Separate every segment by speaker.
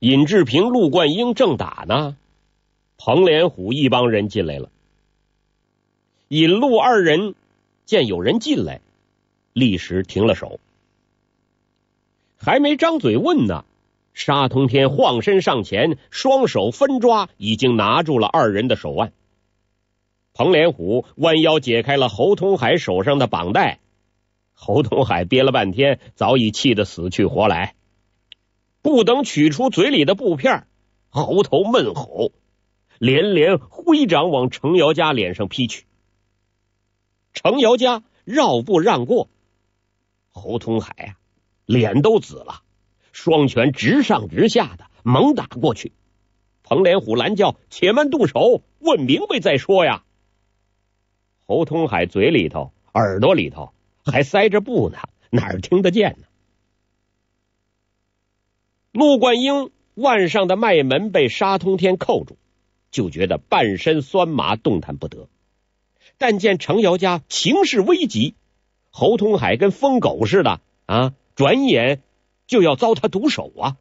Speaker 1: 尹志平、陆冠英正打呢，彭连虎一帮人进来了。尹陆二人见有人进来，立时停了手，还没张嘴问呢，沙通天晃身上前，双手分抓，已经拿住了二人的手腕。彭连虎弯腰解开了侯通海手上的绑带，侯通海憋了半天，早已气得死去活来。不等取出嘴里的布片，猴头闷吼，连连挥掌往程瑶家脸上劈去。程瑶家绕步让过，侯通海啊，脸都紫了，双拳直上直下的猛打过去。彭连虎拦叫：“且慢动手，问明白再说呀！”侯通海嘴里头、耳朵里头还塞着布呢，哪儿听得见呢？陆冠英腕上的脉门被沙通天扣住，就觉得半身酸麻，动弹不得。但见程瑶家情势危急，侯通海跟疯狗似的啊，转眼就要遭他毒手啊！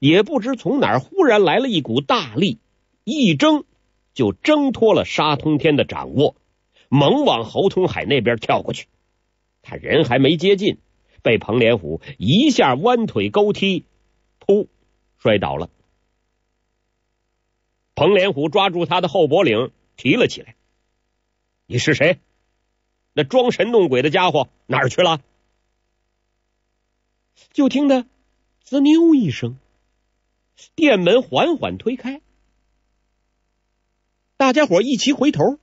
Speaker 1: 也不知从哪儿忽然来了一股大力，一挣就挣脱了沙通天的掌握。猛往侯通海那边跳过去，他人还没接近，被彭连虎一下弯腿勾踢，噗，摔倒了。彭连虎抓住他的后脖领，提了起来：“你是谁？那装神弄鬼的家伙哪儿去了？”就听得“滋溜”一声，店门缓缓推开，大家伙一齐回头。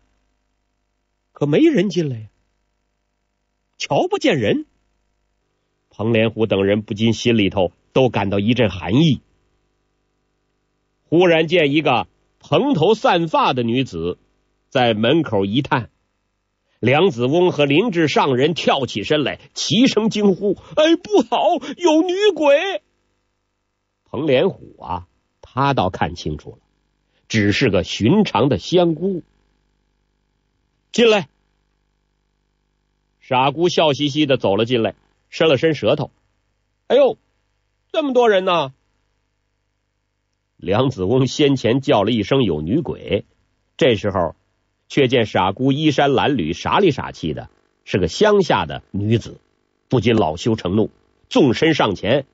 Speaker 1: 可没人进来呀，瞧不见人。彭连虎等人不禁心里头都感到一阵寒意。忽然见一个蓬头散发的女子在门口一探，梁子翁和林志上人跳起身来，齐声惊呼：“哎，不好，有女鬼！”彭连虎啊，他倒看清楚了，只是个寻常的香菇。进来，傻姑笑嘻嘻的走了进来，伸了伸舌头。哎呦，这么多人呢！梁子翁先前叫了一声有女鬼，这时候却见傻姑衣衫褴褛、傻里傻气的，是个乡下的女子，不禁恼羞成怒，纵身上前：“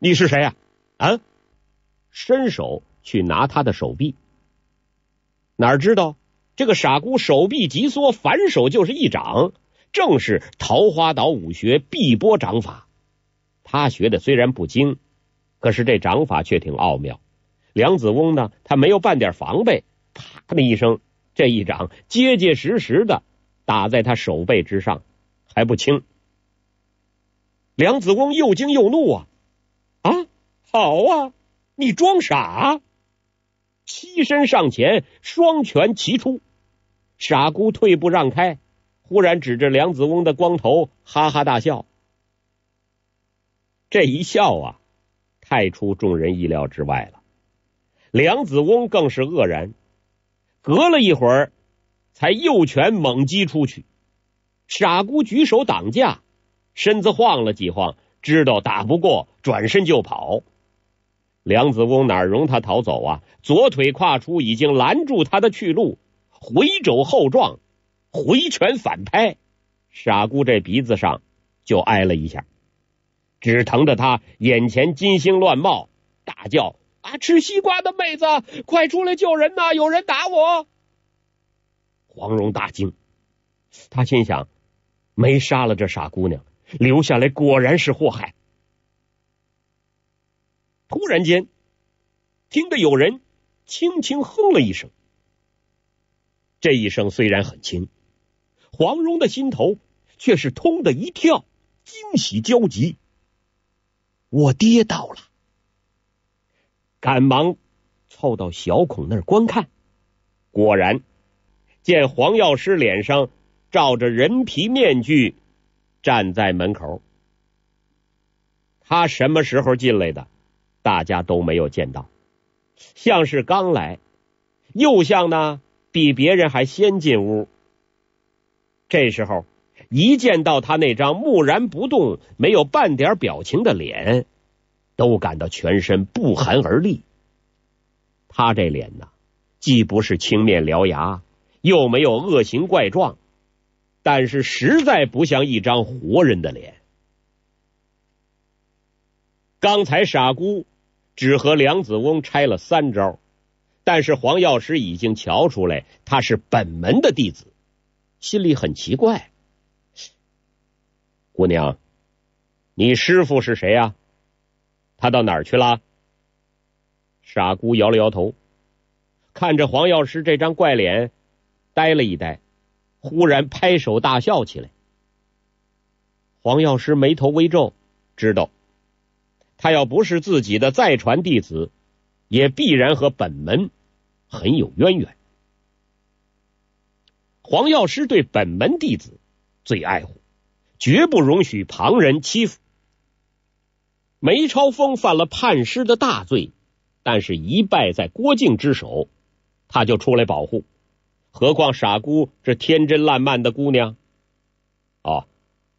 Speaker 1: 你是谁呀？啊！”伸手去拿他的手臂，哪知道。这个傻姑手臂急缩，反手就是一掌，正是桃花岛武学碧波掌法。他学的虽然不精，可是这掌法却挺奥妙。梁子翁呢，他没有半点防备，啪的一声，这一掌结结实实的打在他手背之上，还不轻。梁子翁又惊又怒啊！啊，好啊，你装傻！欺身上前，双拳齐出。傻姑退步让开，忽然指着梁子翁的光头，哈哈大笑。这一笑啊，太出众人意料之外了。梁子翁更是愕然，隔了一会儿，才右拳猛击出去。傻姑举手挡架，身子晃了几晃，知道打不过，转身就跑。梁子翁哪容他逃走啊？左腿跨出，已经拦住他的去路。回肘后撞，回拳反拍，傻姑这鼻子上就挨了一下，只疼得他眼前金星乱冒，大叫：“啊，吃西瓜的妹子，快出来救人呐！有人打我！”黄蓉大惊，他心想：没杀了这傻姑娘，留下来果然是祸害。突然间，听得有人轻轻哼了一声。这一声虽然很轻，黄蓉的心头却是通的一跳，惊喜交集。我爹到了，赶忙凑到小孔那儿观看，果然见黄药师脸上罩着人皮面具，站在门口。他什么时候进来的？大家都没有见到，像是刚来，又像呢。比别人还先进屋。这时候一见到他那张木然不动、没有半点表情的脸，都感到全身不寒而栗。他这脸呢，既不是青面獠牙，又没有恶形怪状，但是实在不像一张活人的脸。刚才傻姑只和梁子翁拆了三招，但是黄药师已经瞧出来他是本门的弟子，心里很奇怪。姑娘，你师傅是谁呀？他到哪儿去了？傻姑摇了摇头，看着黄药师这张怪脸，呆了一呆，忽然拍手大笑起来。黄药师眉头微皱，知道。他要不是自己的再传弟子，也必然和本门很有渊源。黄药师对本门弟子最爱护，绝不容许旁人欺负。梅超风犯了叛师的大罪，但是一败在郭靖之手，他就出来保护。何况傻姑这天真烂漫的姑娘，哦，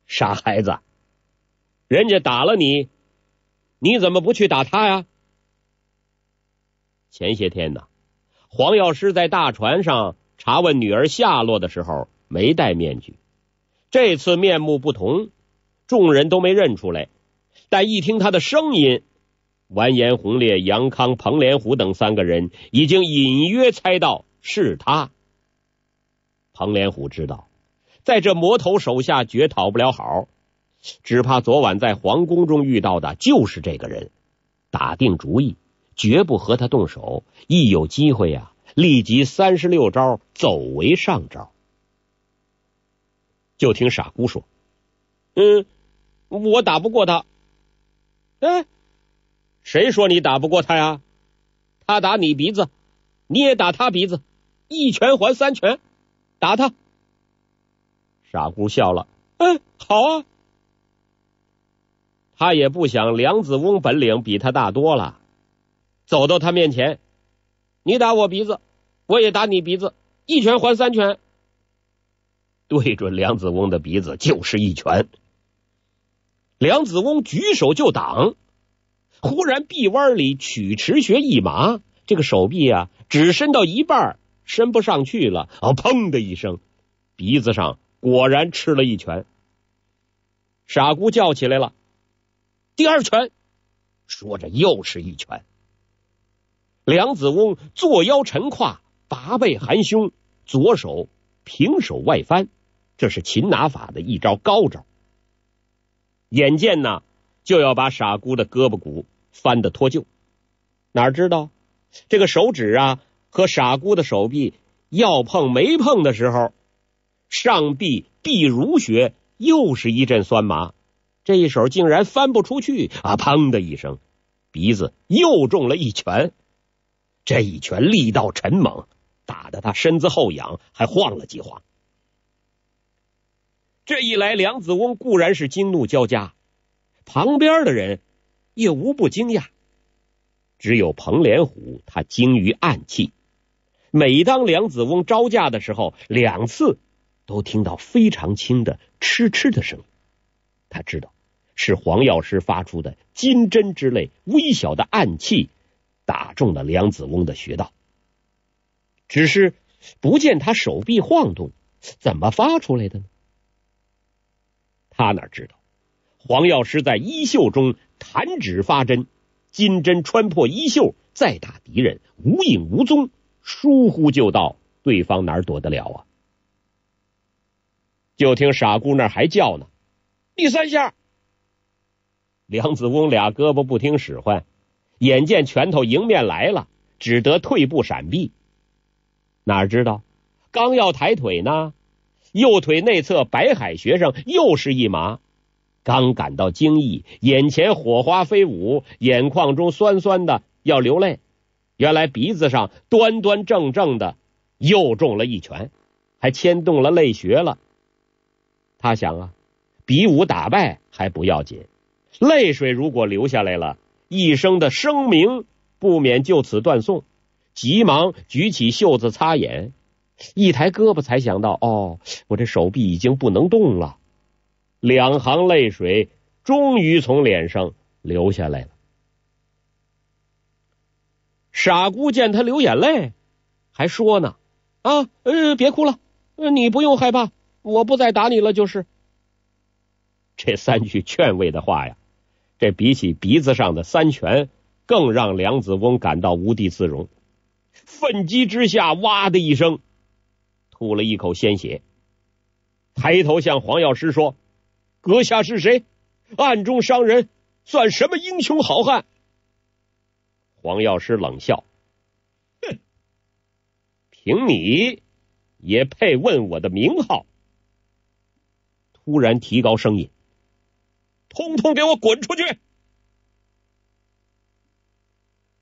Speaker 1: 傻孩子，人家打了你。你怎么不去打他呀？前些天呢，黄药师在大船上查问女儿下落的时候没戴面具，这次面目不同，众人都没认出来。但一听他的声音，完颜洪烈、杨康、彭连虎等三个人已经隐约猜到是他。彭连虎知道，在这魔头手下绝讨不了好。只怕昨晚在皇宫中遇到的就是这个人，打定主意，绝不和他动手。一有机会呀，立即三十六招走为上招。就听傻姑说：“嗯，我打不过他。哎，谁说你打不过他呀？他打你鼻子，你也打他鼻子，一拳还三拳，打他。”傻姑笑了：“嗯，好啊。”他也不想梁子翁本领比他大多了，走到他面前，你打我鼻子，我也打你鼻子，一拳还三拳，对准梁子翁的鼻子就是一拳。梁子翁举手就挡，忽然臂弯里曲池穴一麻，这个手臂啊只伸到一半，伸不上去了。啊，砰的一声，鼻子上果然吃了一拳。傻姑叫起来了。第二拳，说着又是一拳。梁子翁坐腰沉胯，拔背含胸，左手平手外翻，这是擒拿法的一招高招。眼见呢就要把傻姑的胳膊骨翻得脱臼，哪知道这个手指啊和傻姑的手臂要碰没碰的时候，上臂臂如穴又是一阵酸麻。这一手竟然翻不出去啊！砰的一声，鼻子又中了一拳。这一拳力道沉猛，打得他身子后仰，还晃了几晃。这一来，梁子翁固然是惊怒交加，旁边的人也无不惊讶。只有彭连虎，他精于暗器。每当梁子翁招架的时候，两次都听到非常轻的嗤嗤的声音。他知道。是黄药师发出的金针之类微小的暗器，打中了梁子翁的穴道。只是不见他手臂晃动，怎么发出来的呢？他哪知道，黄药师在衣袖中弹指发针，金针穿破衣袖，再打敌人无影无踪，疏忽就到，对方哪躲得了啊？就听傻姑那还叫呢，第三下。梁子翁俩胳膊不听使唤，眼见拳头迎面来了，只得退步闪避。哪知道刚要抬腿呢，右腿内侧白海穴上又是一麻。刚感到惊异，眼前火花飞舞，眼眶中酸酸的要流泪。原来鼻子上端端正正的又中了一拳，还牵动了泪穴了。他想啊，比武打败还不要紧。泪水如果流下来了，一生的声名不免就此断送。急忙举起袖子擦眼，一抬胳膊才想到：哦，我这手臂已经不能动了。两行泪水终于从脸上流下来了。傻姑见他流眼泪，还说呢：“啊，呃，别哭了，你不用害怕，我不再打你了。”就是这三句劝慰的话呀，这比起鼻子上的三拳，更让梁子翁感到无地自容。愤激之下，哇的一声，吐了一口鲜血，抬头向黄药师说：“阁下是谁？暗中伤人，算什么英雄好汉？”黄药师冷笑：“哼，凭你也配问我的名号？”突然提高声音：“通通给我滚出去！”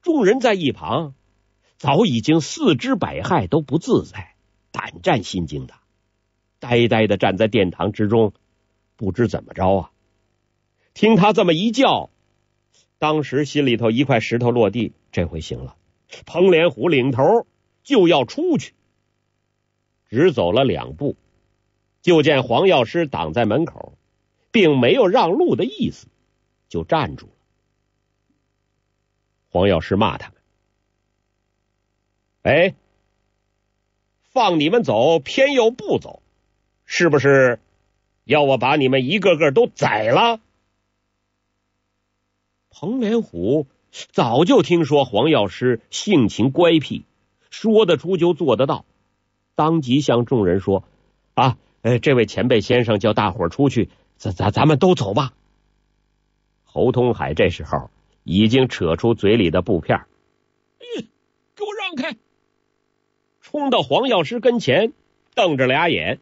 Speaker 1: 众人在一旁早已经四肢百骸都不自在，胆战心惊的，呆呆的站在殿堂之中，不知怎么着啊！听他这么一叫。当时心里头一块石头落地，这回行了。彭连虎领头就要出去，只走了两步，就见黄药师挡在门口，并没有让路的意思，就站住了。黄药师骂他们：“哎，放你们走，偏又不走，是不是要我把你们一个个都宰了？”彭连虎早就听说黄药师性情乖僻，说得出就做得到，当即向众人说：“啊，呃，这位前辈先生叫大伙出去，咱咱咱们都走吧。”侯通海这时候已经扯出嘴里的布片，嗯，给我让开！冲到黄药师跟前，瞪着俩眼。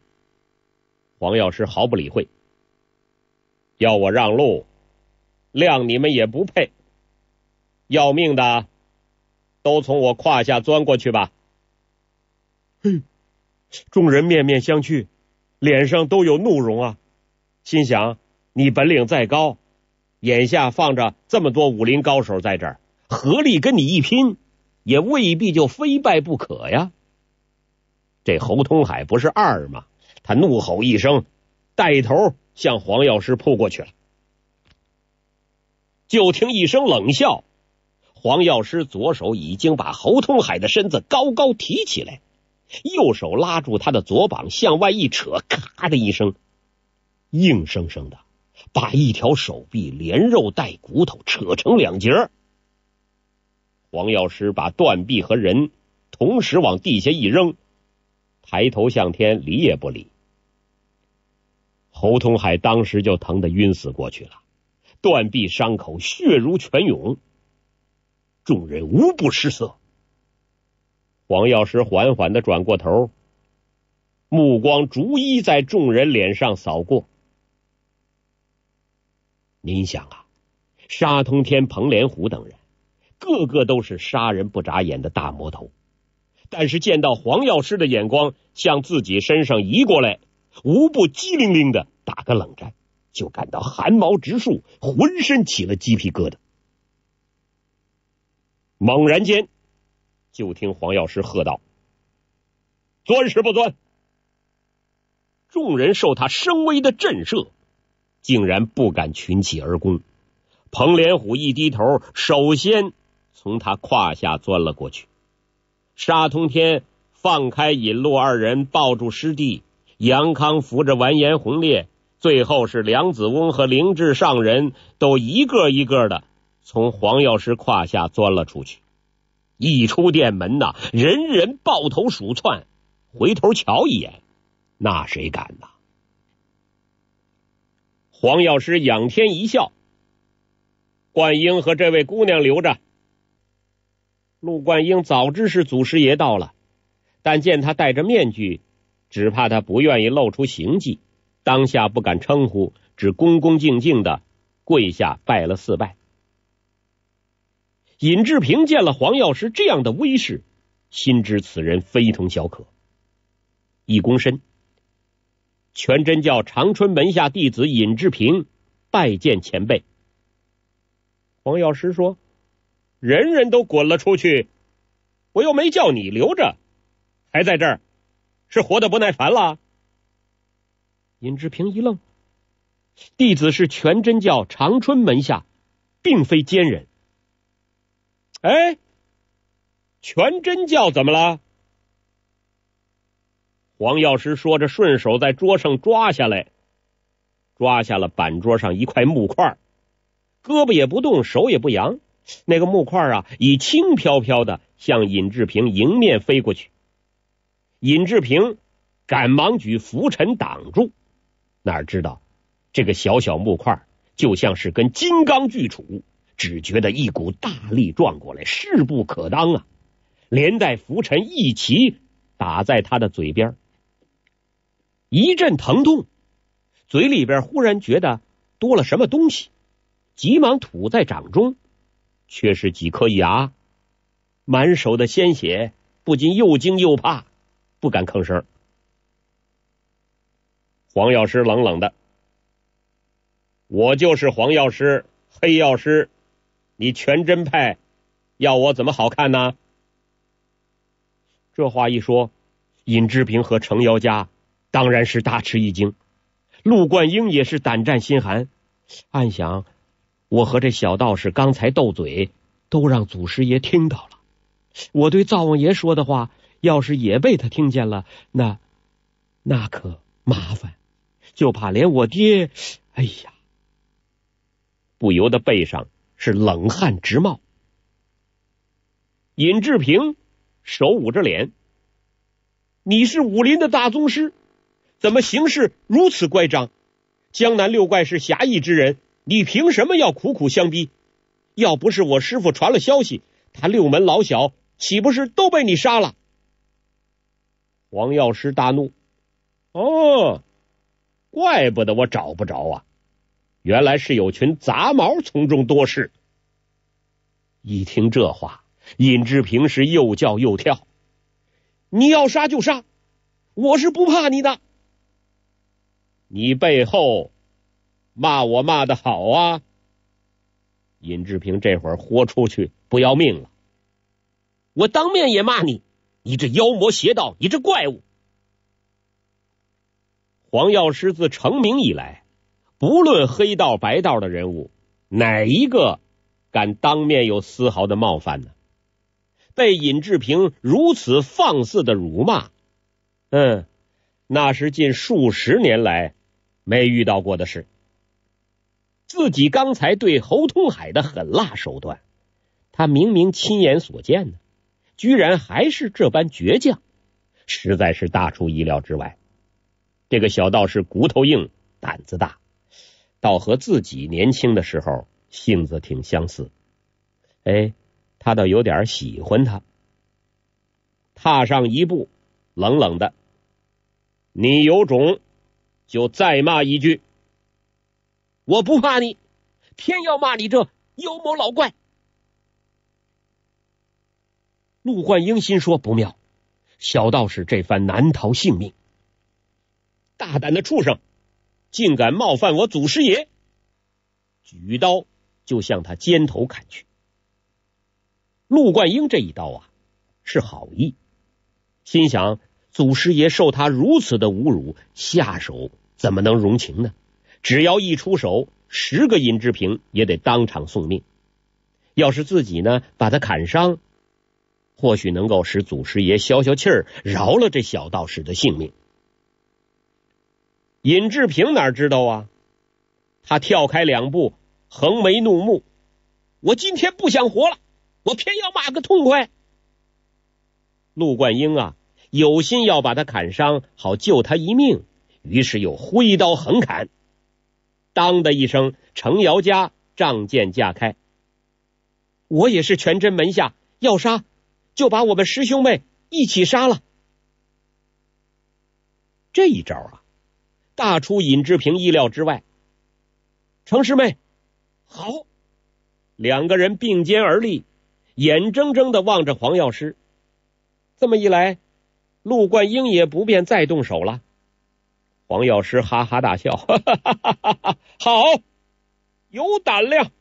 Speaker 1: 黄药师毫不理会，要我让路。谅你们也不配，要命的都从我胯下钻过去吧！哼，众人面面相觑，脸上都有怒容啊，心想你本领再高，眼下放着这么多武林高手在这儿，合力跟你一拼，也未必就非败不可呀。这侯通海不是二吗？他怒吼一声，带头向黄药师扑过去了。就听一声冷笑，黄药师左手已经把侯通海的身子高高提起来，右手拉住他的左膀向外一扯，咔的一声，硬生生的把一条手臂连肉带骨头扯成两截。黄药师把断臂和人同时往地下一扔，抬头向天理也不理。侯通海当时就疼得晕死过去了。断臂伤口血如泉涌，众人无不失色。黄药师缓缓的转过头，目光逐一在众人脸上扫过。您想啊，沙通天、彭连虎等人，个个都是杀人不眨眼的大魔头，但是见到黄药师的眼光向自己身上移过来，无不机灵灵的打个冷战。就感到汗毛直竖，浑身起了鸡皮疙瘩。猛然间，就听黄药师喝道：“钻是不钻？”众人受他声威的震慑，竟然不敢群起而攻。彭连虎一低头，首先从他胯下钻了过去。沙通天放开尹路二人，抱住师弟杨康，扶着完颜洪烈。最后是梁子翁和灵智上人都一个一个的从黄药师胯下钻了出去，一出殿门呐，人人抱头鼠窜，回头瞧一眼，那谁敢呐？黄药师仰天一笑：“冠英和这位姑娘留着。”陆冠英早知是祖师爷到了，但见他戴着面具，只怕他不愿意露出形迹。当下不敢称呼，只恭恭敬敬的跪下拜了四拜。尹志平见了黄药师这样的威势，心知此人非同小可，一躬身，全真教长春门下弟子尹志平拜见前辈。黄药师说：“人人都滚了出去，我又没叫你留着，还在这儿，是活得不耐烦了？”尹志平一愣，弟子是全真教长春门下，并非奸人。哎，全真教怎么了？黄药师说着，顺手在桌上抓下来，抓下了板桌上一块木块，胳膊也不动，手也不扬，那个木块啊，已轻飘飘的向尹志平迎面飞过去。尹志平赶忙举拂尘挡住，哪知道这个小小木块就像是根金刚巨杵，只觉得一股大力撞过来，势不可当啊！连带拂尘一起打在他的嘴边。一阵疼痛，嘴里边忽然觉得多了什么东西，急忙吐在掌中，却是几颗牙，满手的鲜血，不禁又惊又怕，不敢吭声。黄药师冷冷的：“我就是黄药师，黑药师，你全真派要我怎么好看呢？”这话一说，尹志平和程瑶家。当然是大吃一惊，陆冠英也是胆战心寒，暗想：我和这小道士刚才斗嘴，都让祖师爷听到了。我对灶王爷说的话，要是也被他听见了，那那可麻烦，就怕连我爹……哎呀，不由得背上是冷汗直冒。尹志平手捂着脸：“你是武林的大宗师。”怎么行事如此乖张？江南六怪是侠义之人，你凭什么要苦苦相逼？要不是我师傅传了消息，他六门老小岂不是都被你杀了？黄药师大怒：“哦，怪不得我找不着啊！原来是有群杂毛从中多事。”一听这话，尹志平是又叫又跳：“你要杀就杀，我是不怕你的。”你背后骂我骂的好啊！尹志平这会儿豁出去不要命了，我当面也骂你，你这妖魔邪道，你这怪物！黄药师自成名以来，不论黑道白道的人物，哪一个敢当面有丝毫的冒犯呢？被尹志平如此放肆的辱骂，嗯，那是近数十年来。没遇到过的事，自己刚才对侯通海的狠辣手段，他明明亲眼所见呢，居然还是这般倔强，实在是大出意料之外。这个小道士骨头硬，胆子大，倒和自己年轻的时候性子挺相似。哎，他倒有点喜欢他。踏上一步，冷冷的：“你有种！”就再骂一句，我不怕你，偏要骂你这妖魔老怪。陆焕英心说不妙，小道士这番难逃性命。大胆的畜生，竟敢冒犯我祖师爷！举刀就向他肩头砍去。陆冠英这一刀啊，是好意，心想。祖师爷受他如此的侮辱，下手怎么能容情呢？只要一出手，十个尹志平也得当场送命。要是自己呢，把他砍伤，或许能够使祖师爷消消气儿，饶了这小道士的性命。尹志平哪知道啊？他跳开两步，横眉怒目：“我今天不想活了，我偏要骂个痛快。”陆冠英啊！有心要把他砍伤，好救他一命，于是又挥刀横砍。当的一声，程瑶家仗剑架开。我也是全真门下，要杀就把我们师兄妹一起杀了。这一招啊，大出尹志平意料之外。程师妹，好！两个人并肩而立，眼睁睁的望着黄药师。这么一来。陆冠英也不便再动手了。黄药师哈哈大笑：“哈哈哈哈哈哈！好，有胆量，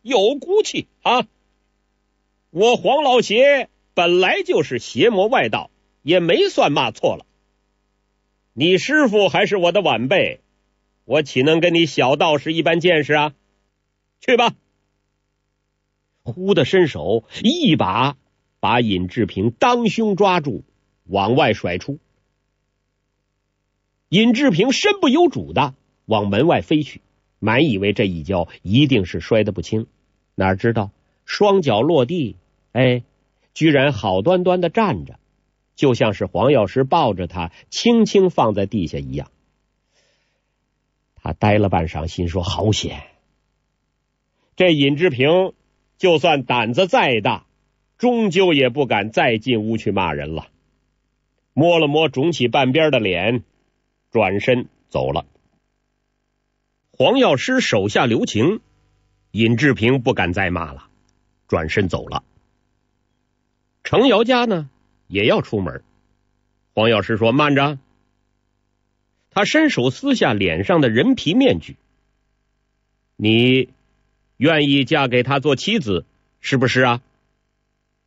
Speaker 1: 有骨气啊！我黄老邪本来就是邪魔外道，也没算骂错了。你师傅还是我的晚辈，我岂能跟你小道士一般见识啊？去吧！”忽的伸手一把把尹志平当胸抓住，往外甩出。尹志平身不由主的往门外飞去，满以为这一跤一定是摔得不轻，哪知道双脚落地，哎，居然好端端的站着，就像是黄药师抱着他轻轻放在地下一样。他呆了半晌，心说：“好险！这尹志平就算胆子再大，终究也不敢再进屋去骂人了。”摸了摸肿起半边的脸。转身走了。黄药师手下留情，尹志平不敢再骂了，转身走了。程瑶家呢也要出门，黄药师说：“慢着。”他伸手撕下脸上的人皮面具：“你愿意嫁给他做妻子，是不是啊？”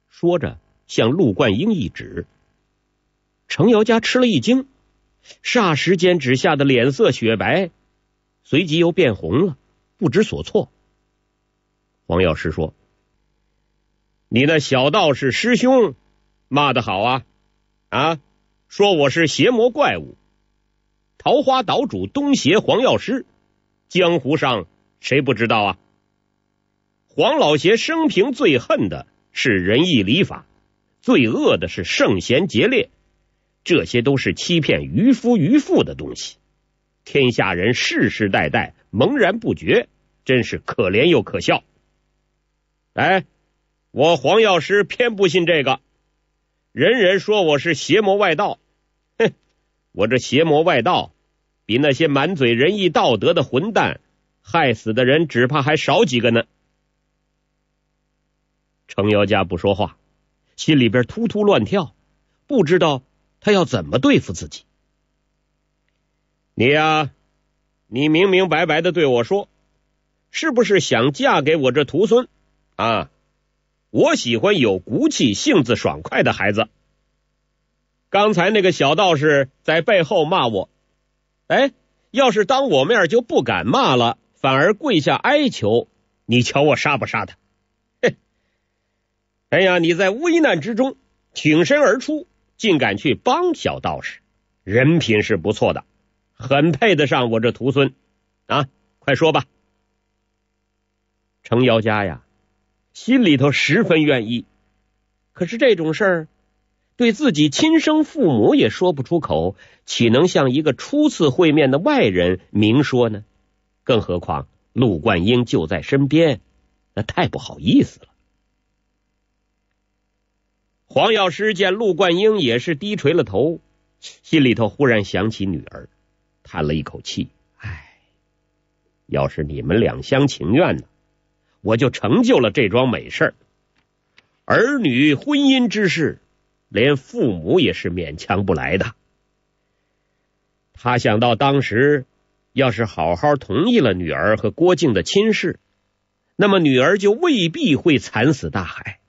Speaker 1: 说着向陆冠英一指。程瑶家吃了一惊。霎时间，只吓得脸色雪白，随即又变红了，不知所措。黄药师说：“你那小道士师兄骂的好啊啊！说我是邪魔怪物，桃花岛主东邪黄药师，江湖上谁不知道啊？黄老邪生平最恨的是仁义礼法，最恶的是圣贤节烈。”这些都是欺骗渔夫渔妇的东西，天下人世世代代茫然不觉，真是可怜又可笑。哎，我黄药师偏不信这个，人人说我是邪魔外道，哼，我这邪魔外道比那些满嘴仁义道德的混蛋害死的人只怕还少几个呢。程瑶家不说话，心里边突突乱跳，不知道。他要怎么对付自己？你呀，你明明白白的对我说，是不是想嫁给我这徒孙啊？我喜欢有骨气、性子爽快的孩子。刚才那个小道士在背后骂我，哎，要是当我面就不敢骂了，反而跪下哀求，你瞧我杀不杀他？嘿，哎呀，你在危难之中挺身而出。竟敢去帮小道士，人品是不错的，很配得上我这徒孙啊！快说吧。程瑶家呀，心里头十分愿意，可是这种事儿对自己亲生父母也说不出口，岂能向一个初次会面的外人明说呢？更何况陆冠英就在身边，那太不好意思了。黄药师见陆冠英也是低垂了头，心里头忽然想起女儿，叹了一口气：“唉，要是你们两厢情愿呢，我就成就了这桩美事。儿女婚姻之事，连父母也是勉强不来的。”他想到当时要是好好同意了女儿和郭靖的亲事，那么女儿就未必会惨死大海，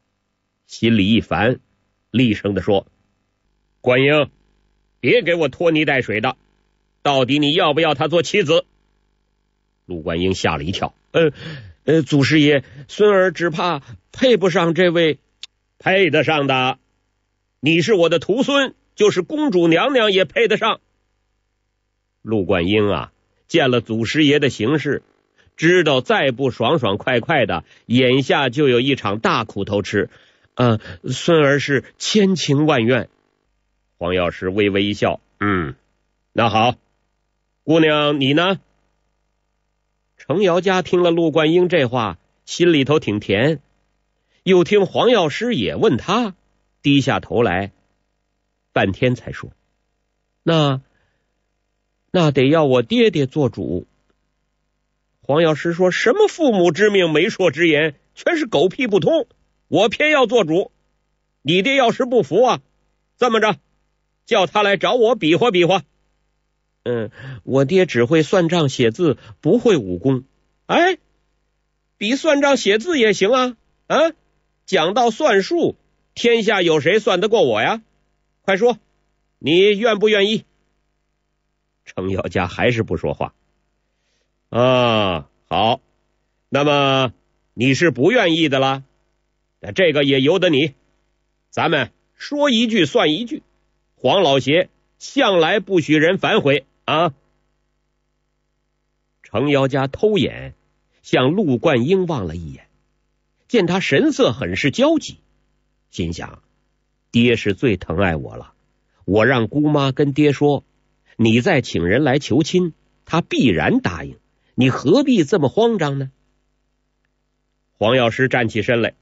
Speaker 1: 心里一烦。厉声的说：“管英，别给我拖泥带水的，到底你要不要他做妻子？”陆观英吓了一跳：“呃呃，祖师爷，孙儿只怕配不上这位，配得上的。你是我的徒孙，就是公主娘娘也配得上。”陆冠英啊，见了祖师爷的形势，知道再不爽爽快快的，眼下就有一场大苦头吃。嗯，孙儿是千情万愿。黄药师微微一笑，嗯，那好，姑娘你呢？程瑶家听了陆冠英这话，心里头挺甜。又听黄药师也问他，低下头来，半天才说：“那那得要我爹爹做主。”黄药师说什么父母之命、媒妁之言，全是狗屁不通。我偏要做主，你爹要是不服啊，这么着，叫他来找我比划比划。嗯，我爹只会算账写字，不会武功。哎，比算账写字也行啊！啊，讲到算术，天下有谁算得过我呀？快说，你愿不愿意？程咬家还是不说话。啊，好，那么你是不愿意的啦。这个也由得你，咱们说一句算一句，黄老邪向来不许人反悔啊！程瑶家偷眼向陆冠英望了一眼，见他神色很是焦急，心想：爹是最疼爱我了，我让姑妈跟爹说，你再请人来求亲，他必然答应。你何必这么慌张呢？黄药师站起身来，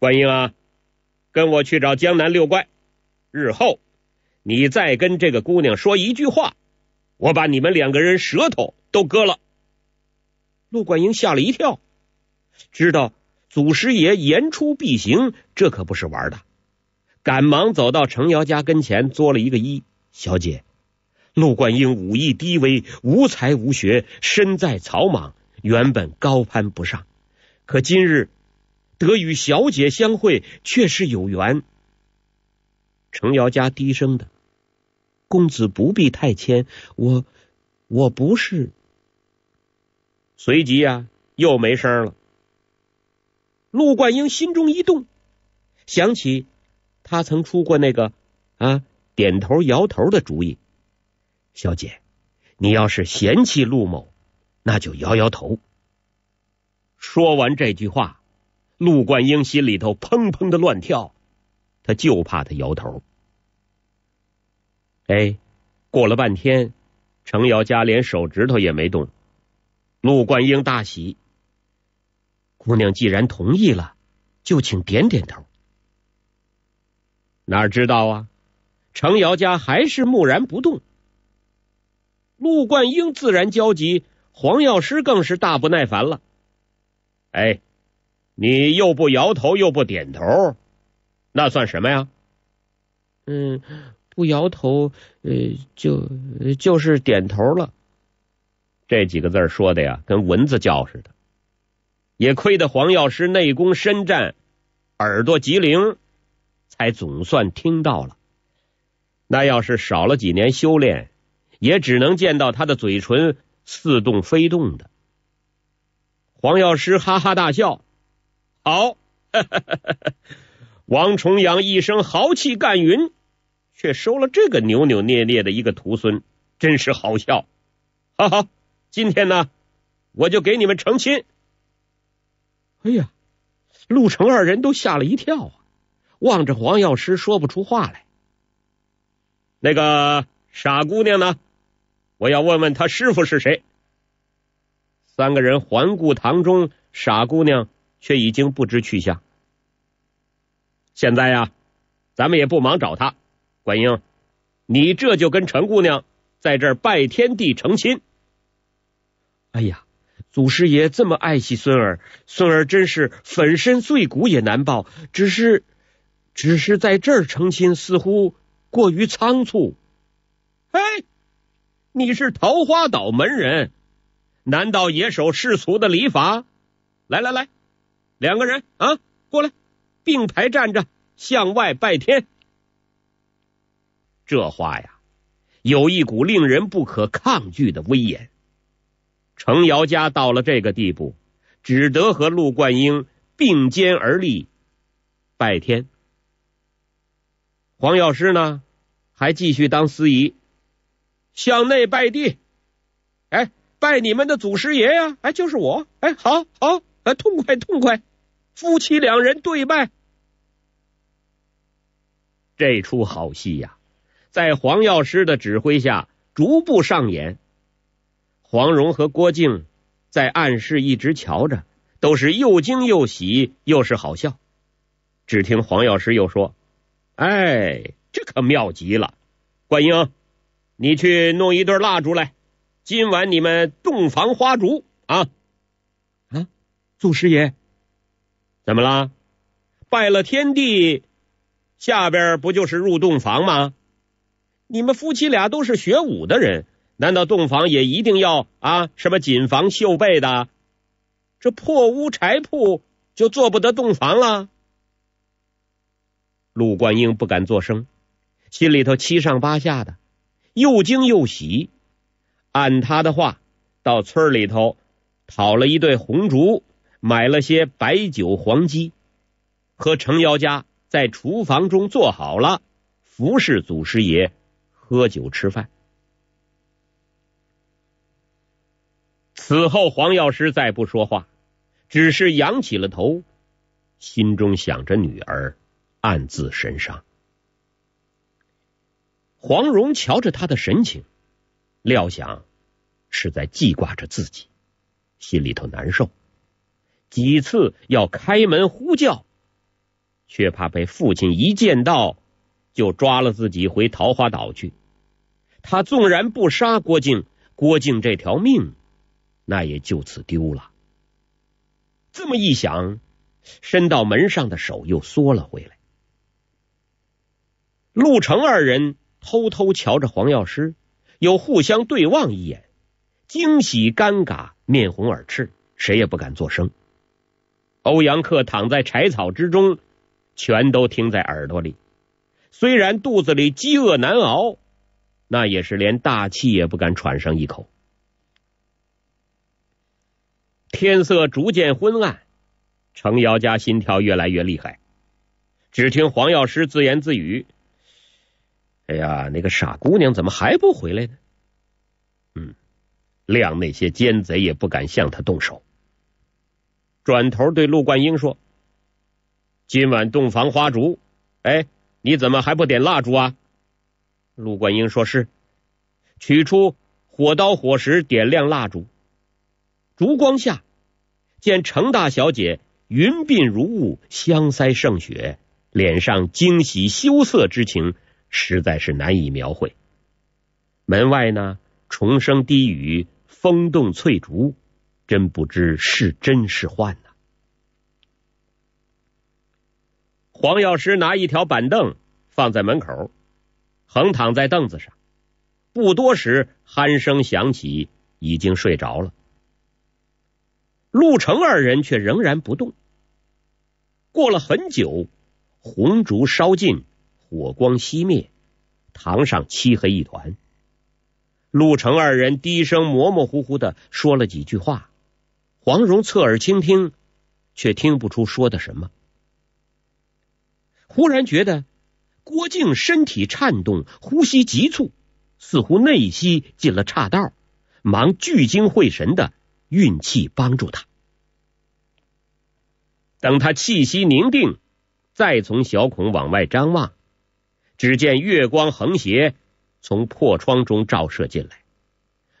Speaker 1: 观音啊！跟我去找江南六怪，日后你再跟这个姑娘说一句话，我把你们两个人舌头都割了。陆冠英吓了一跳，知道祖师爷言出必行，这可不是玩的，赶忙走到程瑶家跟前作了一个揖：“小姐，陆冠英武艺低微，无才无学，身在草莽，原本高攀不上，可今日。”得与小姐相会，确是有缘。程瑶家低声的：“公子不必太谦，我我不是。”随即呀，又没声了。陆冠英心中一动，想起他曾出过那个啊点头摇头的主意。小姐，你要是嫌弃陆某，那就摇摇头。说完这句话。陆冠英心里头砰砰的乱跳，他就怕他摇头。哎，过了半天，程瑶家连手指头也没动。陆冠英大喜，姑娘既然同意了，就请点点头。哪知道啊，程瑶家还是木然不动。陆冠英自然焦急，黄药师更是大不耐烦了。哎。你又不摇头又不点头，那算什么呀？嗯，不摇头，呃，就就是点头了。这几个字说的呀，跟蚊子叫似的。也亏得黄药师内功深湛，耳朵极灵，才总算听到了。那要是少了几年修炼，也只能见到他的嘴唇似动非动的。黄药师哈哈大笑。好，王重阳一生豪气干云，却收了这个扭扭捏捏的一个徒孙，真是好笑。好好，今天呢，我就给你们成亲。哎呀，陆成二人都吓了一跳啊，望着黄药师说不出话来。那个傻姑娘呢？我要问问她师傅是谁。三个人环顾堂中，傻姑娘。却已经不知去向。现在呀，咱们也不忙找他。管英，你这就跟陈姑娘在这儿拜天地成亲。哎呀，祖师爷这么爱惜孙儿，孙儿真是粉身碎骨也难报。只是，只是在这儿成亲，似乎过于仓促。哎，你是桃花岛门人，难道也守世俗的礼法？来来来。两个人啊，过来，并排站着，向外拜天。这话呀，有一股令人不可抗拒的威严。程瑶家到了这个地步，只得和陆冠英并肩而立拜天。黄药师呢，还继续当司仪，向内拜地。哎，拜你们的祖师爷呀！哎，就是我。哎，好好，哎，痛快痛快。夫妻两人对拜，这出好戏呀，在黄药师的指挥下逐步上演。黄蓉和郭靖在暗室一直瞧着，都是又惊又喜，又是好笑。只听黄药师又说：“哎，这可妙极了！观音，你去弄一对蜡烛来，今晚你们洞房花烛啊！
Speaker 2: 啊，祖师爷。”
Speaker 1: 怎么了？拜了天地，下边不就是入洞房吗？你们夫妻俩都是学武的人，难道洞房也一定要啊什么锦房绣被的？这破屋柴铺就做不得洞房了？陆冠英不敢作声，心里头七上八下的，又惊又喜。按他的话，到村里头讨了一对红烛。买了些白酒黄鸡，和程瑶家在厨房中坐好了，服侍祖师爷喝酒吃饭。此后，黄药师再不说话，只是仰起了头，心中想着女儿，暗自神伤。黄蓉瞧着他的神情，料想是在记挂着自己，心里头难受，几次要开门呼叫，却怕被父亲一见到就抓了自己回桃花岛去。他纵然不杀郭靖，郭靖这条命那也就此丢了。这么一想，伸到门上的手又缩了回来。陆成二人。偷偷瞧着黄药师，又互相对望一眼，惊喜尴尬，面红耳赤，谁也不敢作声。欧阳克躺在柴草之中，全都听在耳朵里。虽然肚子里饥饿难熬，那也是连大气也不敢喘上一口。天色逐渐昏暗，程瑶家心跳越来越厉害。只听黄药师自言自语。哎呀，那个傻姑娘怎么还不回来呢？嗯，谅那些奸贼也不敢向他动手。转头对陆冠英说：“今晚洞房花烛，哎，你怎么还不点蜡烛啊？”陆冠英说是，取出火刀火石，点亮蜡烛。烛光下，见程大小姐云鬓如雾，香腮胜雪，脸上惊喜羞涩之情。实在是难以描绘。门外呢，重声低语，风动翠竹，真不知是真是幻呢。黄药师拿一条板凳放在门口，横躺在凳子上，不多时，鼾声响起，已经睡着了。陆成二人却仍然不动。过了很久，红烛烧尽。火光熄灭，堂上漆黑一团。陆成二人低声模模糊糊的说了几句话，黄蓉侧耳倾听，却听不出说的什么。忽然觉得郭靖身体颤动，呼吸急促，似乎内息进了岔道，忙聚精会神的运气帮助他。等他气息凝定，再从小孔往外张望。只见月光横斜，从破窗中照射进来。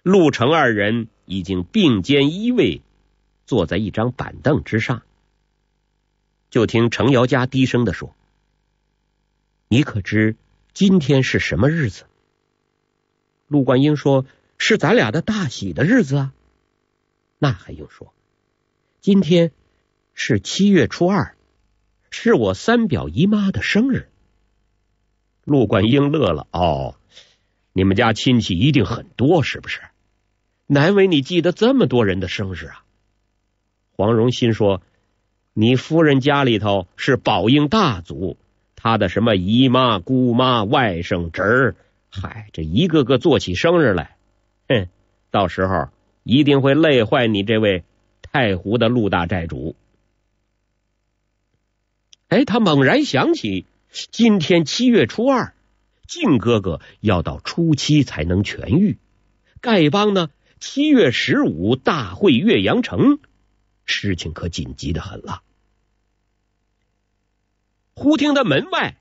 Speaker 1: 陆成二人已经并肩依偎，坐在一张板凳之上。就听程瑶家低声的说：“你可知今天是什么日子？”陆冠英说：“是咱俩的大喜的日子啊！”那还用说？今天是七月初二，是我三表姨妈的生日。陆冠英乐了，哦，你们家亲戚一定很多，是不是？难为你记得这么多人的生日啊！黄荣心说：你夫人家里头是宝应大族，她的什么姨妈、姑妈、外甥、侄儿，嗨，这一个个做起生日来，哼，到时候一定会累坏你这位太湖的陆大寨主。哎，他猛然想起。今天七月初二，靖哥哥要到初七才能痊愈。丐帮呢，七月十五大会岳阳城，事情可紧急的很了。忽听得门外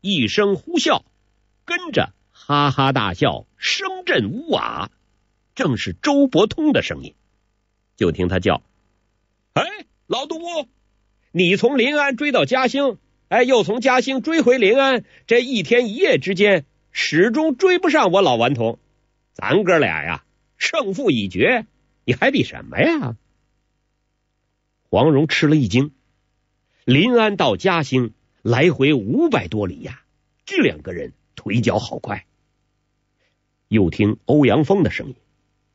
Speaker 1: 一声呼啸，跟着哈哈大笑，声震屋瓦，正是周伯通的声音。就听他叫：“哎，老杜，你从临安追到嘉兴。”哎，又从嘉兴追回临安，这一天一夜之间，始终追不上我老顽童。咱哥俩呀，胜负已决，你还比什么呀？黄蓉吃了一惊，临安到嘉兴来回五百多里呀，这两个人腿脚好快。又听欧阳锋的声音：“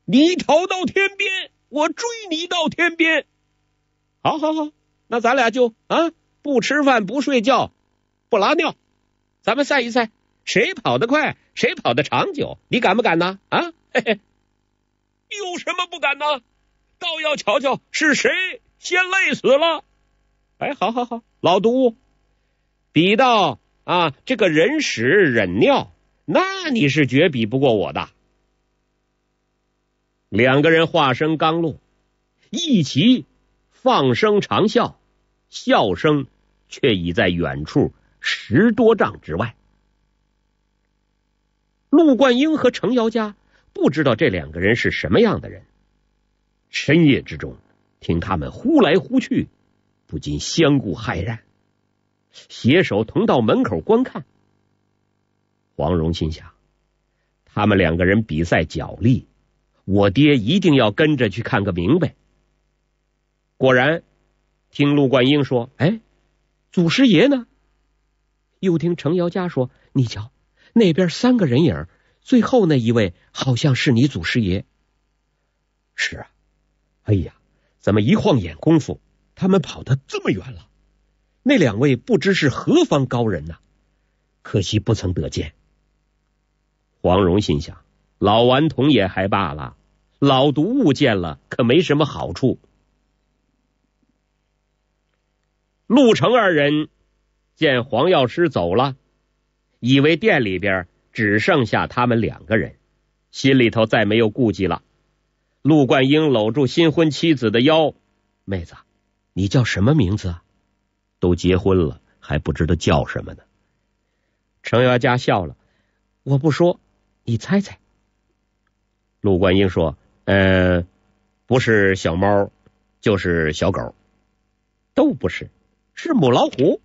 Speaker 1: 你逃到天边，我追你到天边。”好好好，那咱俩就啊。不吃饭，不睡觉，不拉尿，咱们赛一赛，谁跑得快，谁跑得长久？你敢不敢呢？啊，嘿嘿，有什么不敢呢？倒要瞧瞧是谁先累死了。哎，好好好，老杜，别。比到啊这个人屎忍尿，那你是绝比不过我的。两个人话声刚落，一齐放声长笑，笑声却已在远处十多丈之外。陆冠英和程瑶家不知道这两个人是什么样的人，深夜之中听他们呼来呼去，不禁相顾骇然，携手同到门口观看。黄蓉心想，他们两个人比赛脚力。我爹一定要跟着去看个明白。果然，听陆冠英说：“哎，祖师爷呢？”又听程瑶家说：“你瞧，那边三个人影，最后那一位好像是你祖师爷。”是啊，哎呀，怎么一晃眼功夫，他们跑得这么远了？那两位不知是何方高人呐？可惜不曾得见。黄蓉心想：老顽童也还罢了。老毒物见了可没什么好处。陆成二人见黄药师走了，以为店里边只剩下他们两个人，心里头再没有顾忌了。陆冠英搂住新婚妻子的腰：“妹子，你叫什么名字啊？都结婚了还不知道叫什么呢？”程瑶家笑了：“我不说，你猜猜。”陆冠英说。呃，不是小猫，就是小狗，都不是，是母老虎。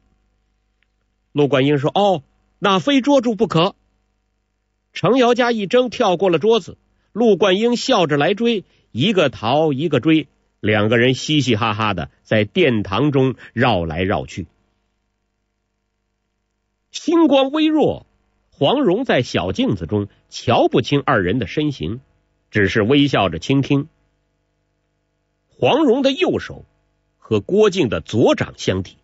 Speaker 1: 陆冠英说：“哦，那非捉住不可。”程瑶家一争，跳过了桌子。陆冠英笑着来追，一个逃，一个追，两个人嘻嘻哈哈的在殿堂中绕来绕去。星光微弱，黄蓉在小镜子中瞧不清二人的身形。只是微笑着倾听。黄蓉的右手和郭靖的左掌相抵，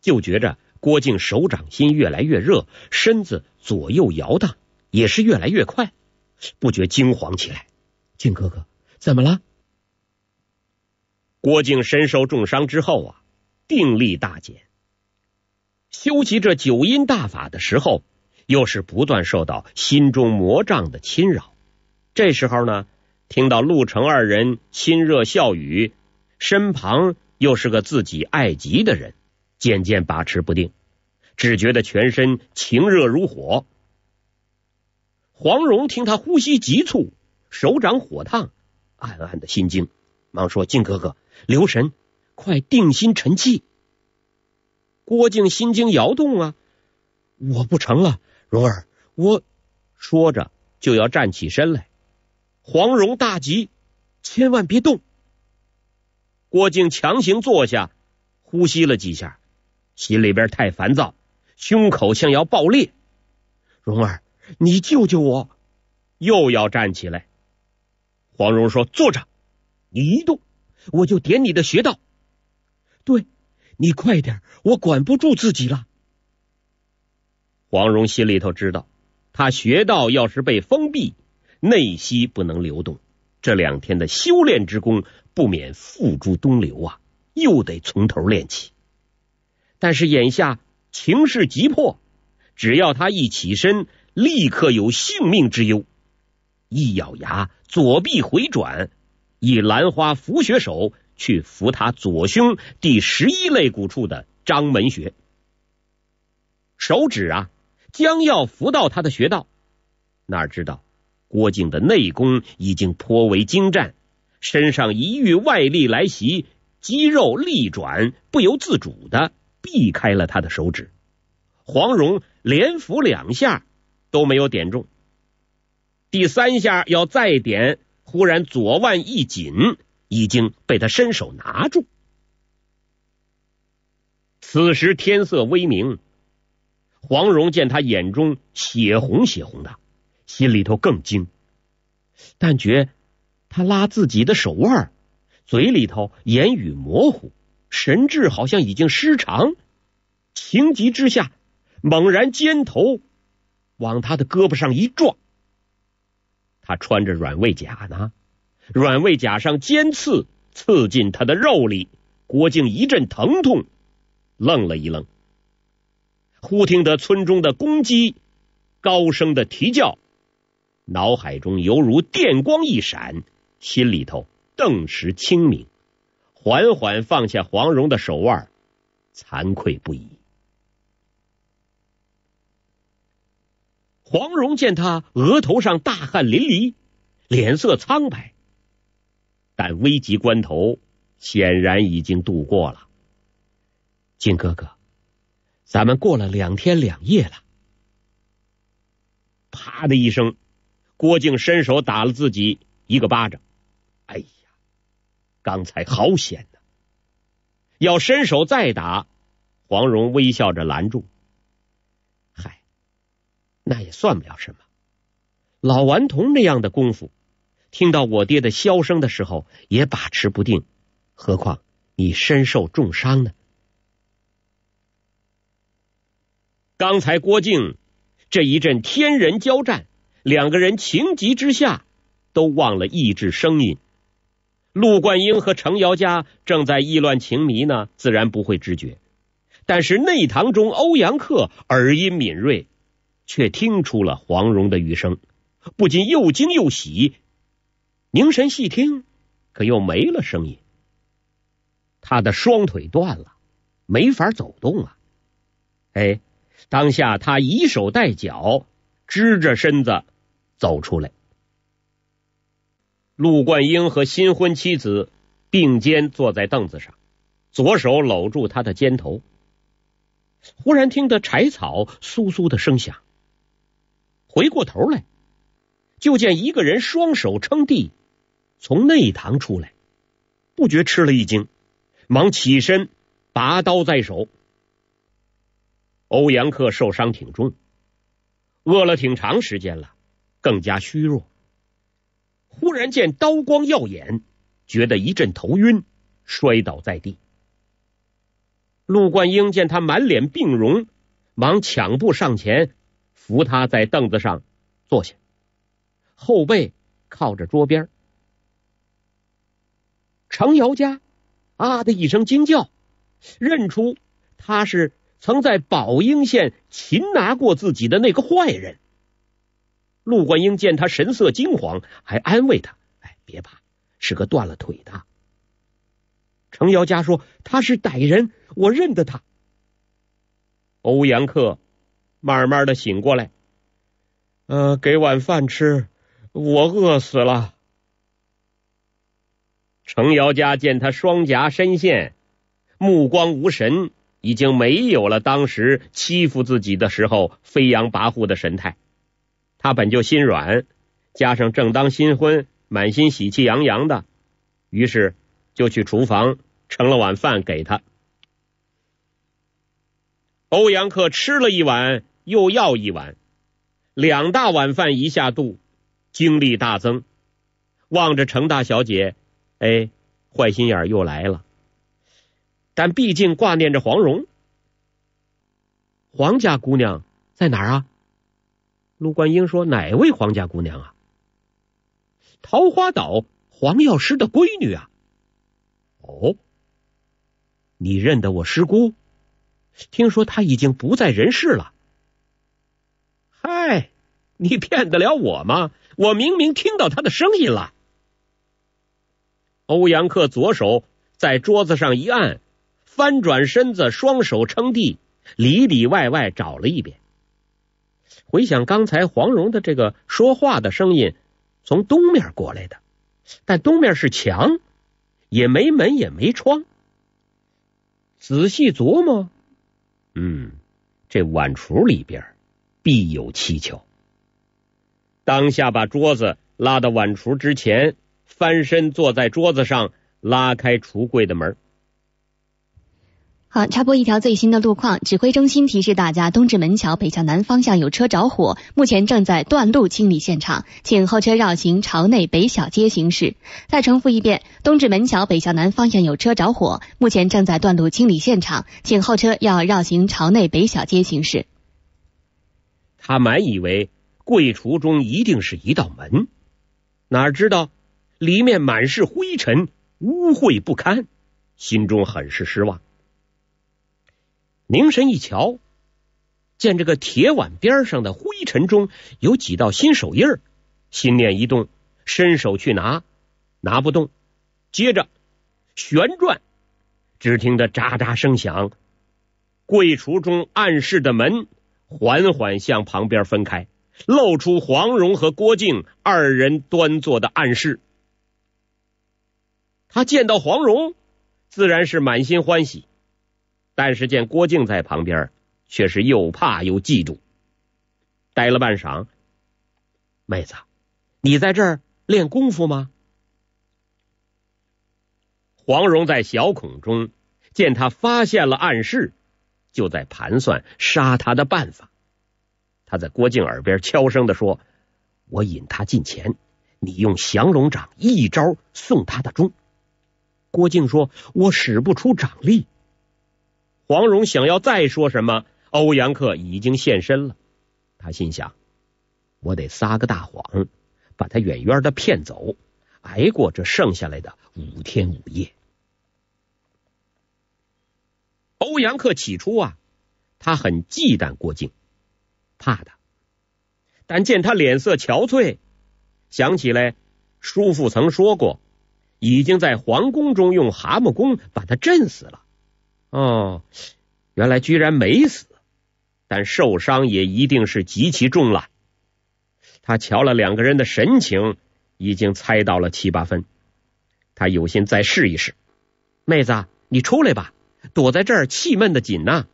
Speaker 1: 就觉着郭靖手掌心越来越热，身子左右摇荡也是越来越快，不觉惊惶起来。靖哥哥，怎么了？郭靖身受重伤之后啊，定力大减，修习这九阴大法的时候，又是不断受到心中魔障的侵扰。这时候呢，听到陆成二人亲热笑语，身旁又是个自己爱极的人，渐渐把持不定，只觉得全身情热如火。黄蓉听他呼吸急促，手掌火烫，暗暗的心惊，忙说：“靖哥哥，留神，快定心沉气。”郭靖心惊摇动啊，我不成了，蓉儿，我说着就要站起身来。黄蓉大急，千万别动。郭靖强行坐下，呼吸了几下，心里边太烦躁，胸口像要爆裂。蓉儿，你救救我！又要站起来。黄蓉说：“坐着，你一动，我就点你的穴道。对，你快点，我管不住自己了。”黄蓉心里头知道，他穴道要是被封闭。内息不能流动，这两天的修炼之功不免付诸东流啊！又得从头练起。但是眼下情势急迫，只要他一起身，立刻有性命之忧。一咬牙，左臂回转，以兰花扶穴手去扶他左胸第十一肋骨处的章门穴，手指啊，将要扶到他的穴道，哪知道？郭靖的内功已经颇为精湛，身上一遇外力来袭，肌肉力转，不由自主的避开了他的手指。黄蓉连扶两下都没有点中，第三下要再点，忽然左腕一紧，已经被他伸手拿住。此时天色微明，黄蓉见他眼中血红血红的。心里头更惊，但觉他拉自己的手腕，嘴里头言语模糊，神志好像已经失常。情急之下，猛然肩头往他的胳膊上一撞。他穿着软猬甲呢，软猬甲上尖刺刺进他的肉里，郭靖一阵疼痛，愣了一愣。忽听得村中的公鸡高声的啼叫，脑海中犹如电光一闪，心里头顿时清明，缓缓放下黄蓉的手腕，惭愧不已。黄蓉见他额头上大汗淋漓，脸色苍白，但危急关头显然已经度过了。靖哥哥。咱们过了两天两夜了，啪的一声，郭靖伸手打了自己一个巴掌。哎呀，刚才好险呐！要伸手再打，黄蓉微笑着拦住。那也算不了什么。老顽童那样的功夫，听到我爹的箫声的时候也把持不定，何况你身受重伤呢？刚才郭靖这一阵天人交战，两个人情急之下都忘了抑制声音。陆冠英和程瑶家正在意乱情迷呢，自然不会知觉。但是内堂中欧阳克耳音敏锐，却听出了黄蓉的语声，不禁又惊又喜。凝神细听，可又没了声音。他的双腿断了，没法走动啊！哎。当下，他以手带脚，支着身子走出来。陆冠英和新婚妻子并肩坐在凳子上，左手搂住他的肩头。忽然听得柴草簌簌的声响，回过头来，就见一个人双手撑地从内堂出来，不觉吃了一惊，忙起身拔刀在手。欧阳克受伤挺重，饿了挺长时间了，更加虚弱。忽然见刀光耀眼，觉得一阵头晕，摔倒在地。陆冠英见他满脸病容，忙抢步上前扶他在凳子上坐下，后背靠着桌边。程瑶家啊的一声惊叫，认出他是。曾在宝应县擒拿过自己的那个坏人，陆冠英见他神色惊慌，还安慰他：“哎，别怕，是个断了腿的。”程瑶家说：“他是歹人，我认得他。”欧阳克慢慢的醒过来，呃，给碗饭吃，我饿死了。程瑶家见他双颊深陷，目光无神。已经没有了当时欺负自己的时候飞扬跋扈的神态。他本就心软，加上正当新婚，满心喜气洋洋的，于是就去厨房盛了碗饭给他。欧阳克吃了一碗，又要一碗，两大碗饭一下肚，精力大增。望着程大小姐，哎，坏心眼又来了。但毕竟挂念着黄蓉，黄家姑娘在哪儿啊？陆冠英说：“哪位黄家姑娘啊？桃花岛黄药师的闺女啊？哦，你认得我师姑？听说她已经不在人世了。嗨，你骗得了我吗？我明明听到他的声音了。”欧阳克左手在桌子上一按。翻转身子，双手撑地，里里外外找了一遍。回想刚才黄蓉的这个说话的声音，从东面过来的，但东面是墙，也没门也没窗。仔细琢磨，嗯，这碗橱里边必有蹊跷。当下把桌子拉到碗橱之前，翻身坐在桌子上，拉开橱柜的门。
Speaker 3: 好，插播一条最新的路况。指挥中心提示大家，东直门桥北向南方向有车着火，目前正在断路清理现场，请后车绕行朝内北小街行驶。再重复一遍，东直门桥北向南方向有车着火，目前正在断路清理现场，请后车要绕行朝内北小街行驶。
Speaker 1: 他满以为柜橱中一定是一道门，哪知道里面满是灰尘，污秽不堪，心中很是失望。凝神一瞧，见这个铁碗边上的灰尘中有几道新手印儿，心念一动，伸手去拿，拿不动。接着旋转，只听得喳喳声响，柜橱中暗室的门缓缓向旁边分开，露出黄蓉和郭靖二人端坐的暗室。他见到黄蓉，自然是满心欢喜，但是见郭靖在旁边。却是又怕又嫉妒，待了半晌，妹子，你在这儿练功夫吗？黄蓉在小孔中见他发现了暗示，就在盘算杀他的办法。他在郭靖耳边悄声的说：“我引他近前，你用降龙掌一招送他的钟。”郭靖说：“我使不出掌力。”黄蓉想要再说什么。欧阳克已经现身了，他心想：我得撒个大谎，把他远远的骗走，挨过这剩下来的五天五夜。欧阳克起初啊，他很忌惮郭靖，怕他，但见他脸色憔悴，想起来叔父曾说过，已经在皇宫中用蛤蟆功把他震死了。哦，原来居然没死。但受伤也一定是极其重了。他瞧了两个人的神情，已经猜到了七八分。他有心再试一试。妹子，你出来吧，躲在这儿气闷的紧呐。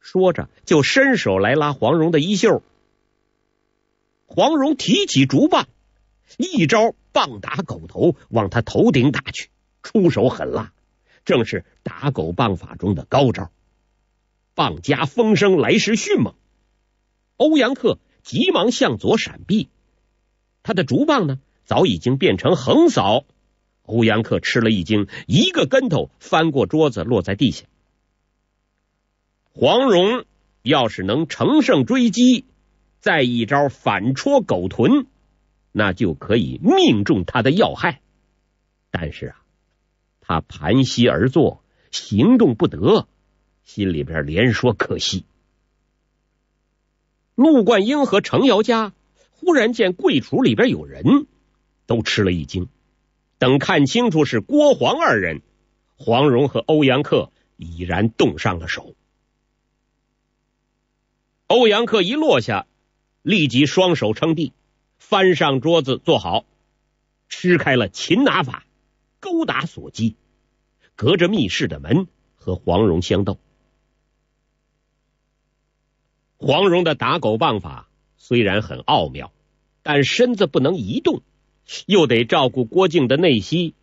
Speaker 1: 说着，就伸手来拉黄蓉的衣袖。黄蓉提起竹棒，一招棒打狗头，往他头顶打去，出手狠辣，正是打狗棒法中的高招。棒夹风声来势迅猛，欧阳克急忙向左闪避，他的竹棒呢早已经变成横扫。欧阳克吃了一惊，一个跟头翻过桌子，落在地下。黄蓉要是能乘胜追击，再一招反戳狗臀，那就可以命中他的要害。但是啊，他盘膝而坐，行动不得。心里边连说可惜。陆冠英和程瑶家忽然见柜橱里边有人，都吃了一惊。等看清楚是郭黄二人，黄蓉和欧阳克已然动上了手。欧阳克一落下，立即双手撑地，翻上桌子坐好，吃开了擒拿法，勾打锁击，隔着密室的门和黄蓉相斗。黄蓉的打狗棒法虽然很奥妙，但身子不能移动，又得照顾郭靖的内息，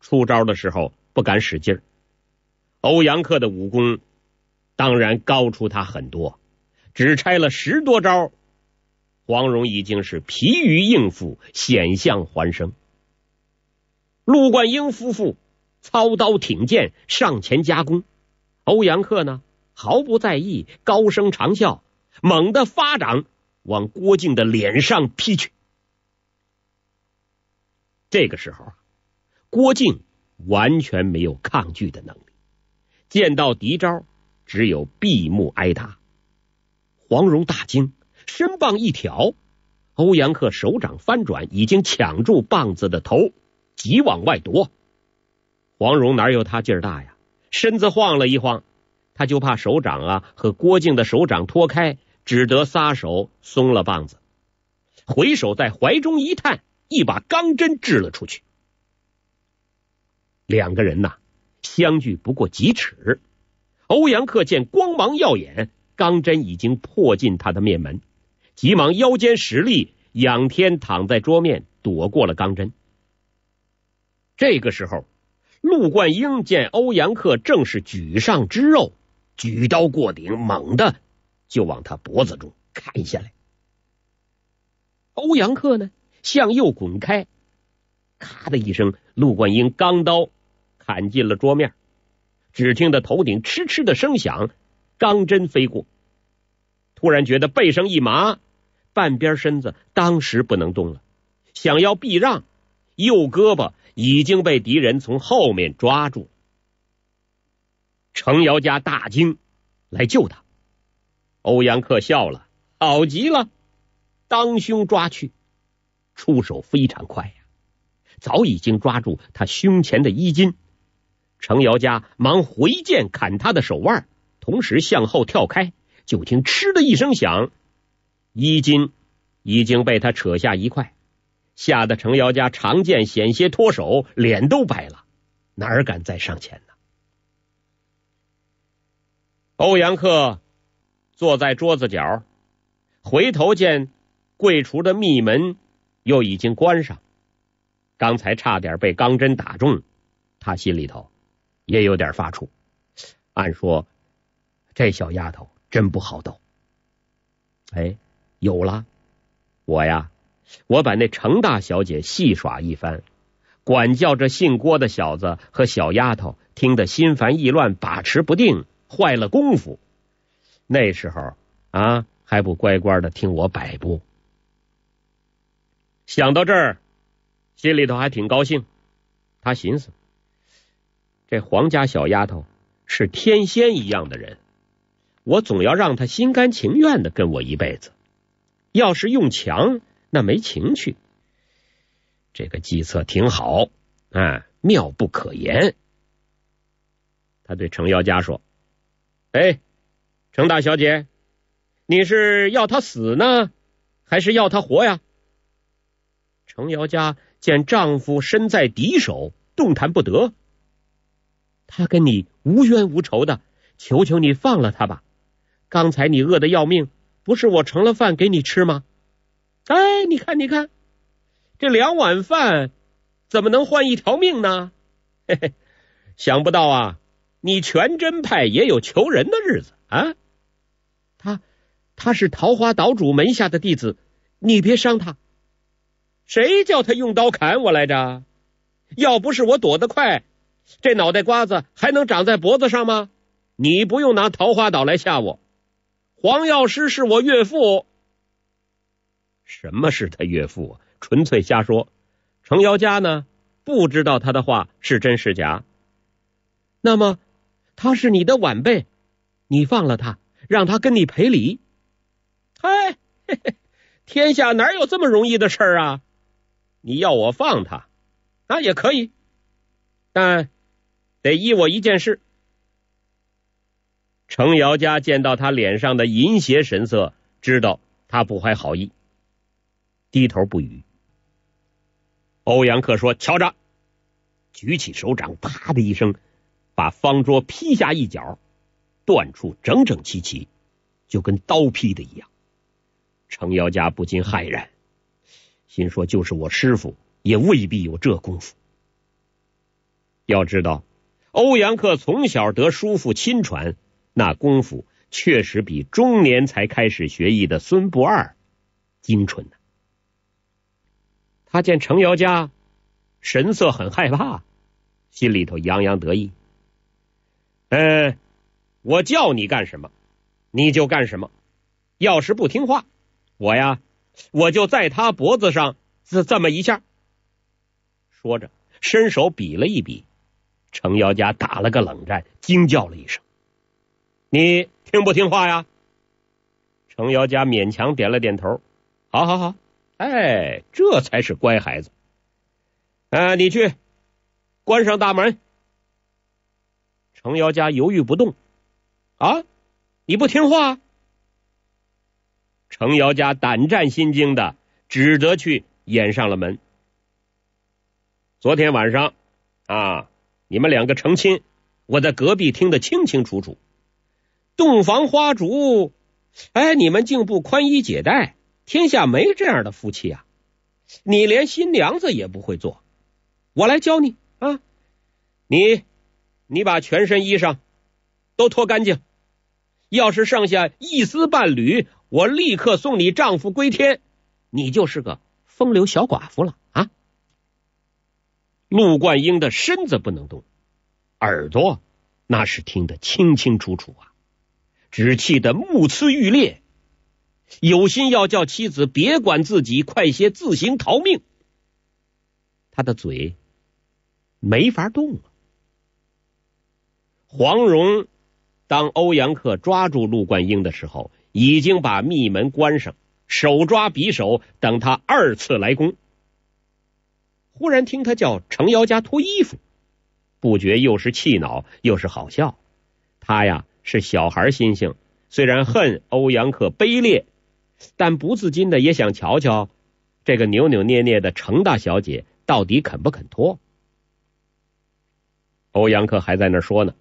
Speaker 1: 出招的时候不敢使劲。欧阳克的武功当然高出他很多，只拆了十多招，黄蓉已经是疲于应付，险象环生。陆冠英夫妇操刀挺剑上前夹攻，欧阳克呢毫不在意，高声长啸。猛地发掌往郭靖的脸上劈去。这个时候啊，郭靖完全没有抗拒的能力，见到敌招，只有闭目挨打。黄蓉大惊，身棒一挑，欧阳克手掌翻转，已经抢住棒子的头，急往外夺。黄蓉哪有他劲儿大呀？身子晃了一晃，他就怕手掌啊和郭靖的手掌脱开。只得撒手松了棒子，回首在怀中一探，一把钢针掷了出去。两个人呐，相距不过几尺。欧阳克见光芒耀眼，钢针已经破进他的面门，急忙腰间使力，仰天躺在桌面，躲过了钢针。这个时候，陆冠英见欧阳克正是举上之肉，举刀过顶，猛地。就往他脖子中砍下来。欧阳克呢，向右滚开，咔的一声，陆冠英钢刀砍进了桌面。只听得头顶嗤嗤的声响，钢针飞过。突然觉得背上一麻，半边身子当时不能动了，想要避让，右胳膊已经被敌人从后面抓住程瑶家大惊，来救他。欧阳克笑了，好极了，当胸抓去，出手非常快呀，早已经抓住他胸前的衣襟。程瑶家忙回剑砍他的手腕，同时向后跳开，就听“嗤”的一声响，衣襟已经被他扯下一块，吓得程瑶家长剑险些脱手，脸都白了，哪敢再上前呢？欧阳克。坐在桌子角，回头见柜橱的密门又已经关上，刚才差点被钢针打中，他心里头也有点发怵。按说这小丫头真不好斗。哎，有了，我呀，我把那程大小姐戏耍一番，管教这姓郭的小子和小丫头，听得心烦意乱，把持不定，坏了功夫。那时候啊，还不乖乖的听我摆布。想到这儿，心里头还挺高兴。他寻思，这黄家小丫头是天仙一样的人，我总要让她心甘情愿的跟我一辈子。要是用强，那没情趣。这个计策挺好，啊，妙不可言。他对程瑶家说：“哎。”程大小姐，你是要他死呢，还是要他活呀？程瑶家见丈夫身在敌手，动弹不得。他跟你无冤无仇的，求求你放了他吧。刚才你饿的要命，不是我盛了饭给你吃吗？哎，你看，你看，这两碗饭怎么能换一条命呢？嘿嘿，想不到啊，你全真派也有求人的日子啊！他，他是桃花岛主门下的弟子，你别伤他。谁叫他用刀砍我来着？要不是我躲得快，这脑袋瓜子还能长在脖子上吗？你不用拿桃花岛来吓我。黄药师是我岳父。什么是他岳父？纯粹瞎说。程瑶家呢？不知道他的话是真是假。那么他是你的晚辈，你放了他。让他跟你赔礼，嗨，天下哪有这么容易的事啊？你要我放他，那也可以，但得依我一件事。程瑶家见到他脸上的淫邪神色，知道他不怀好意，低头不语。欧阳克说：“瞧着！”举起手掌，啪的一声，把方桌劈下一角。断处整整齐齐，就跟刀劈的一样。程瑶家不禁骇然，心说：“就是我师傅，也未必有这功夫。”要知道，欧阳克从小得叔父亲传，那功夫确实比中年才开始学艺的孙不二精纯呢。他见程瑶家神色很害怕，心里头洋洋得意。嗯。我叫你干什么，你就干什么。要是不听话，我呀，我就在他脖子上这这么一下。说着，伸手比了一比，程瑶家打了个冷战，惊叫了一声：“你听不听话呀？”程瑶家勉强点了点头：“好好好，哎，这才是乖孩子。啊，你去关上大门。”程瑶家犹豫不动。啊！你不听话，程瑶家胆战心惊的，只得去掩上了门。昨天晚上啊，你们两个成亲，我在隔壁听得清清楚楚。洞房花烛，哎，你们竟不宽衣解带，天下没这样的夫妻啊！你连新娘子也不会做，我来教你啊！你，你把全身衣裳都脱干净。要是剩下一丝半缕，我立刻送你丈夫归天，你就是个风流小寡妇了啊！陆冠英的身子不能动，耳朵那是听得清清楚楚啊，只气得目眦欲裂，有心要叫妻子别管自己，快些自行逃命。他的嘴没法动了，黄蓉。当欧阳克抓住陆冠英的时候，已经把密门关上，手抓匕首，等他二次来攻。忽然听他叫程瑶家脱衣服，不觉又是气恼又是好笑。他呀是小孩心性，虽然恨欧阳克卑劣，但不自禁的也想瞧瞧这个扭扭捏捏的程大小姐到底肯不肯脱。欧阳克还在那说呢，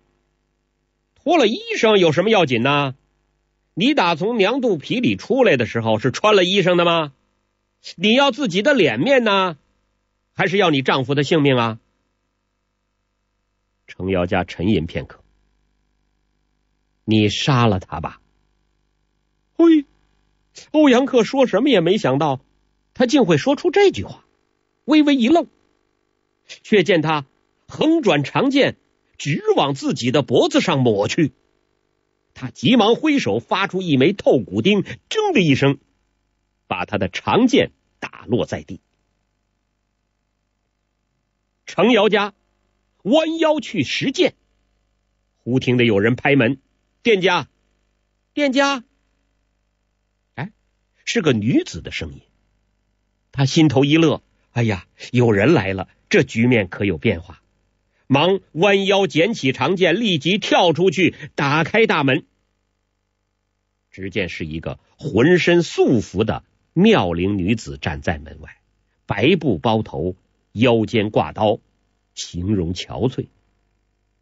Speaker 1: 脱了衣裳有什么要紧呢？你打从娘肚皮里出来的时候是穿了衣裳的吗？你要自己的脸面呢？还是要你丈夫的性命啊？程瑶家沉吟片刻，你杀了他吧。嘿，欧阳克说什么也没想到，他竟会说出这句话，微微一愣，却见他横转长剑，直往自己的脖子上抹去。他急忙挥手，发出一枚透骨钉，铮的一声，把他的长剑打落在地。程瑶家弯腰去拾剑，忽听得有人拍门：“店家，店家！”哎，是个女子的声音。他心头一乐：“哎呀，有人来了，这局面可有变化。”忙弯腰捡起长剑，立即跳出去，打开大门。只见是一个浑身素服的妙龄女子站在门外，白布包头。腰间挂刀，形容憔悴，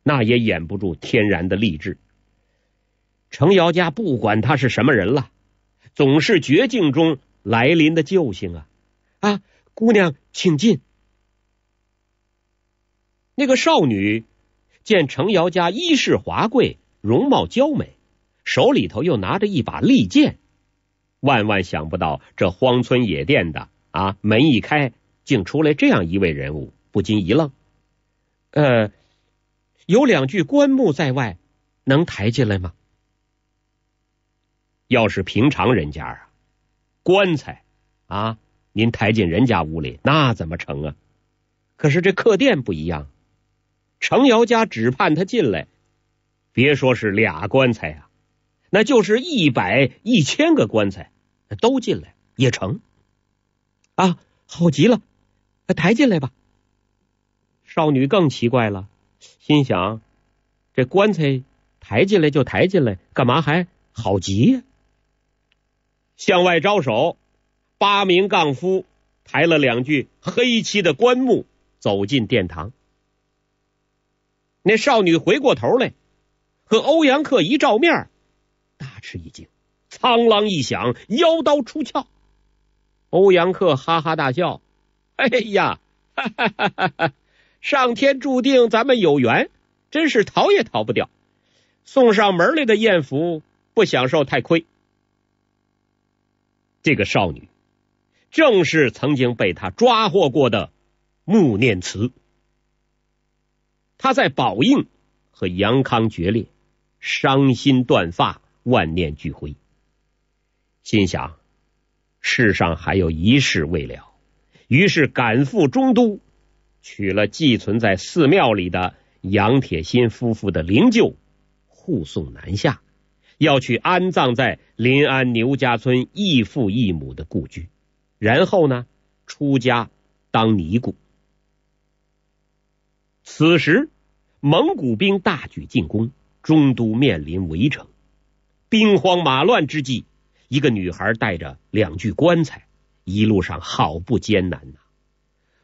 Speaker 1: 那也掩不住天然的励志。程瑶家不管他是什么人了，总是绝境中来临的救星啊！啊，姑娘，请进。那个少女见程瑶家衣饰华贵，容貌娇美，手里头又拿着一把利剑，万万想不到这荒村野店的啊，门一开。竟出来这样一位人物，不禁一愣。呃，有两具棺木在外，能抬进来吗？要是平常人家啊，棺材啊，您抬进人家屋里，那怎么成啊？可是这客店不一样，程瑶家只盼他进来，别说是俩棺材啊，那就是一百、一千个棺材都进来也成。啊，好极了！抬进来吧。少女更奇怪了，心想：这棺材抬进来就抬进来，干嘛还好极？向外招手，八名杠夫抬了两具黑漆的棺木走进殿堂。那少女回过头来，和欧阳克一照面，大吃一惊，苍啷一响，腰刀出鞘。欧阳克哈哈大笑。哎呀，哈哈哈哈哈！上天注定咱们有缘，真是逃也逃不掉。送上门来的艳福，不享受太亏。这个少女正是曾经被他抓获过的穆念慈。他在宝应和杨康决裂，伤心断发，万念俱灰，心想世上还有一事未了。于是赶赴中都，取了寄存在寺庙里的杨铁心夫妇的灵柩，护送南下，要去安葬在临安牛家村异父异母的故居，然后呢，出家当尼姑。此时，蒙古兵大举进攻，中都面临围城，兵荒马乱之际，一个女孩带着两具棺材。一路上好不艰难呐，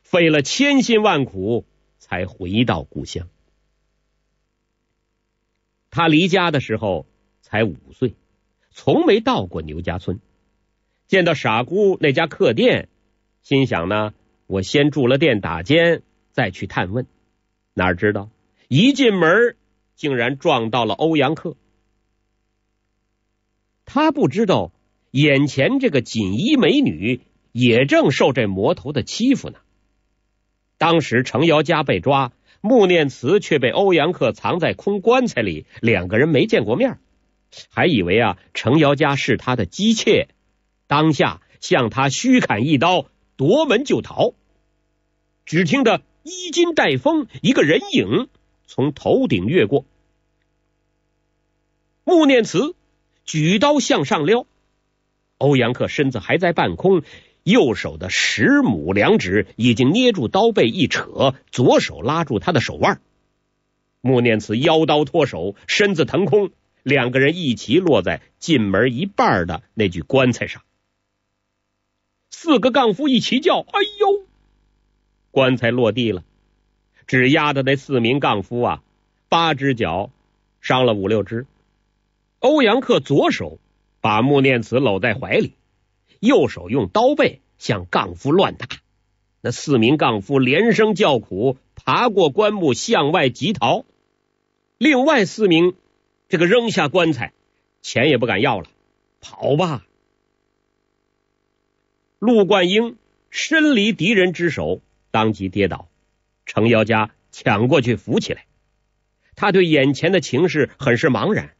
Speaker 1: 费了千辛万苦才回到故乡。他离家的时候才五岁，从没到过牛家村。见到傻姑那家客店，心想呢，我先住了店打尖，再去探问。哪知道一进门，竟然撞到了欧阳克。他不知道眼前这个锦衣美女。也正受这魔头的欺负呢。当时程瑶家被抓，穆念慈却被欧阳克藏在空棺材里，两个人没见过面，还以为啊程瑶家是他的姬妾，当下向他虚砍一刀，夺门就逃。只听得衣襟带风，一个人影从头顶越过，穆念慈举刀向上撩。欧阳克身子还在半空，右手的十拇两指已经捏住刀背一扯，左手拉住他的手腕。穆念慈腰刀脱手，身子腾空，两个人一起落在进门一半的那具棺材上。四个杠夫一齐叫：“哎呦！”棺材落地了，只压的那四名杠夫啊，八只脚伤了五六只。欧阳克左手。把穆念慈搂在怀里，右手用刀背向杠夫乱打。那四名杠夫连声叫苦，爬过棺木向外急逃。另外四名，这个扔下棺材，钱也不敢要了，跑吧！陆冠英身离敌人之手，当即跌倒。程瑶家抢过去扶起来。他对眼前的情势很是茫然，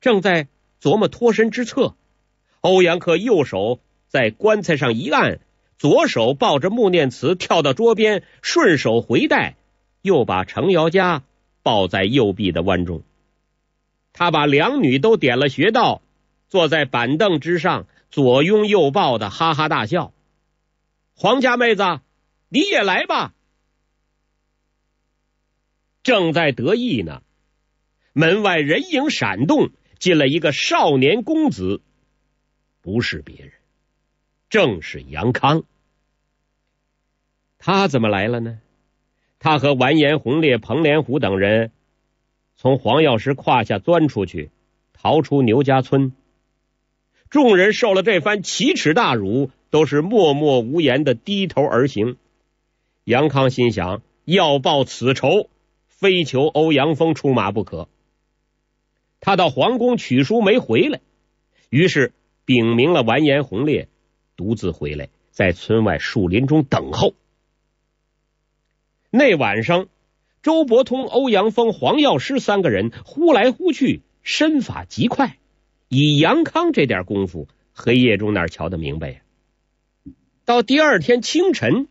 Speaker 1: 正在。琢磨脱身之策，欧阳克右手在棺材上一按，左手抱着穆念慈跳到桌边，顺手回带，又把程瑶家抱在右臂的弯中。他把两女都点了穴道，坐在板凳之上，左拥右抱的哈哈大笑。黄家妹子，你也来吧！正在得意呢，门外人影闪动。进了一个少年公子，不是别人，正是杨康。他怎么来了呢？他和完颜洪烈、彭连虎等人从黄药师胯下钻出去，逃出牛家村。众人受了这番奇耻大辱，都是默默无言的低头而行。杨康心想：要报此仇，非求欧阳锋出马不可。他到皇宫取书没回来，于是禀明了完颜洪烈，独自回来，在村外树林中等候。那晚上，周伯通、欧阳锋、黄药师三个人呼来呼去，身法极快。以杨康这点功夫，黑夜中哪瞧得明白呀？到第二天清晨，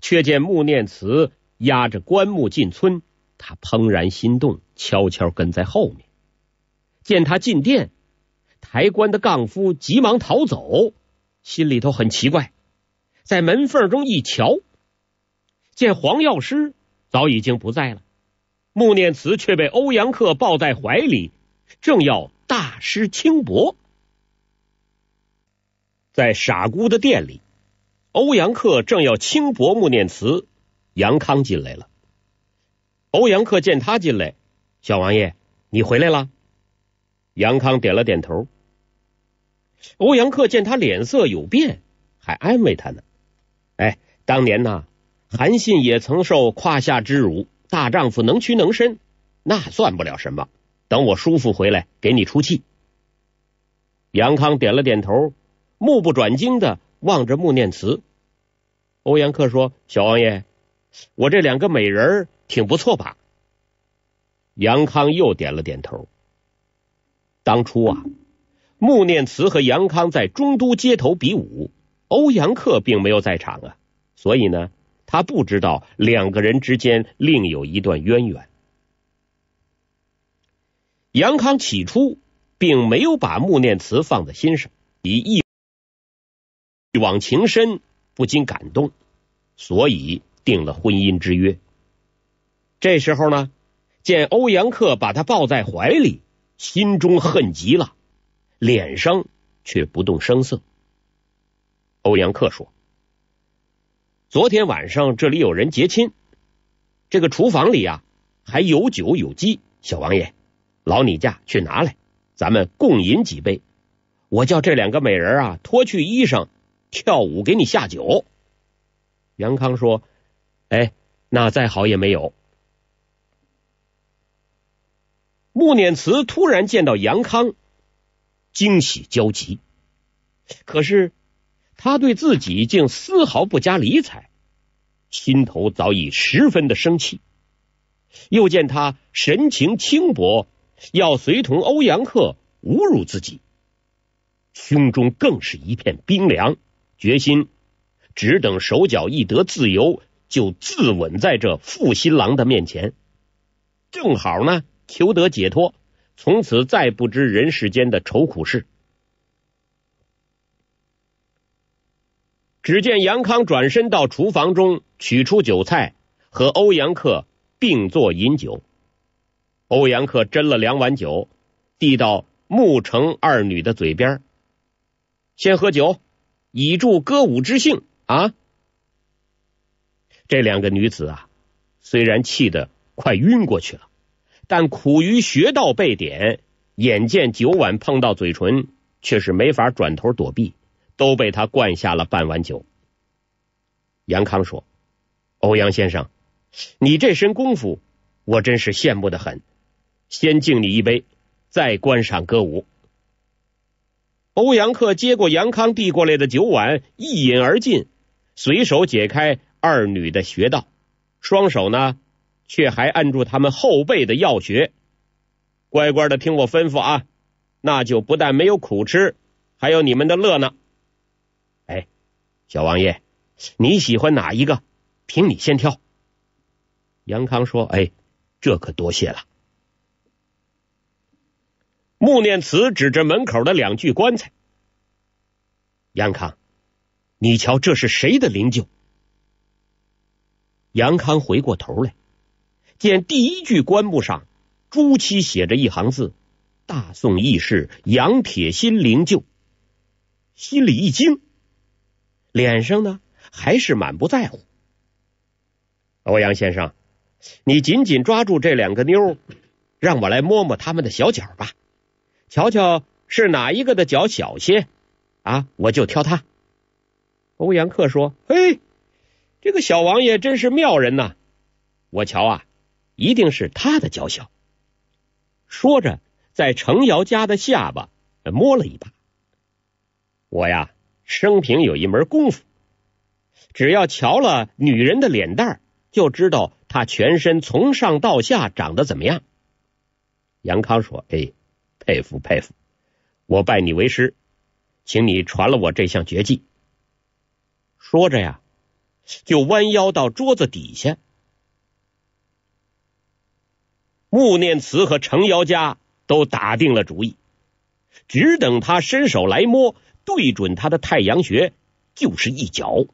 Speaker 1: 却见穆念慈压着棺木进村，他怦然心动，悄悄跟在后面。见他进殿，抬棺的杠夫急忙逃走，心里头很奇怪，在门缝中一瞧，见黄药师早已经不在了，穆念慈却被欧阳克抱在怀里，正要大施轻薄。在傻姑的店里，欧阳克正要轻薄穆念慈，杨康进来了。欧阳克见他进来，小王爷，你回来了。杨康点了点头。欧阳克见他脸色有变，还安慰他呢：“哎，当年呐，韩信也曾受胯下之辱，大丈夫能屈能伸，那算不了什么。等我叔父回来，给你出气。”杨康点了点头，目不转睛的望着穆念慈。欧阳克说：“小王爷，我这两个美人挺不错吧？”杨康又点了点头。当初啊，穆念慈和杨康在中都街头比武，欧阳克并没有在场啊，所以呢，他不知道两个人之间另有一段渊源。杨康起初并没有把穆念慈放在心上，以一一往情深，不禁感动，所以定了婚姻之约。这时候呢，见欧阳克把他抱在怀里。心中恨极了，脸上却不动声色。欧阳克说：“昨天晚上这里有人结亲，这个厨房里啊还有酒有鸡。小王爷，劳你驾去拿来，咱们共饮几杯。我叫这两个美人啊脱去衣裳跳舞给你下酒。”杨康说：“哎，那再好也没有。”穆念慈突然见到杨康，惊喜交集。可是他对自己竟丝毫不加理睬，心头早已十分的生气。又见他神情轻薄，要随同欧阳克侮辱自己，胸中更是一片冰凉，决心只等手脚一得自由，就自刎在这负心郎的面前。正好呢。求得解脱，从此再不知人世间的愁苦事。只见杨康转身到厨房中取出酒菜，和欧阳克并坐饮酒。欧阳克斟了两碗酒，递到穆成二女的嘴边，先喝酒，以助歌舞之兴啊！这两个女子啊，虽然气得快晕过去了，但苦于穴道被点，眼见酒碗碰到嘴唇，却是没法转头躲避，都被他灌下了半碗酒。杨康说：“欧阳先生，你这身功夫，我真是羡慕的很。先敬你一杯，再观赏歌舞。”欧阳克接过杨康递过来的酒碗，一饮而尽，随手解开。二女的穴道，双手呢，却还按住他们后背的要穴，乖乖的听我吩咐啊！那就不但没有苦吃，还有你们的乐呢。哎，小王爷，你喜欢哪一个？凭你先挑。杨康说：“哎，这可多谢了。”穆念慈指着门口的两具棺材：“杨康，你瞧，这是谁的灵柩？”杨康回过头来，见第一具棺木上朱漆写着一行字：“大宋义士杨铁心灵柩。”心里一惊，脸上呢还是满不在乎。欧阳先生，你紧紧抓住这两个妞，让我来摸摸他们的小脚吧，瞧瞧是哪一个的脚小些啊，我就挑他。欧阳克说：“嘿。”这个小王爷真是妙人呐！我瞧啊，一定是他的脚小。说着，在程瑶家的下巴摸了一把。我呀，生平有一门功夫，只要瞧了女人的脸蛋就知道她全身从上到下长得怎么样。杨康说：“哎，佩服佩服，我拜你为师，请你传了我这项绝技。”说着呀。就弯腰到桌子底下，穆念慈和程瑶家都打定了主意，只等他伸手来摸，对准他的太阳穴就是一脚。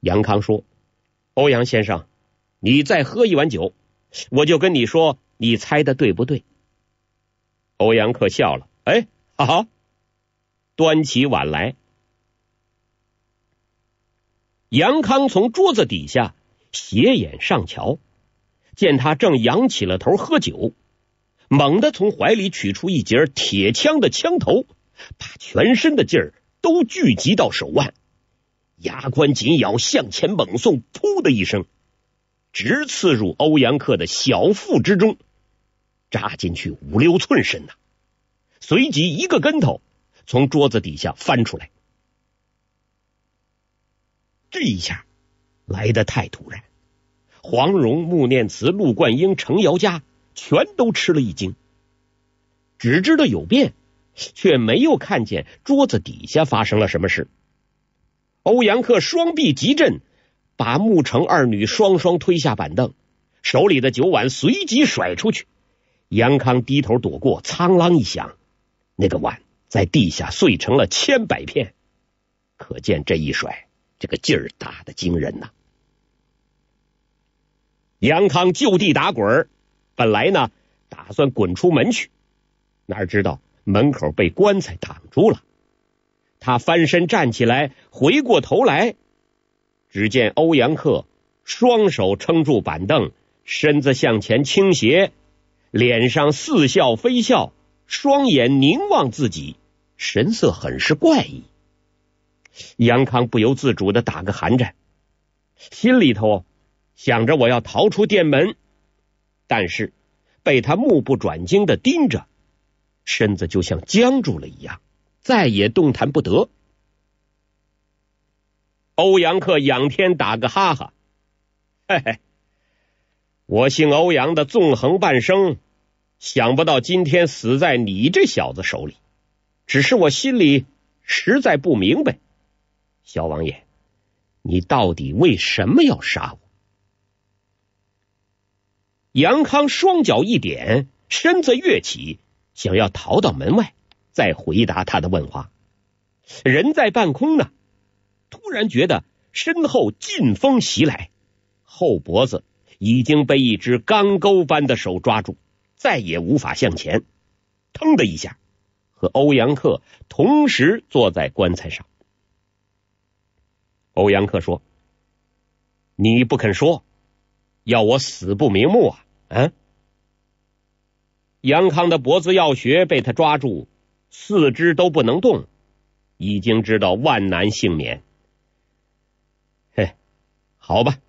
Speaker 1: 杨康说：“欧阳先生，你再喝一碗酒，我就跟你说，你猜的对不对？”欧阳克笑了：“哎，好，端起碗来。”杨康从桌子底下斜眼上瞧，见他正仰起了头喝酒，猛地从怀里取出一截铁枪的枪头，把全身的劲儿都聚集到手腕，牙关紧咬，向前猛送，噗的一声，直刺入欧阳克的小腹之中，扎进去五六寸深呐！随即一个跟头从桌子底下翻出来。这一下来的太突然，黄蓉、穆念慈、陆冠英、程瑶家全都吃了一惊，只知道有变，却没有看见桌子底下发生了什么事。欧阳克双臂急震，把穆成二女双双推下板凳，手里的酒碗随即甩出去。杨康低头躲过，苍啷一响，那个碗在地下碎成了千百片。可见这一甩。这个劲儿大的惊人呐！杨康就地打滚本来呢打算滚出门去，哪知道门口被棺材挡住了。他翻身站起来，回过头来，只见欧阳克双手撑住板凳，身子向前倾斜，脸上似笑非笑，双眼凝望自己，神色很是怪异。杨康不由自主的打个寒颤，心里头想着我要逃出店门，但是被他目不转睛的盯着，身子就像僵住了一样，再也动弹不得。欧阳克仰天打个哈哈，嘿嘿，我姓欧阳的纵横半生，想不到今天死在你这小子手里，只是我心里实在不明白。小王爷，你到底为什么要杀我？杨康双脚一点，身子跃起，想要逃到门外，再回答他的问话。人在半空呢，突然觉得身后劲风袭来，后脖子已经被一只钢钩般的手抓住，再也无法向前。腾的一下，和欧阳克同时坐在棺材上。欧阳克说：“你不肯说，要我死不瞑目啊？”啊。杨康的脖子要穴被他抓住，四肢都不能动，已经知道万难幸免。嘿，好吧，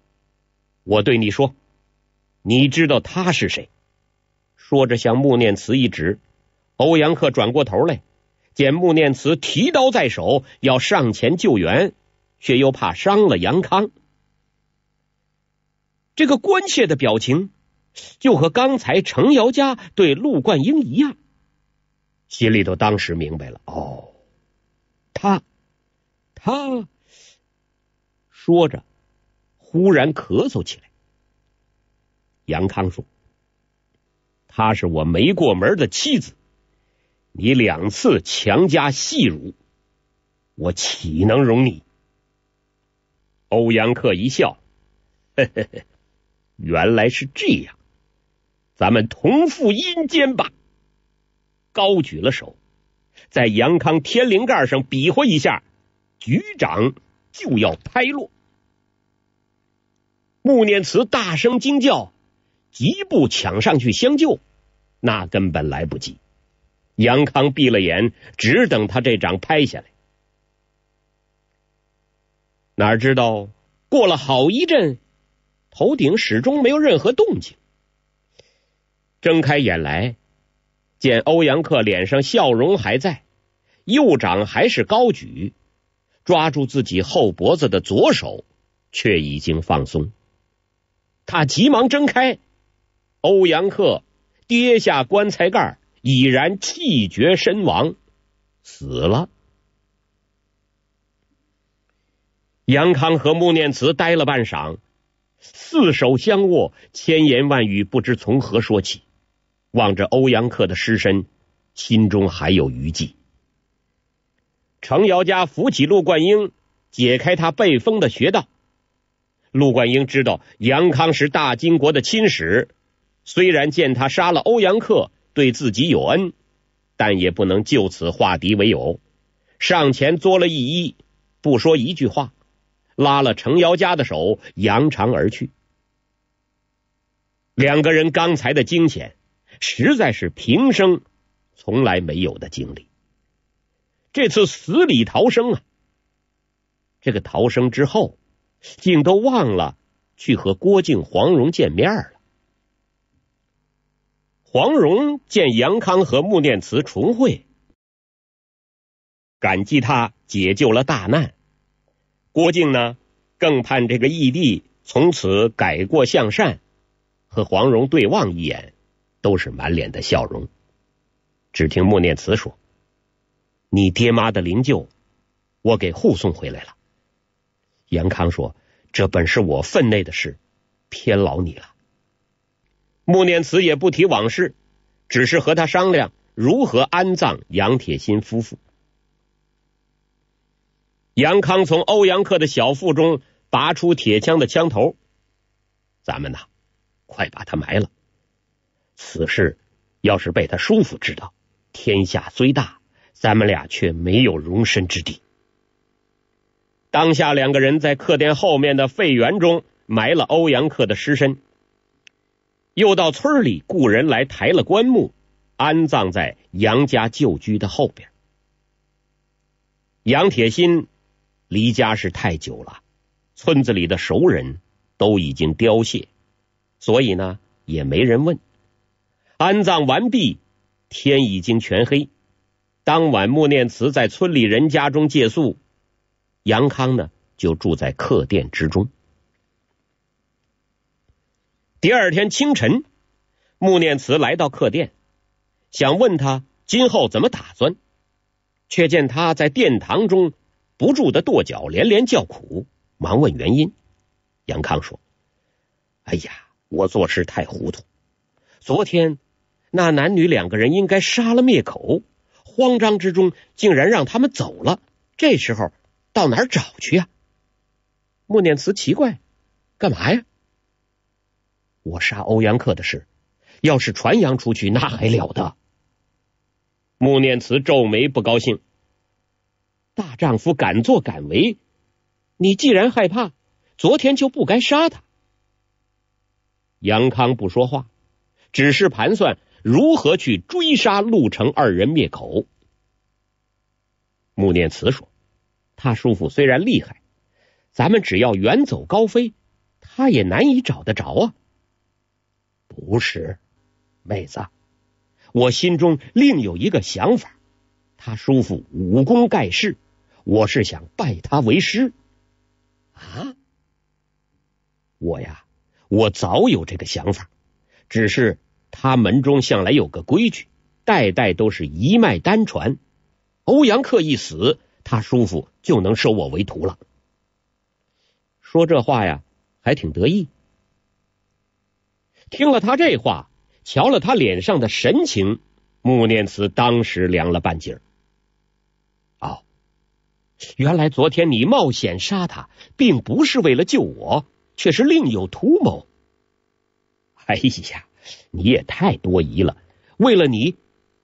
Speaker 1: 我对你说，你知道他是谁？说着向穆念慈一指。欧阳克转过头来，见穆念慈提刀在手，要上前救援，却又怕伤了杨康。这个关切的表情，就和刚才程瑶家对陆冠英一样。心里头当时明白了，哦，他，他，说着，忽然咳嗽起来。杨康说：“她是我没过门的妻子。”你两次强加戏辱，我岂能容你？欧阳克一笑，嘿嘿嘿，原来是这样，咱们同赴阴间吧。高举了手，在杨康天灵盖上比划一下，举掌就要拍落。穆念慈大声惊叫，急步抢上去相救，那根本来不及。杨康闭了眼，只等他这掌拍下来。哪知道过了好一阵，头顶始终没有任何动静。睁开眼来，见欧阳克脸上笑容还在，右掌还是高举，抓住自己后脖子的左手却已经放松。他急忙睁开，欧阳克跌下棺材盖已然气绝身亡，死了。杨康和穆念慈呆了半晌，四手相握，千言万语不知从何说起。望着欧阳克的尸身，心中还有余悸。程瑶家扶起陆冠英，解开他被封的穴道。陆冠英知道杨康是大金国的亲使，虽然见他杀了欧阳克。对自己有恩，但也不能就此化敌为友。上前作了一揖，不说一句话，拉了程瑶家的手，扬长而去。两个人刚才的惊险，实在是平生从来没有的经历。这次死里逃生啊！这个逃生之后，竟都忘了去和郭靖、黄蓉见面了。黄蓉见杨康和穆念慈重会，感激他解救了大难。郭靖呢，更盼这个义弟从此改过向善。和黄蓉对望一眼，都是满脸的笑容。只听穆念慈说：“你爹妈的灵柩，我给护送回来了。”杨康说：“这本是我分内的事，偏劳你了。”穆念慈也不提往事，只是和他商量如何安葬杨铁心夫妇。杨康从欧阳克的小腹中拔出铁枪的枪头，咱们呐，快把他埋了。此事要是被他叔父知道，天下虽大，咱们俩却没有容身之地。当下，两个人在客店后面的废园中埋了欧阳克的尸身。又到村里雇人来抬了棺木，安葬在杨家旧居的后边。杨铁心离家是太久了，村子里的熟人都已经凋谢，所以呢也没人问。安葬完毕，天已经全黑。当晚，穆念慈在村里人家中借宿，杨康呢就住在客店之中。第二天清晨，穆念慈来到客店，想问他今后怎么打算，却见他在殿堂中不住的跺脚，连连叫苦，忙问原因。杨康说：“哎呀，我做事太糊涂，昨天那男女两个人应该杀了灭口，慌张之中竟然让他们走了。这时候到哪儿找去呀？穆念慈奇怪，干嘛呀？我杀欧阳克的事，要是传扬出去，那还了得！穆念慈皱眉不高兴。大丈夫敢作敢为，你既然害怕，昨天就不该杀他。杨康不说话，只是盘算如何去追杀陆成二人灭口。穆念慈说：“他叔父虽然厉害，咱们只要远走高飞，他也难以找得着啊。”不是，妹子，我心中另有一个想法。他叔父武功盖世。我是想拜他为师啊！我呀，我早有这个想法，只是他门中向来有个规矩，代代都是一脉单传。欧阳克一死，他叔父就能收我为徒了。说这话呀，还挺得意。听了他这话，瞧了他脸上的神情，穆念慈当时凉了半截儿。哦原来昨天你冒险杀他，并不是为了救我，却是另有图谋。哎呀，你也太多疑了！为了你，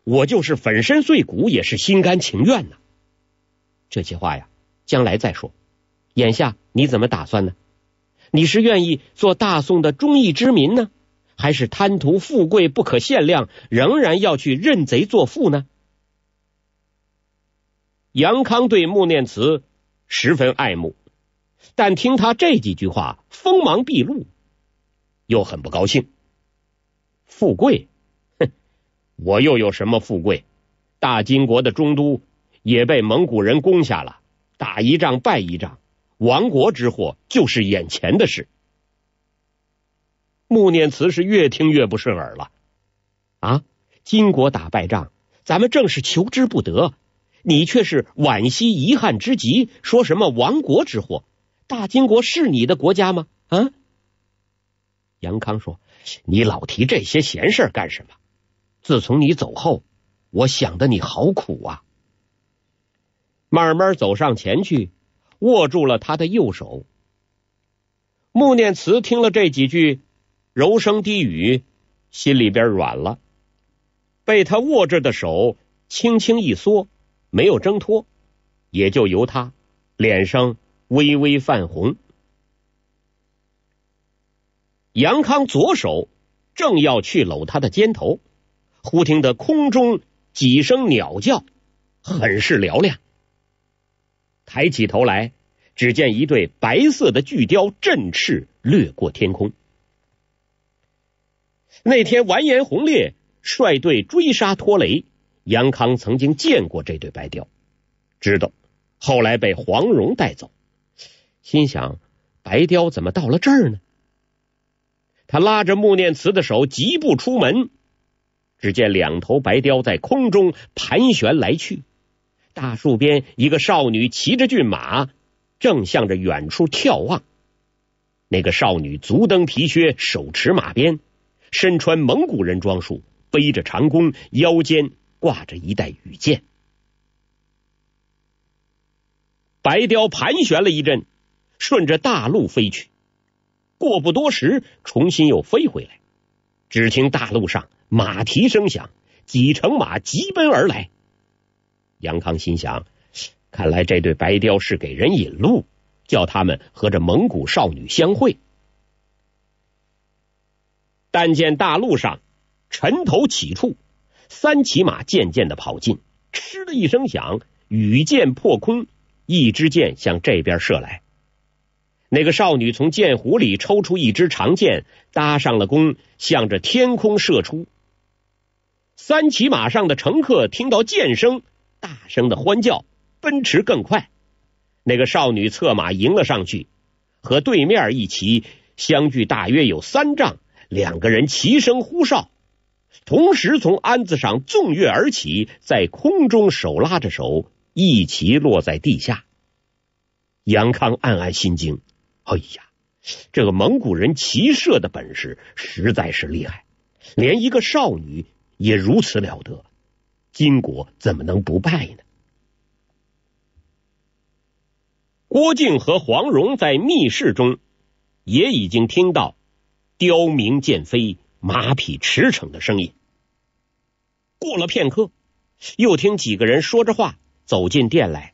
Speaker 1: 我就是粉身碎骨也是心甘情愿呐。这些话呀，将来再说。眼下你怎么打算呢？你是愿意做大宋的忠义之民呢，还是贪图富贵不可限量，仍然要去认贼作父呢？杨康对穆念慈十分爱慕，但听他这几句话锋芒毕露，又很不高兴。富贵，哼，我又有什么富贵？大金国的中都也被蒙古人攻下了，打一仗败一仗，亡国之祸就是眼前的事。穆念慈是越听越不顺耳了。啊，金国打败仗，咱们正是求之不得。你却是惋惜遗憾之极，说什么亡国之祸？大金国是你的国家吗？啊！杨康说：“你老提这些闲事干什么？自从你走后，我想的你好苦啊！”慢慢走上前去，握住了他的右手。穆念慈听了这几句柔声低语，心里边软了，被他握着的手轻轻一缩。没有挣脱，也就由他脸上微微泛红。杨康左手正要去搂他的肩头，忽听得空中几声鸟叫，很是嘹亮。抬起头来，只见一对白色的巨雕振翅掠过天空。那天完颜洪烈率队追杀拖雷。杨康曾经见过这对白雕，知道后来被黄蓉带走，心想白雕怎么到了这儿呢？他拉着穆念慈的手，疾步出门。只见两头白雕在空中盘旋来去，大树边一个少女骑着骏马，正向着远处眺望。那个少女足蹬皮靴，手持马鞭，身穿蒙古人装束，背着长弓，腰间。挂着一袋羽箭，白雕盘旋了一阵，顺着大路飞去。过不多时，重新又飞回来。只听大路上马蹄声响，几乘马急奔而来。杨康心想：看来这对白雕是给人引路，叫他们和这蒙古少女相会。但见大路上尘头起处。三骑马渐渐的跑近，嗤的一声响，羽箭破空，一支箭向这边射来。那个少女从箭壶里抽出一支长箭，搭上了弓，向着天空射出。三骑马上的乘客听到箭声，大声的欢叫，奔驰更快。那个少女策马迎了上去，和对面一骑相距大约有三丈，两个人齐声呼哨。同时从鞍子上纵跃而起，在空中手拉着手，一齐落在地下。杨康暗暗心惊：“哎呀，这个蒙古人骑射的本事实在是厉害，连一个少女也如此了得，金国怎么能不败呢？郭靖和黄蓉在密室中也已经听到刁鸣剑飞、马匹驰骋的声音。过了片刻，又听几个人说着话走进店来。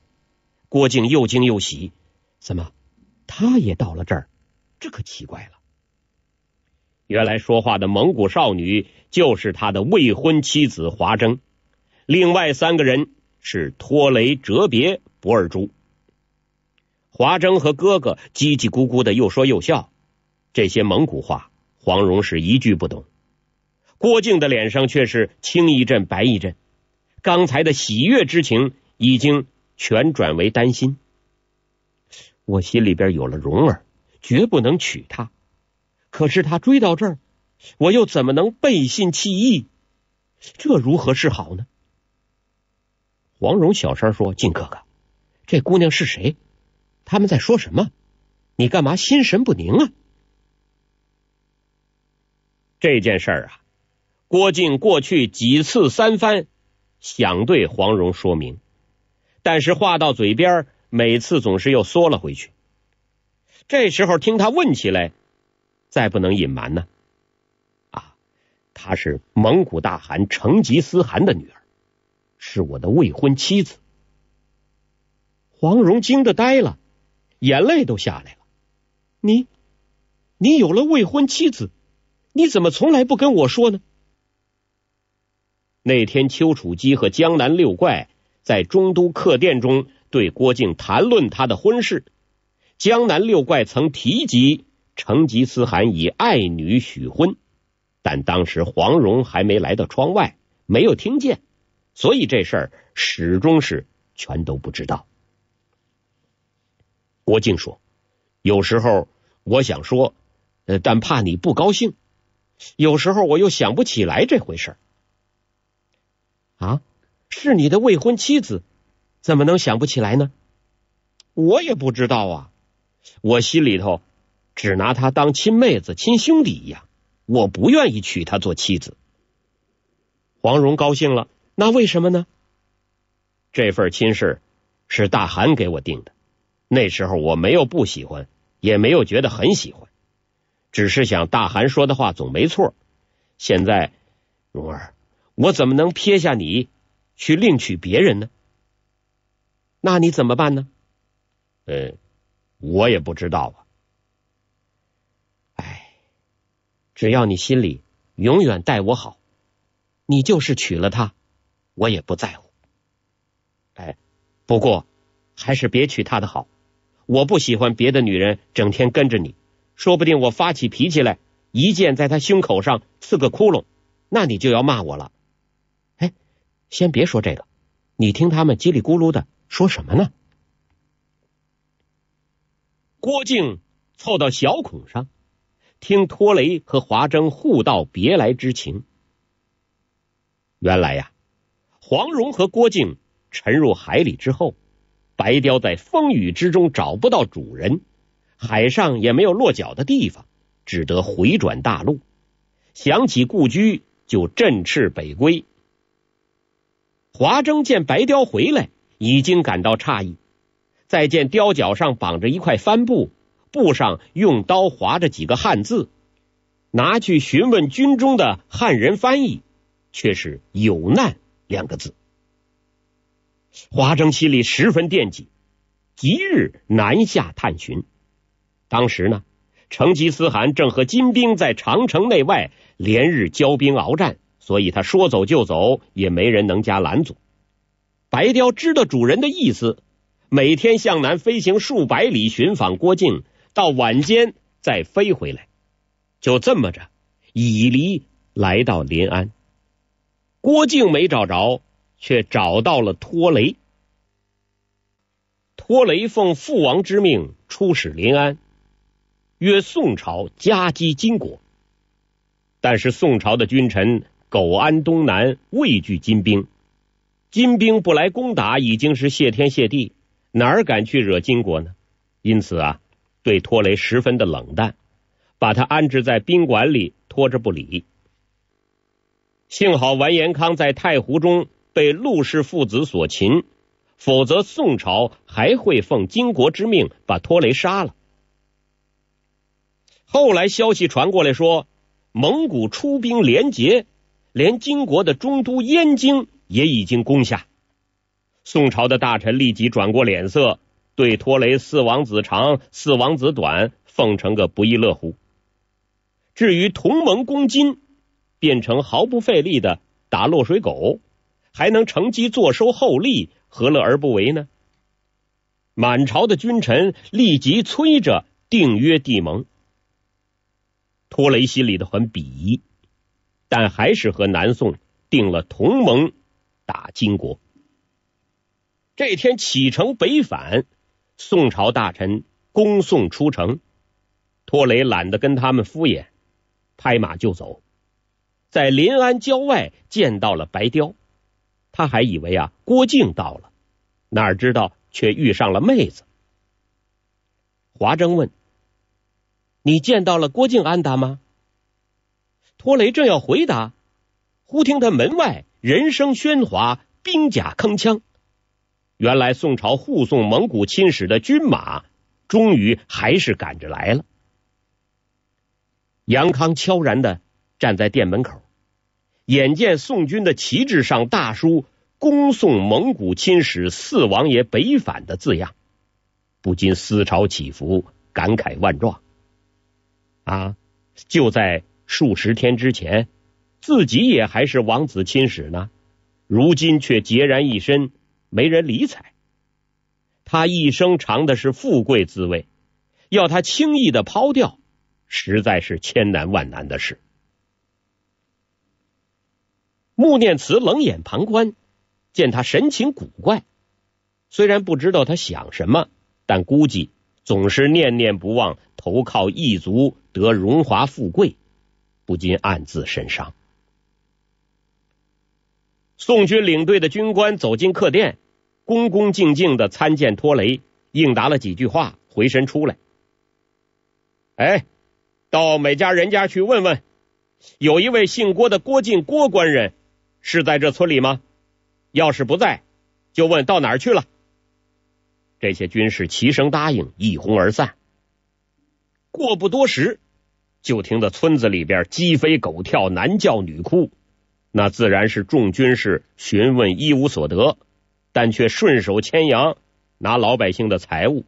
Speaker 1: 郭靖又惊又喜，怎么他也到了这儿？这可奇怪了。原来说话的蒙古少女就是他的未婚妻子华筝，另外三个人是拖雷、哲别、博尔珠。华筝和哥哥叽叽咕咕的又说又笑，这些蒙古话黄蓉是一句不懂。郭靖的脸上却是青一阵白一阵，刚才的喜悦之情已经全转为担心。我心里边有了蓉儿，绝不能娶她。可是她追到这儿，我又怎么能背信弃义？这如何是好呢？黄蓉小声说：“靖哥哥，这姑娘是谁？他们在说什么？你干嘛心神不宁啊？”这件事儿啊，郭靖过去几次三番想对黄蓉说明，但是话到嘴边，每次总是又缩了回去。这时候听他问起来。再不能隐瞒呢，啊，她是蒙古大汗成吉思汗的女儿，是我的未婚妻子。黄蓉惊得呆了，眼泪都下来了。你，你有了未婚妻子，你怎么从来不跟我说呢？那天丘处机和江南六怪在中都客店中对郭靖谈论他的婚事，江南六怪曾提及。成吉思汗以爱女许婚，但当时黄蓉还没来到窗外，没有听见，所以这事儿始终是全都不知道。郭靖说：“有时候我想说，呃，但怕你不高兴；有时候我又想不起来这回事啊，是你的未婚妻子，怎么能想不起来呢？我也不知道啊，我心里头。”只拿她当亲妹子、亲兄弟一样，我不愿意娶她做妻子。黄蓉高兴了，那为什么呢？这份亲事是大汗给我定的，那时候我没有不喜欢，也没有觉得很喜欢，只是想大汗说的话总没错。现在，蓉儿，我怎么能撇下你去另娶别人呢？那你怎么办呢？呃，我也不知道啊。哎只要你心里永远待我好，你就是娶了她，我也不在乎。哎，不过还是别娶她的好。我不喜欢别的女人整天跟着你，说不定我发起脾气来，一剑在他胸口上刺个窟窿，那你就要骂我了。哎，先别说这个，你听他们叽里咕噜的说什么呢？郭靖凑到小孔上。听托雷和华筝互道别来之情。原来呀，黄蓉和郭靖沉入海里之后，白雕在风雨之中找不到主人，海上也没有落脚的地方，只得回转大陆。想起故居，就振翅北归。华筝见白雕回来，已经感到诧异，再见雕脚上绑着一块帆布。布上用刀划着几个汉字，拿去询问军中的汉人翻译，却是“有难”两个字。华筝心里十分惦记，即日南下探寻。当时呢，成吉思汗正和金兵在长城内外连日交兵鏖战，所以他说走就走，也没人能加拦阻。白雕知道主人的意思，每天向南飞行数百里寻访郭靖。到晚间再飞回来，就这么着，以离来到临安。郭靖没找着，却找到了托雷。托雷奉父王之命出使临安，约宋朝夹击金国。但是宋朝的君臣苟安东南，畏惧金兵。金兵不来攻打，已经是谢天谢地，哪儿敢去惹金国呢？因此啊。对托雷十分的冷淡，把他安置在宾馆里，拖着不理。幸好完颜康在太湖中被陆氏父子所擒，否则宋朝还会奉金国之命把拖雷杀了。后来消息传过来说，蒙古出兵连捷，连金国的中都燕京也已经攻下。宋朝的大臣立即转过脸色，对拖雷四王子长、四王子短奉承个不亦乐乎。至于同盟攻金，变成毫不费力的打落水狗，还能乘机坐收厚利，何乐而不为呢？满朝的君臣立即催着订约缔盟。托雷心里头很鄙夷，但还是和南宋定了同盟，打金国。这天启程北返，宋朝大臣恭送出城，托雷懒得跟他们敷衍，拍马就走，在临安郊外见到了白雕，他还以为啊郭靖到了，哪知道却遇上了妹子。华筝问。你见到了郭靖安达吗？托雷正要回答，忽听他门外人声喧哗，兵甲铿锵。原来宋朝护送蒙古亲使的军马，终于还是赶着来了。杨康悄然的站在店门口，眼见宋军的旗帜上大书“恭送蒙古亲使四王爷北返”的字样，不禁思潮起伏，感慨万状。啊！就在数十天之前，自己也还是王子亲使呢，如今却孑然一身，没人理睬。他一生尝的是富贵滋味，要他轻易的抛掉，实在是千难万难的事。穆念慈冷眼旁观，见他神情古怪，虽然不知道他想什么，但估计。总是念念不忘投靠异族得荣华富贵，不禁暗自神伤。宋军领队的军官走进客店，恭恭敬敬的参见托雷，应答了几句话，回身出来。哎，到每家人家去问问，有一位姓郭的郭靖郭官人是在这村里吗？要是不在，就问到哪儿去了。这些军士齐声答应，一哄而散。过不多时，就听到村子里边鸡飞狗跳，男叫女哭。那自然是众军士询问一无所得，但却顺手牵羊拿老百姓的财物。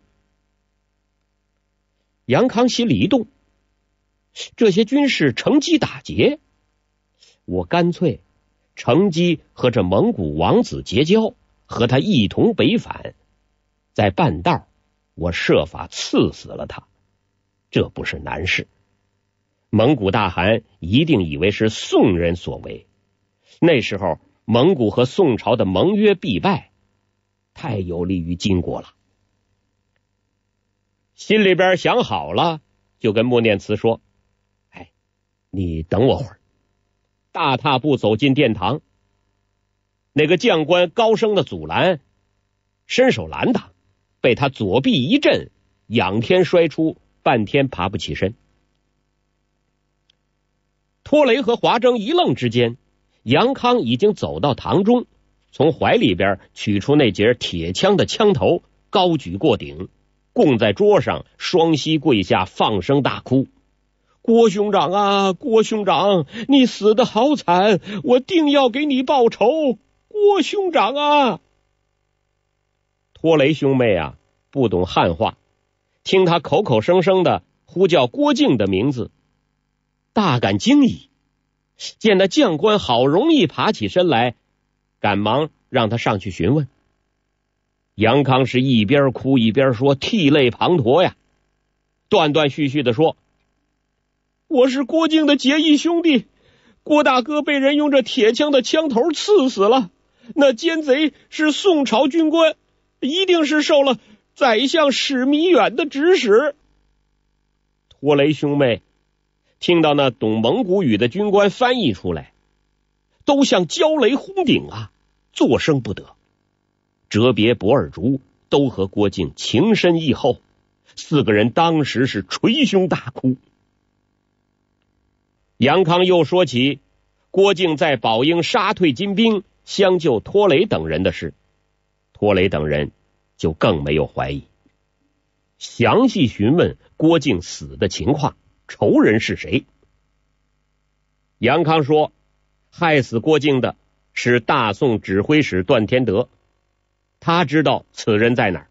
Speaker 1: 杨康心里一动，这些军士乘机打劫，我干脆乘机和这蒙古王子结交，和他一同北返。在半道，我设法刺死了他，这不是难事。蒙古大汗一定以为是宋人所为，那时候蒙古和宋朝的盟约必败，太有利于金国了。心里边想好了，就跟穆念慈说：“哎，你等我会儿。”大踏步走进殿堂，那个将官高声的阻拦，伸手拦他。被他左臂一震，仰天摔出，半天爬不起身。托雷和华筝一愣之间，杨康已经走到堂中，从怀里边取出那节铁枪的枪头，高举过顶，供在桌上，双膝跪下，放声大哭：“郭兄长啊，郭兄长，你死的好惨，我定要给你报仇，郭兄长啊！”托雷兄妹啊，不懂汉话，听他口口声声的呼叫郭靖的名字，大感惊异。见那将官好容易爬起身来，赶忙让他上去询问。杨康是一边哭一边说，涕泪滂沱呀，断断续续的说：“我是郭靖的结义兄弟，郭大哥被人用这铁枪的枪头刺死了，那奸贼是宋朝军官。”一定是受了宰相史弥远的指使。托雷兄妹听到那懂蒙古语的军官翻译出来，都像焦雷轰顶啊，作声不得。哲别、博尔竹都和郭靖情深意厚，四个人当时是捶胸大哭。杨康又说起，郭靖在宝应杀退金兵、相救托雷等人的事，托雷等人就更没有怀疑。详细询问郭靖死的情况，仇人是谁？杨康说，害死郭靖的是大宋指挥使段天德，他知道此人在哪，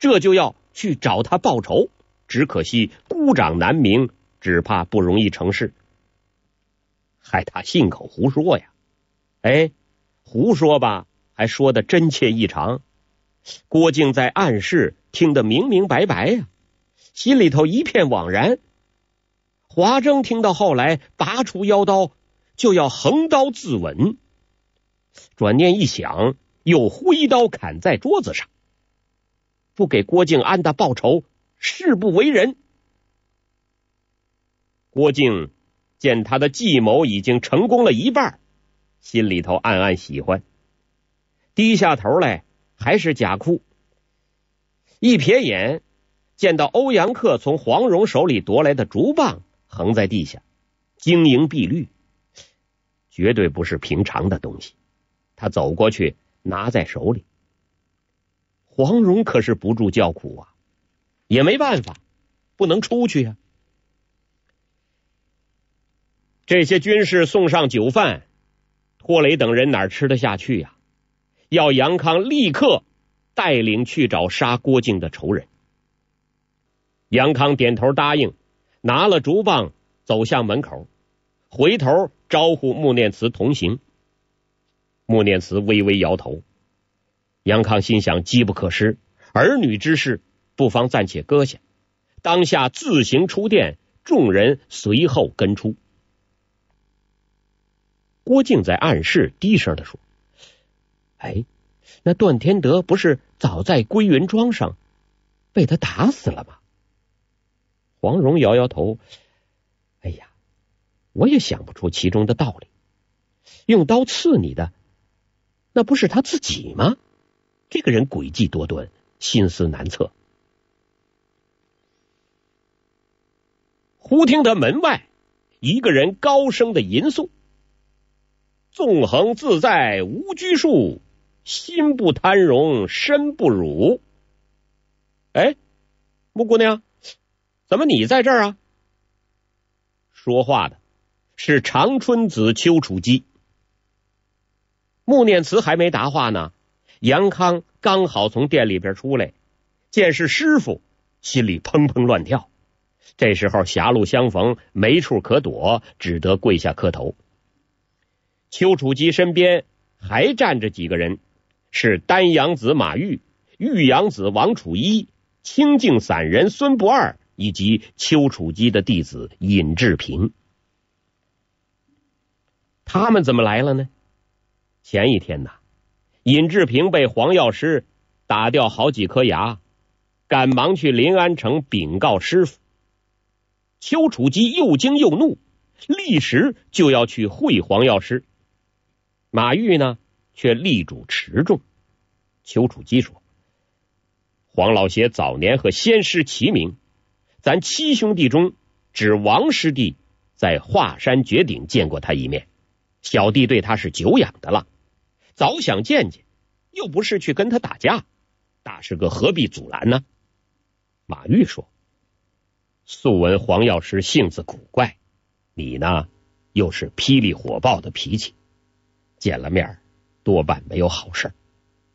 Speaker 1: 这就要去找他报仇。只可惜孤掌难鸣，只怕不容易成事。害他信口胡说呀！哎，胡说吧，还说的真切异常。郭靖在暗示，听得明明白白呀，心里头一片惘然。华筝听到后来，拔出腰刀就要横刀自刎，转念一想，又挥刀砍在桌子上，不给郭靖安的报仇，誓不为人。郭靖。见他的计谋已经成功了一半，心里头暗暗喜欢，低下头来还是假哭。一瞥眼，见到欧阳克从黄蓉手里夺来的竹棒横在地下，晶莹碧绿，绝对不是平常的东西。他走过去拿在手里，黄蓉可是不住叫苦啊，也没办法，不能出去呀。这些军士送上酒饭，托雷等人哪吃得下去呀？要杨康立刻带领去找杀郭靖的仇人。杨康点头答应，拿了竹棒走向门口，回头招呼穆念慈同行。穆念慈微微摇头。杨康心想：机不可失，儿女之事不妨暂且搁下，当下自行出殿，众人随后跟出。郭靖在暗室低声的说：“哎，那段天德不是早在归云庄上被他打死了吗？”黄蓉摇摇头：“哎呀，我也想不出其中的道理。用刀刺你的，那不是他自己吗？这个人诡计多端，心思难测。”忽听得门外一个人高声的吟诵。纵横自在无拘束，心不贪荣身不辱。哎，穆姑娘，怎么你在这儿啊？说话的是长春子丘处机。穆念慈还没答话呢，杨康刚好从店里边出来，见是师傅，心里砰砰乱跳。这时候狭路相逢，没处可躲，只得跪下磕头。丘处机身边还站着几个人，是丹阳子马玉、玉阳子王楚一、清净散人孙不二以及丘处机的弟子尹志平。他们怎么来了呢？前一天呐，尹志平被黄药师打掉好几颗牙，赶忙去临安城禀告师傅。丘处机又惊又怒，立时就要去会黄药师。马玉呢，却力主持重。丘处机说：“黄老邪早年和仙师齐名，咱七兄弟中，只王师弟在华山绝顶见过他一面。小弟对他是久仰的了，早想见见，又不是去跟他打架。大师哥何必阻拦呢？”马玉说：“素闻黄药师性子古怪，你呢，又是霹雳火爆的脾气。”见了面，多半没有好事。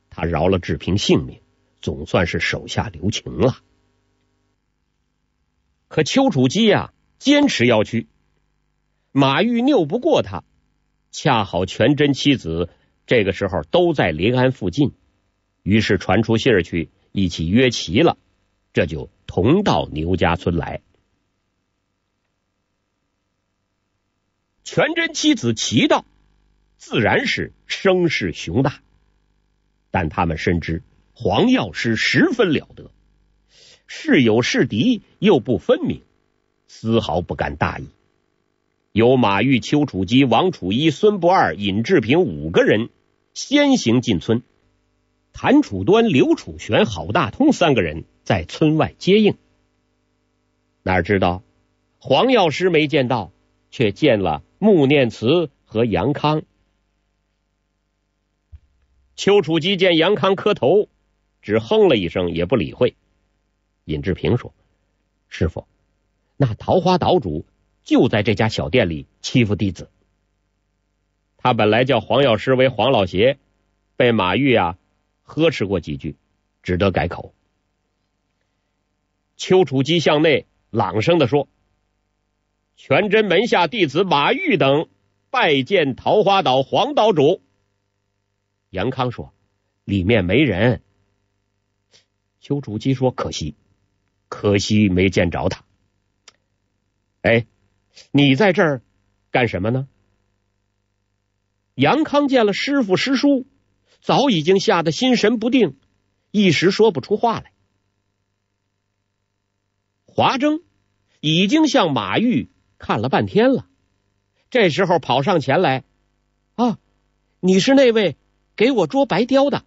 Speaker 1: 他饶了志平性命，总算是手下留情了。可丘处机呀，坚持要去。马玉拗不过他，恰好全真妻子这个时候都在临安附近，于是传出信儿去，一起约齐了，这就同到牛家村来。全真妻子齐道。自然是声势雄大，但他们深知黄药师十分了得，是友是敌又不分明，丝毫不敢大意。由马玉、丘处机、王楚一、孙不二、尹志平五个人先行进村，谭楚端、刘楚玄、郝大通三个人在村外接应。哪知道黄药师没见到，却见了穆念慈。和杨康。丘处机见杨康磕头，只哼了一声，也不理会。尹志平说：“师傅，那桃花岛主就在这家小店里欺负弟子。他本来叫黄药师为黄老邪，被马玉啊呵斥过几句，只得改口。”丘处机向内朗声的说：“全真门下弟子马玉等拜见桃花岛黄岛主。”杨康说：“里面没人。”邱处机说：“可惜，可惜没见着他。”哎，你在这儿干什么呢？杨康见了师傅师叔，早已经吓得心神不定，一时说不出话来。华筝已经向马玉看了半天了，这时候跑上前来：“啊，你是那位？”给我捉白雕的，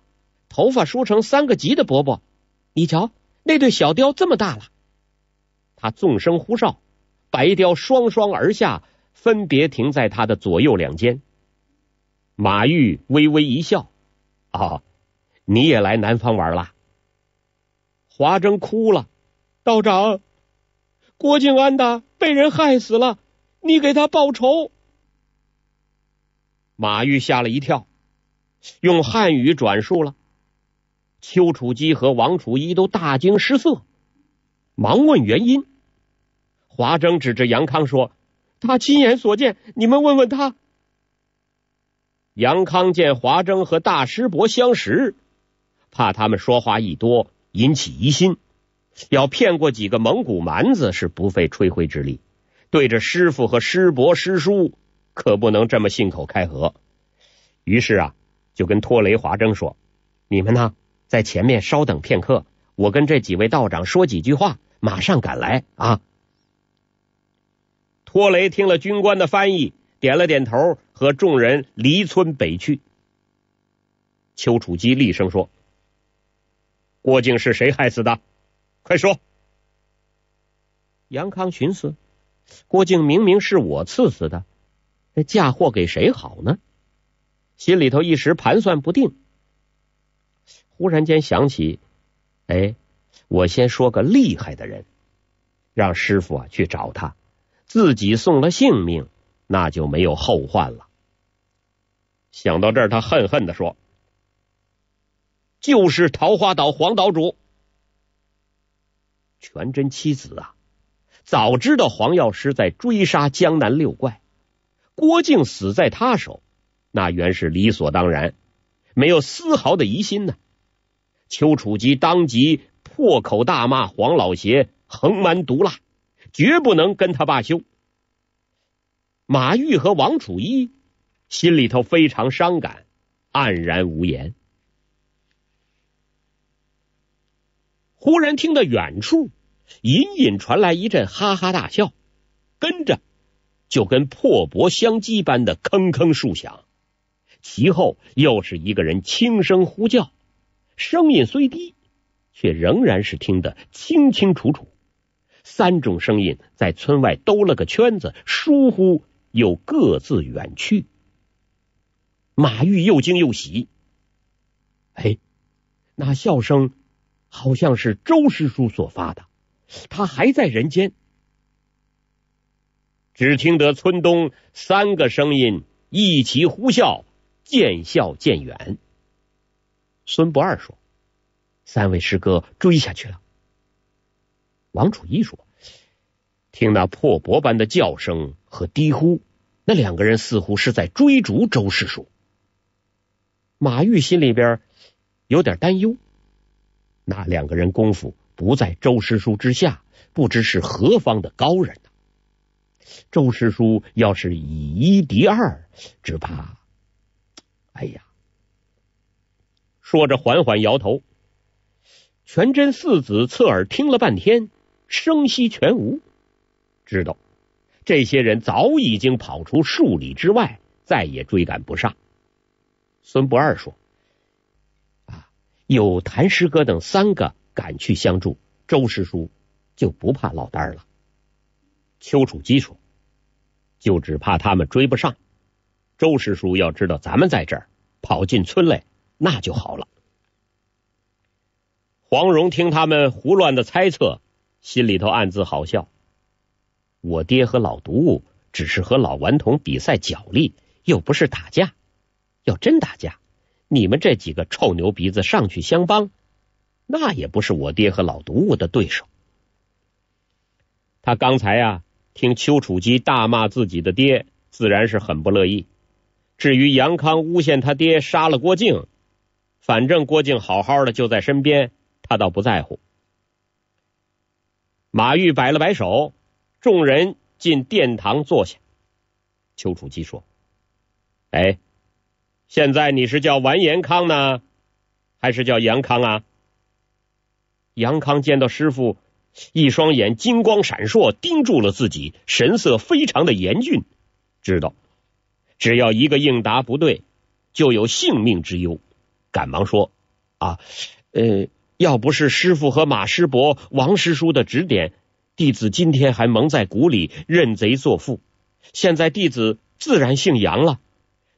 Speaker 1: 头发梳成三个髻的伯伯，你瞧那对小雕这么大了。他纵声呼哨，白雕双双而下，分别停在他的左右两肩。马玉微微一笑：“哦，你也来南方玩了？”华筝哭了：“道长，郭靖安的被人害死了，你给他报仇。”马玉吓了一跳。用汉语转述了，丘处机和王处一都大惊失色，忙问原因。华筝指着杨康说：“他亲眼所见，你们问问他。”杨康见华筝和大师伯相识，怕他们说话一多引起疑心，要骗过几个蒙古蛮子是不费吹灰之力，对着师傅和师伯师叔可不能这么信口开河。于是啊。就跟托雷、华筝说：“你们呢，在前面稍等片刻，我跟这几位道长说几句话，马上赶来啊。”托雷听了军官的翻译，点了点头，和众人离村北去。丘处机厉声说：“郭靖是谁害死的？快说！”杨康寻思：“郭靖明明是我赐死的，这嫁祸给谁好呢？”心里头一时盘算不定，忽然间想起，哎，我先说个厉害的人，让师傅啊去找他，自己送了性命，那就没有后患了。想到这儿，他恨恨的说：“就是桃花岛黄岛主全真七子啊！早知道黄药师在追杀江南六怪，郭靖死在他手。”那原是理所当然，没有丝毫的疑心呢。丘处机当即破口大骂黄老邪横蛮毒辣，绝不能跟他罢休。马玉和王楚一心里头非常伤感，黯然无言。忽然听到远处隐隐传来一阵哈哈大笑，跟着就跟破钵相击般的铿铿数响。其后又是一个人轻声呼叫，声音虽低，却仍然是听得清清楚楚。三种声音在村外兜了个圈子，疏忽又各自远去。马玉又惊又喜，哎，那笑声好像是周师叔所发的，他还在人间。只听得村东三个声音一齐呼啸。见笑渐远。孙不二说：“三位师哥追下去了。”王楚一说：“听那破钵般的叫声和低呼，那两个人似乎是在追逐周师叔。”马玉心里边有点担忧，那两个人功夫不在周师叔之下，不知是何方的高人呢？周师叔要是以一敌二，只怕……哎呀！说着，缓缓摇头。全真四子侧耳听了半天，声息全无，知道这些人早已经跑出数里之外，再也追赶不上。孙不二说：“啊，有谭师哥等三个赶去相助，周师叔就不怕落单了。”丘处机说：“就只怕他们追不上。”周师叔要知道咱们在这儿，跑进村来，那就好了。黄蓉听他们胡乱的猜测，心里头暗自好笑。我爹和老毒物只是和老顽童比赛脚力，又不是打架。要真打架，你们这几个臭牛鼻子上去相帮，那也不是我爹和老毒物的对手。他刚才呀，听丘处机大骂自己的爹，自然是很不乐意。至于杨康诬陷他爹杀了郭靖，反正郭靖好好的就在身边，他倒不在乎。马玉摆了摆手。众人进殿堂坐下。丘处机说：“哎，现在你是叫完颜康呢，还是叫杨康啊？”杨康见到师傅，一双眼金光闪烁，盯住了自己，神色非常的严峻，知道只要一个应答不对，就有性命之忧，赶忙说：“啊，呃，要不是师傅和马师伯、王师叔的指点。”弟子今天还蒙在鼓里认贼作父，现在弟子自然姓杨了。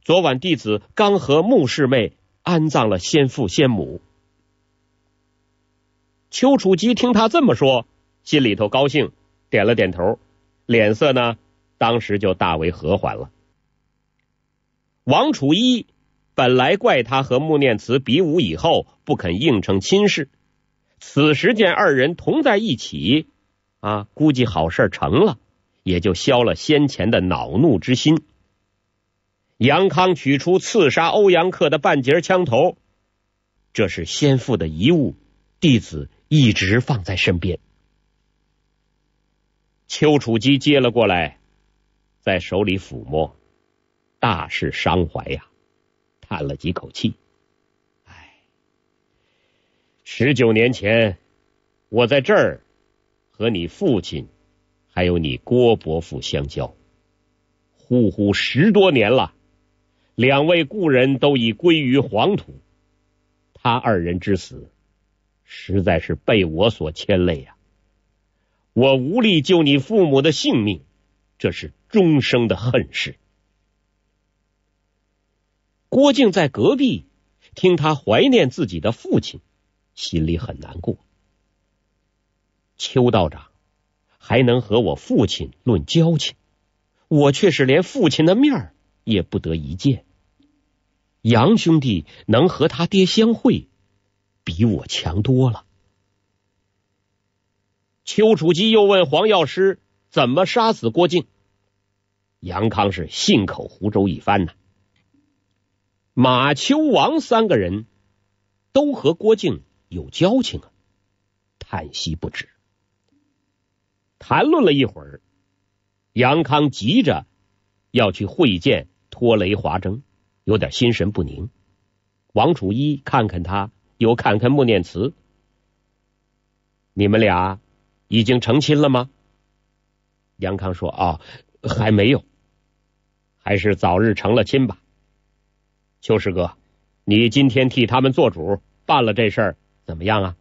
Speaker 1: 昨晚弟子刚和穆师妹安葬了先父先母。丘处机听他这么说，心里头高兴，点了点头，脸色呢，当时就大为和缓了。王楚一本来怪他和穆念慈比武以后不肯应承亲事，此时见二人同在一起。啊，估计好事成了，也就消了先前的恼怒之心。杨康取出刺杀欧阳克的半截枪头，这是先父的遗物，弟子一直放在身边。丘处机接了过来，在手里抚摸，大是伤怀呀，叹了几口气。唉，十九年前，我在这儿。和你父亲，还有你郭伯父相交，呼呼十多年了，两位故人都已归于黄土，他二人之死，实在是被我所牵累呀。我无力救你父母的性命，这是终生的恨事。郭靖在隔壁听他怀念自己的父亲，心里很难过。邱道长还能和我父亲论交情，我却是连父亲的面也不得一见。杨兄弟能和他爹相会，比我强多了。丘处机又问黄药师怎么杀死郭靖，杨康是信口胡诌一番呢。马秋王三个人都和郭靖有交情啊，叹息不止。谈论了一会儿，杨康急着要去会见托雷华征，有点心神不宁。王楚一看看他，又看看穆念慈，你们俩已经成亲了吗？杨康说：“哦，还没有，还是早日成了亲吧。”邱师哥，你今天替他们做主办了这事儿，怎么样啊？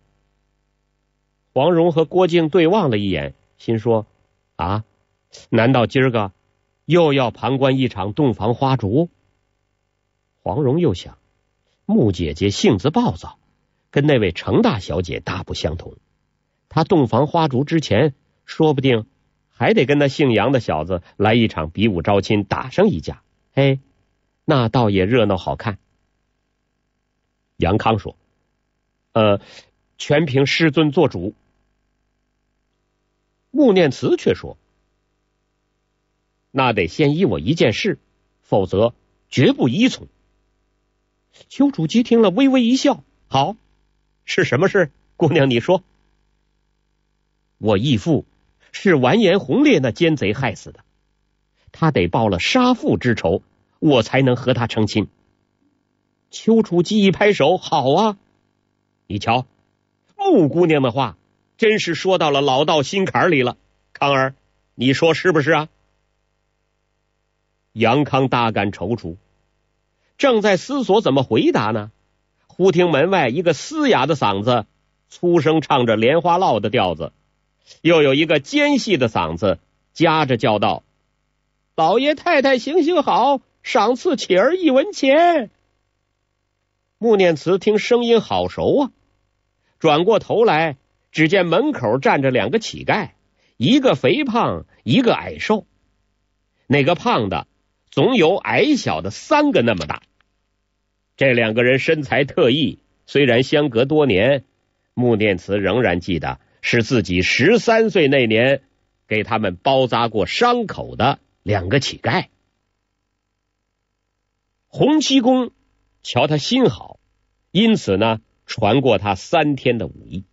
Speaker 1: 黄蓉和郭靖对望了一眼。心说：“啊，难道今儿个又要旁观一场洞房花烛？”黄蓉又想，穆姐姐性子暴躁，跟那位程大小姐大不相同。她洞房花烛之前，说不定还得跟那姓杨的小子来一场比武招亲，打上一架。嘿，那倒也热闹好看。杨康说：“呃，全凭师尊做主。”穆念慈却说：“那得先依我一件事，否则绝不依从。”丘处机听了，微微一笑：“好，是什么事？姑娘，你说。”我义父是完颜洪烈那奸贼害死的，他得报了杀父之仇，我才能和他成亲。丘处机一拍手：“好啊！你瞧，穆姑娘的话。”真是说到了老道心坎里了，康儿，你说是不是啊？杨康大感踌躇，正在思索怎么回答呢，忽听门外一个嘶哑的嗓子粗声唱着《莲花落》的调子，又有一个尖细的嗓子夹着叫道：“老爷太太行行好，赏赐乞儿一文钱。穆念慈听声音好熟啊，转过头来，只见门口站着两个乞丐，一个肥胖，一个矮瘦。那个胖的总有矮小的三个那么大。这两个人身材特异，虽然相隔多年，穆念慈仍然记得是自己十三岁那年给他们包扎过伤口的两个乞丐。洪七公瞧他心好，因此呢，传过他三天的武艺。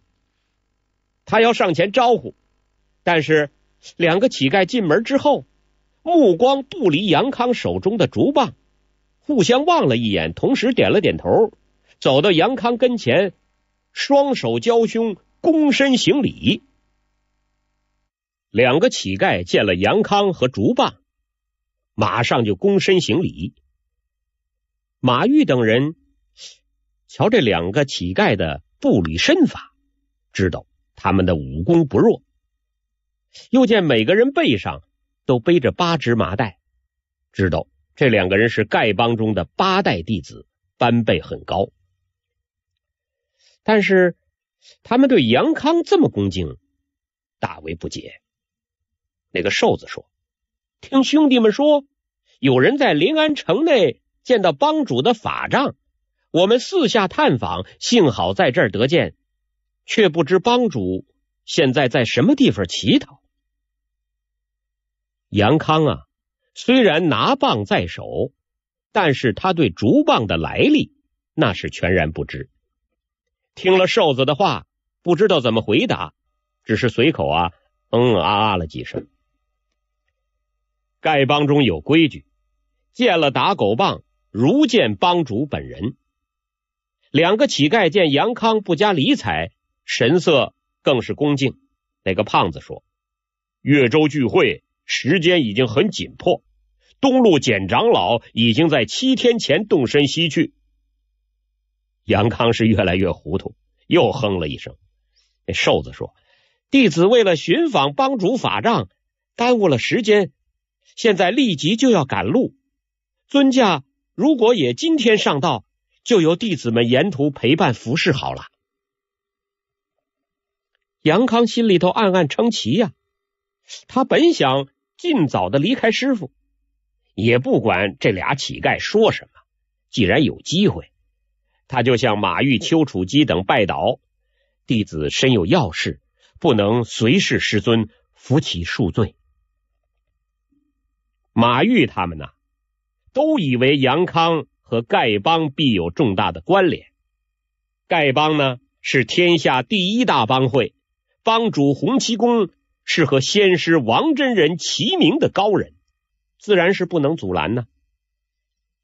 Speaker 1: 他要上前招呼，但是两个乞丐进门之后，目光不离杨康手中的竹棒，互相望了一眼，同时点了点头，走到杨康跟前，双手交胸，躬身行礼。两个乞丐见了杨康和竹棒，马上就躬身行礼。马玉等人瞧这两个乞丐的步履身法，知道他们的武功不弱。又见每个人背上都背着八只麻袋，知道这两个人是丐帮中的八代弟子，班辈很高。但是他们对杨康这么恭敬，大为不解。那个瘦子说：“听兄弟们说，有人在临安城内。”见到帮主的法杖，我们四下探访，幸好在这儿得见，却不知帮主现在在什么地方乞讨。杨康啊，虽然拿棒在手，但是他对竹棒的来历那是全然不知。听了瘦子的话，不知道怎么回答，只是随口啊嗯啊啊了几声。丐帮中有规矩，见了打狗棒。如见帮主本人，两个乞丐见杨康不加理睬，神色更是恭敬。那个胖子说：“岳州聚会时间已经很紧迫，东路简长老已经在七天前动身西去。”杨康是越来越糊涂，又哼了一声。那瘦子说：“弟子为了寻访帮主法杖，耽误了时间，现在立即就要赶路，尊驾。”如果也今天上道，就由弟子们沿途陪伴服侍好了。杨康心里头暗暗称奇呀，他本想尽早的离开师傅，也不管这俩乞丐说什么。既然有机会，他就向马玉、丘处机等拜倒。弟子身有要事，不能随侍师尊扶起恕罪。马玉他们呢？都以为杨康和丐帮必有重大的关联。丐帮呢是天下第一大帮会，帮主洪七公是和仙师王真人齐名的高人，自然是不能阻拦呢。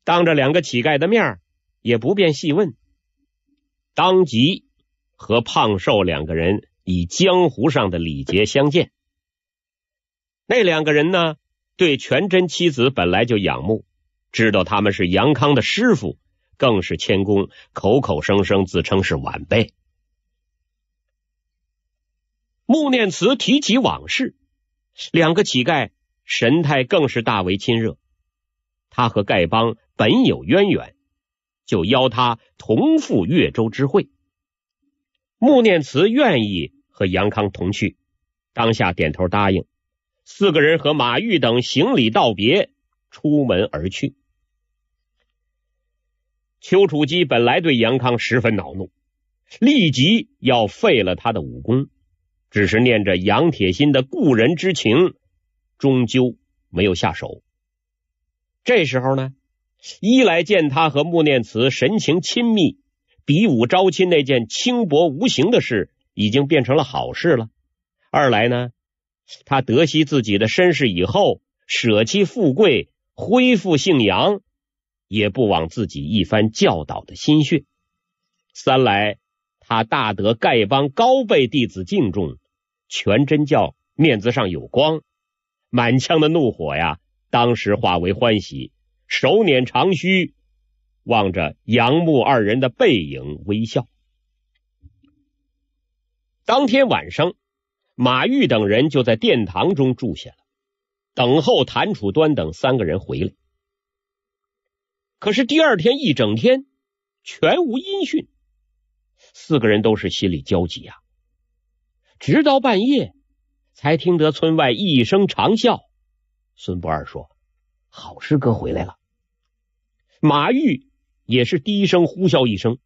Speaker 1: 当着两个乞丐的面也不便细问，当即和胖瘦两个人以江湖上的礼节相见。那两个人呢，对全真妻子本来就仰慕。知道他们是杨康的师傅，更是谦恭，口口声声自称是晚辈。穆念慈提起往事，两个乞丐神态更是大为亲热。他和丐帮本有渊源，就邀他同赴越州之会。穆念慈愿意和杨康同去，当下点头答应。四个人和马玉等行礼道别，出门而去。丘处机本来对杨康十分恼怒，立即要废了他的武功，只是念着杨铁心的故人之情，终究没有下手。这时候呢，一来见他和穆念慈神情亲密，比武招亲那件轻薄无形的事已经变成了好事了；二来呢，他得悉自己的身世以后，舍弃富贵，恢复姓杨。也不枉自己一番教导的心血。三来，他大得丐帮高辈弟子敬重，全真教面子上有光，满腔的怒火呀，当时化为欢喜，手捻长须，望着杨木二人的背影微笑。当天晚上，马玉等人就在殿堂中住下了，等候谭楚端等三个人回来。可是第二天一整天全无音讯，四个人都是心里焦急啊。直到半夜，才听得村外一声长啸。孙不二说：“好师哥回来了。”马玉也是低声呼啸一声。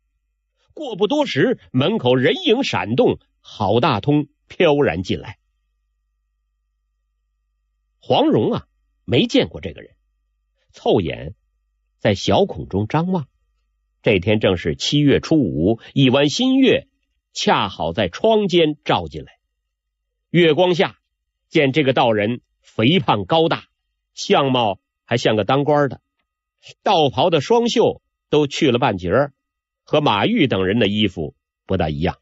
Speaker 1: 过不多时，门口人影闪动，郝大通飘然进来。黄蓉啊，没见过这个人，凑眼在小孔中张望。这天正是七月初五，一弯新月恰好在窗间照进来。月光下，见这个道人肥胖高大，相貌还像个当官的，道袍的双袖都去了半截儿。和马玉等人的衣服不大一样。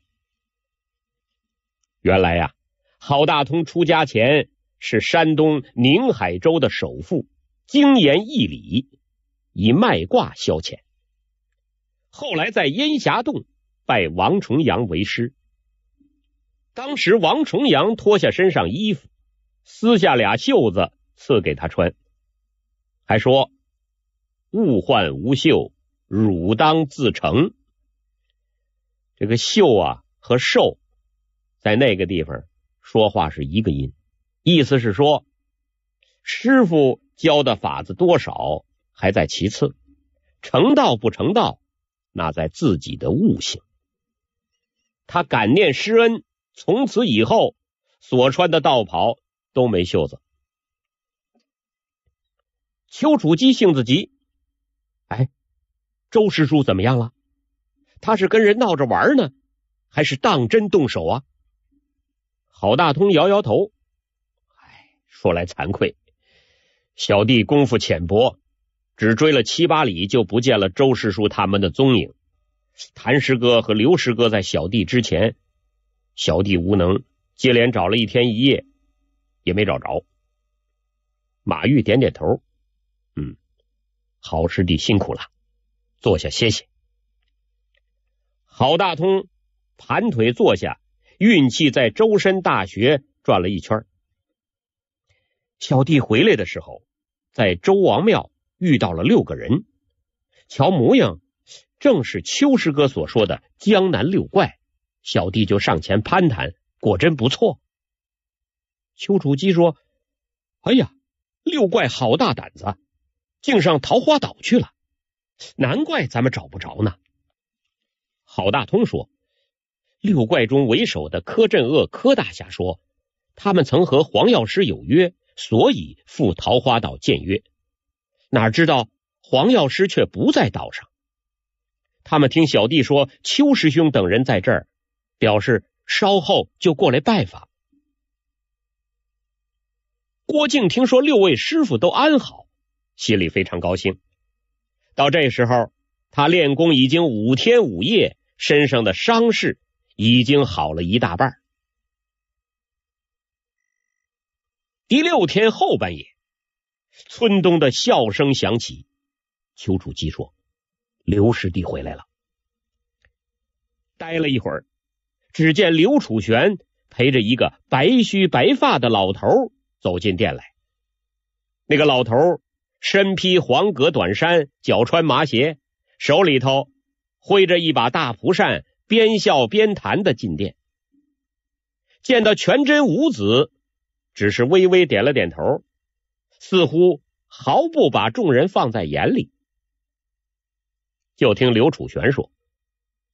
Speaker 1: 原来呀，郝大通出家前是山东宁海州的首富，精研义理，以卖卦消遣。后来在烟霞洞拜王重阳为师。当时王重阳脱下身上衣服，撕下俩袖子赐给他穿，还说：“物换无袖。”汝当自成。这个“秀”啊和“寿”在那个地方说话是一个音，意思是说，师傅教的法子多少还在其次，成道不成道，那在自己的悟性。他感念师恩，从此以后所穿的道袍都没袖子。丘处机性子急，哎。周师叔怎么样了？他是跟人闹着玩呢，还是当真动手啊？郝大通摇摇头，哎，说来惭愧，小弟功夫浅薄，只追了七八里就不见了周师叔他们的踪影。谭师哥和刘师哥在小弟之前，小弟无能，接连找了一天一夜，也没找着。马玉点点头，嗯，好师弟辛苦了。坐下歇歇。郝大通盘腿坐下，运气在周身大学转了一圈。小弟回来的时候，在周王庙遇到了六个人，瞧模样正是邱师哥所说的江南六怪。小弟就上前攀谈，果真不错。邱楚基说：“哎呀，六怪好大胆子，竟上桃花岛去了。”难怪咱们找不着呢。郝大通说：“六怪中为首的柯镇恶柯大侠说，他们曾和黄药师有约，所以赴桃花岛见约。哪知道黄药师却不在岛上。他们听小弟说邱师兄等人在这儿，表示稍后就过来拜访。”郭靖听说六位师傅都安好，心里非常高兴。到这时候，他练功已经五天五夜，身上的伤势已经好了一大半。第六天后半夜，村东的笑声响起。丘处机说：“刘师弟回来了。”待了一会儿，只见刘楚玄陪着一个白须白发的老头走进店来。那个老头。身披黄格短衫，脚穿麻鞋，手里头挥着一把大蒲扇，边笑边谈的进店。见到全真五子，只是微微点了点头，似乎毫不把众人放在眼里。就听刘楚玄说：“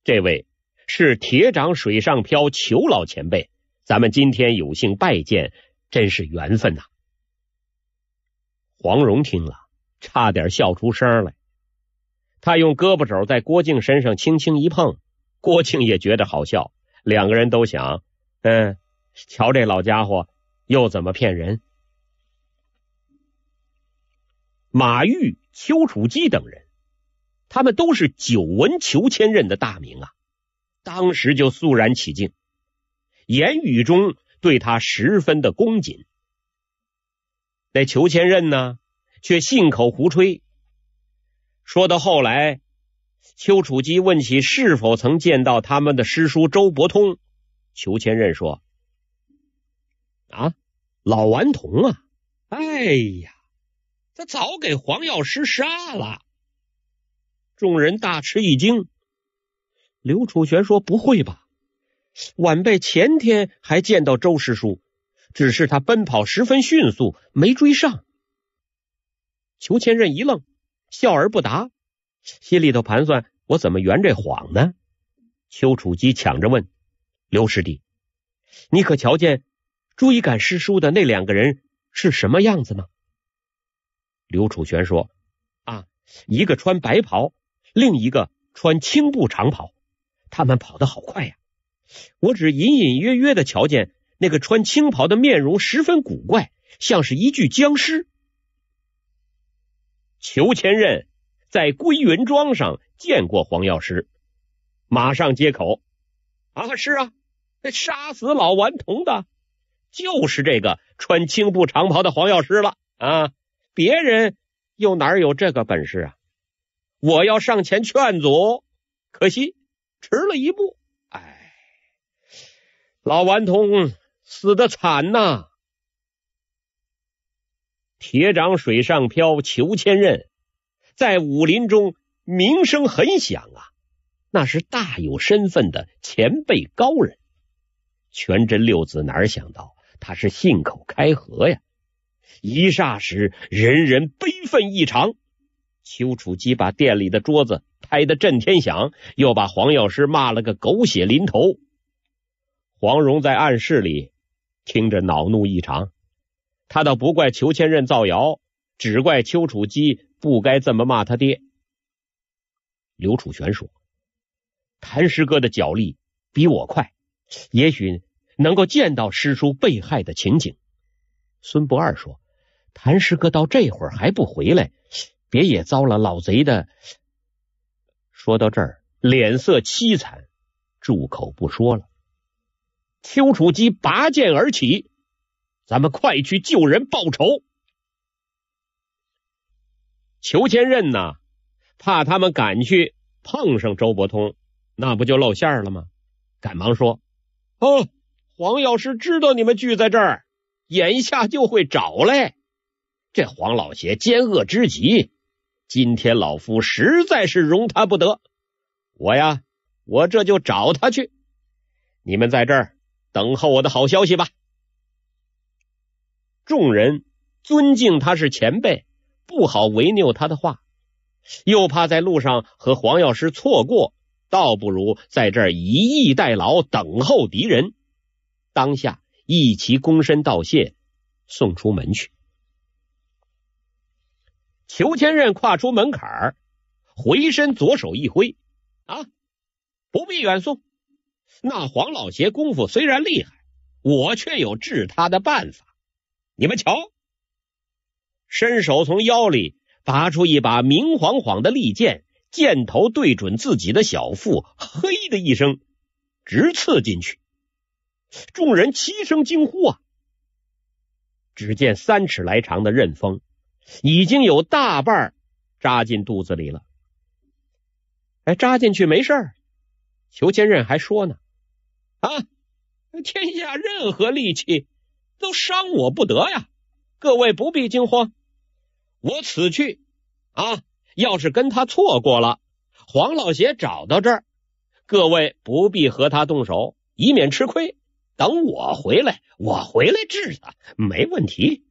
Speaker 1: 这位是铁掌水上漂裘老前辈，咱们今天有幸拜见，真是缘分呐。”黄蓉听了，差点笑出声来。他用胳膊肘在郭靖身上轻轻一碰，郭靖也觉得好笑。两个人都想：嗯，瞧这老家伙又怎么骗人？马玉、丘处机等人，他们都是久闻裘千仞的大名啊，当时就肃然起敬，言语中对他十分的恭谨。那裘千仞呢，却信口胡吹。说到后来，丘处机问起是否曾见到他们的师叔周伯通，裘千仞说：“啊，老顽童啊，哎呀，他早给黄药师杀了。”众人大吃一惊。刘楚玄说：“不会吧？晚辈前天还见到周师叔，只是他奔跑十分迅速，没追上。”裘千仞一愣，笑而不答，心里头盘算：我怎么圆这谎呢？丘处机抢着问：“刘师弟，你可瞧见追赶师叔的那两个人是什么样子吗？”刘楚玄说：“啊，一个穿白袍，另一个穿青布长袍，他们跑得好快呀！我只隐隐约约的瞧见那个穿青袍的面容十分古怪，像是一具僵尸。”裘千仞在归云庄上见过黄药师，马上接口：“啊，是啊，杀死老顽童的，就是这个穿青布长袍的黄药师了啊！别人又哪有这个本事啊？我要上前劝阻，可惜迟了一步。哎，老顽童死的惨呐！”铁掌水上漂，裘千仞在武林中名声很响啊，那是大有身份的前辈高人。全真六子哪想到他是信口开河呀？一霎时，人人悲愤异常。丘处机把店里的桌子拍得震天响，又把黄药师骂了个狗血淋头。黄蓉在暗室里听着，恼怒异常。他倒不怪裘千仞造谣，只怪丘处机不该这么骂他爹。刘楚玄说：“谭师哥的脚力比我快，也许能够见到师叔被害的情景。”孙不二说：“谭师哥到这会儿还不回来，别也遭了老贼的。”说到这儿，脸色凄惨，住口不说了。丘处机拔剑而起。咱们快去救人报仇。裘千仞呢，怕他们赶去碰上周伯通，那不就露馅了吗？赶忙说：“哦，黄药师知道你们聚在这儿，眼下就会找来。这黄老邪奸恶之极，今天老夫实在是容他不得。我呀，我这就找他去。你们在这儿等候我的好消息吧。”众人尊敬他是前辈，不好违拗他的话，又怕在路上和黄药师错过，倒不如在这儿以逸待劳，等候敌人。当下一齐躬身道谢，送出门去。裘千仞跨出门槛，回身左手一挥：“啊，不必远送。那黄老邪功夫虽然厉害，我却有治他的办法。”你们瞧，伸手从腰里拔出一把明晃晃的利剑，箭头对准自己的小腹，嘿的一声，直刺进去。众人齐声惊呼啊！只见三尺来长的刃锋已经有大半扎进肚子里了。哎，扎进去没事儿。裘千仞还说呢：“啊，天下任何利器。”都伤我不得呀！各位不必惊慌，我此去啊，要是跟他错过了，黄老邪找到这儿，各位不必和他动手，以免吃亏。等我回来，我回来治他，没问题。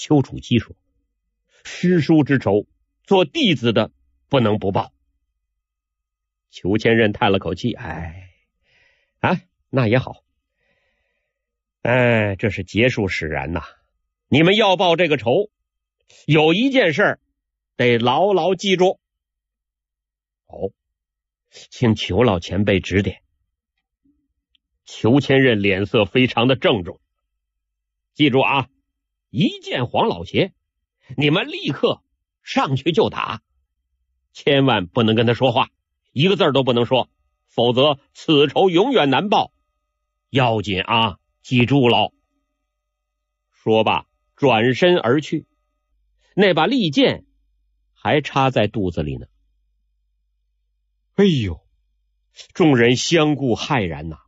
Speaker 1: 丘处机说：“师叔之仇，做弟子的不能不报。”裘千仞叹了口气：“哎，啊，那也好。”哎，这是结束使然呐！你们要报这个仇，有一件事得牢牢记住。哦，请裘老前辈指点。裘千仞脸色非常的郑重，记住啊！一见黄老邪，你们立刻上去就打，千万不能跟他说话，一个字都不能说，否则此仇永远难报。要紧啊！记住了。说罢，转身而去。那把利剑还插在肚子里呢。哎呦！众人相顾骇然呐。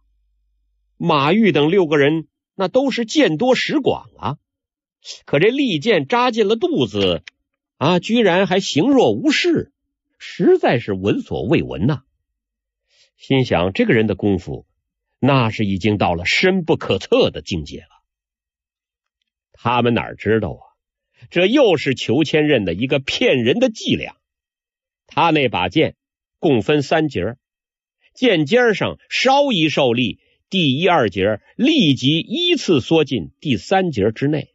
Speaker 1: 马玉等六个人那都是见多识广啊，可这利剑扎进了肚子啊，居然还形若无事，实在是闻所未闻呐。心想，这个人的功夫，那是已经到了深不可测的境界了。他们哪知道啊？这又是裘千仞的一个骗人的伎俩。他那把剑共分三节，剑尖上稍一受力，第一二节立即依次缩进第三节之内。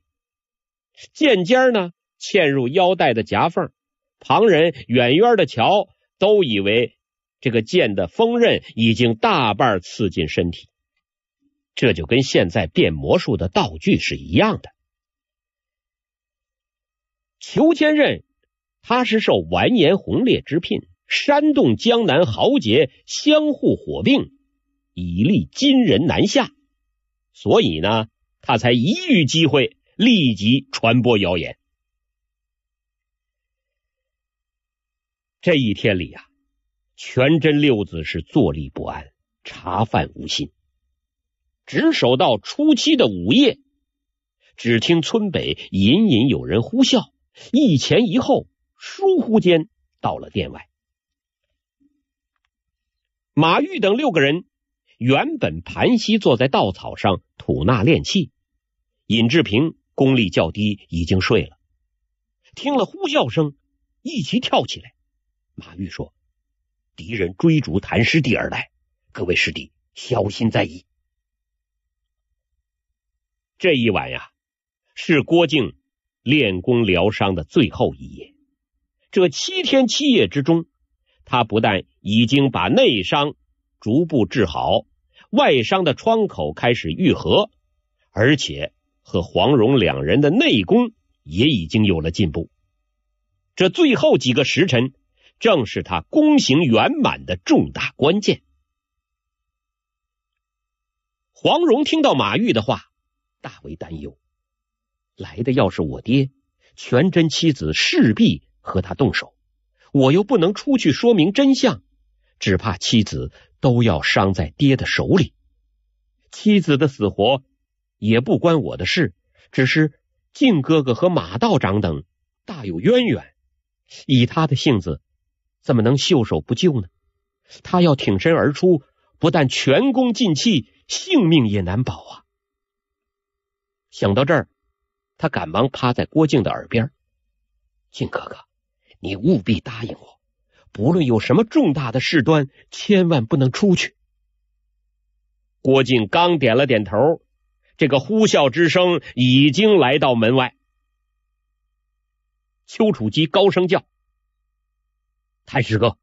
Speaker 1: 剑尖呢，嵌入腰带的夹缝，旁人远远的瞧，都以为。这个剑的锋刃已经大半刺进身体，这就跟现在变魔术的道具是一样的。裘千仞他是受完颜洪烈之聘，煽动江南豪杰相互火并，以利金人南下，所以呢，他才一遇机会立即传播谣言。这一天里呀。全真六子是坐立不安，茶饭无心，直守到初七的午夜。只听村北隐隐有人呼啸，一前一后，疏忽间到了殿外。马玉等六个人原本盘膝坐在稻草上吐纳练气，尹志平功力较低，已经睡了。听了呼啸声，一齐跳起来。马玉说。敌人追逐谭师弟而来，各位师弟小心在意。这一晚呀，是郭靖练功疗伤的最后一夜。这七天七夜之中，他不但已经把内伤逐步治好，外伤的创口开始愈合，而且和黄蓉两人的内功也已经有了进步。这最后几个时辰。正是他功行圆满的重大关键。黄蓉听到马玉的话，大为担忧。来的要是我爹，全真妻子势必和他动手，我又不能出去说明真相，只怕妻子都要伤在爹的手里。妻子的死活也不关我的事，只是靖哥哥和马道长等大有渊源，以他的性子。怎么能袖手不救呢？他要挺身而出，不但全功尽弃，性命也难保啊！想到这儿，他赶忙趴在郭靖的耳边：“靖哥哥，你务必答应我，不论有什么重大的事端，千万不能出去。”郭靖刚点了点头，这个呼啸之声已经来到门外。丘处机高声叫。太师哥，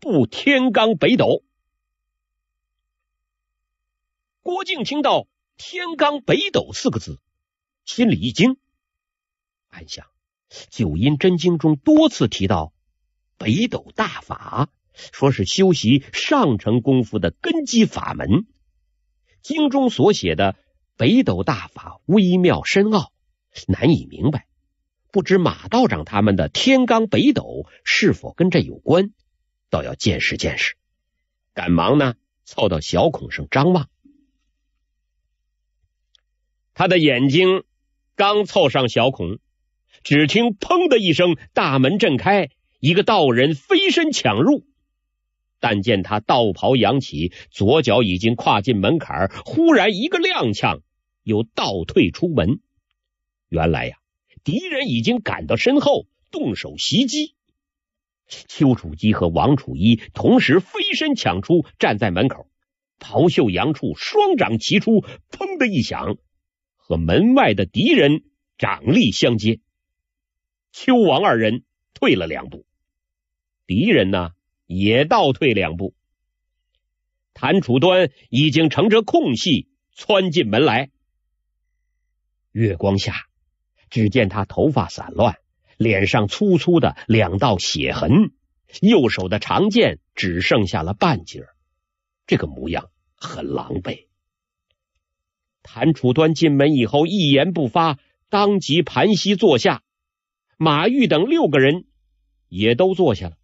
Speaker 1: 布天罡北斗。郭靖听到“天罡北斗”四个字，心里一惊，暗想：九阴真经中多次提到北斗大法，说是修习上乘功夫的根基法门。经中所写的北斗大法微妙深奥，难以明白。不知马道长他们的天罡北斗是否跟这有关？倒要见识见识。赶忙呢，凑到小孔上张望。他的眼睛刚凑上小孔，只听“砰”的一声，大门震开，一个道人飞身抢入。但见他道袍扬起，左脚已经跨进门槛，忽然一个踉跄，又倒退出门。原来呀。敌人已经赶到身后，动手袭击。丘处机和王处一同时飞身抢出，站在门口，袍袖扬处，双掌齐出，砰的一响，和门外的敌人掌力相接。丘王二人退了两步，敌人呢也倒退两步。谭楚端已经乘着空隙窜进门来，月光下。只见他头发散乱，脸上粗粗的两道血痕，右手的长剑只剩下了半截，这个模样很狼狈。谭楚端进门以后一言不发，当即盘膝坐下。马玉等六个人也都坐下了，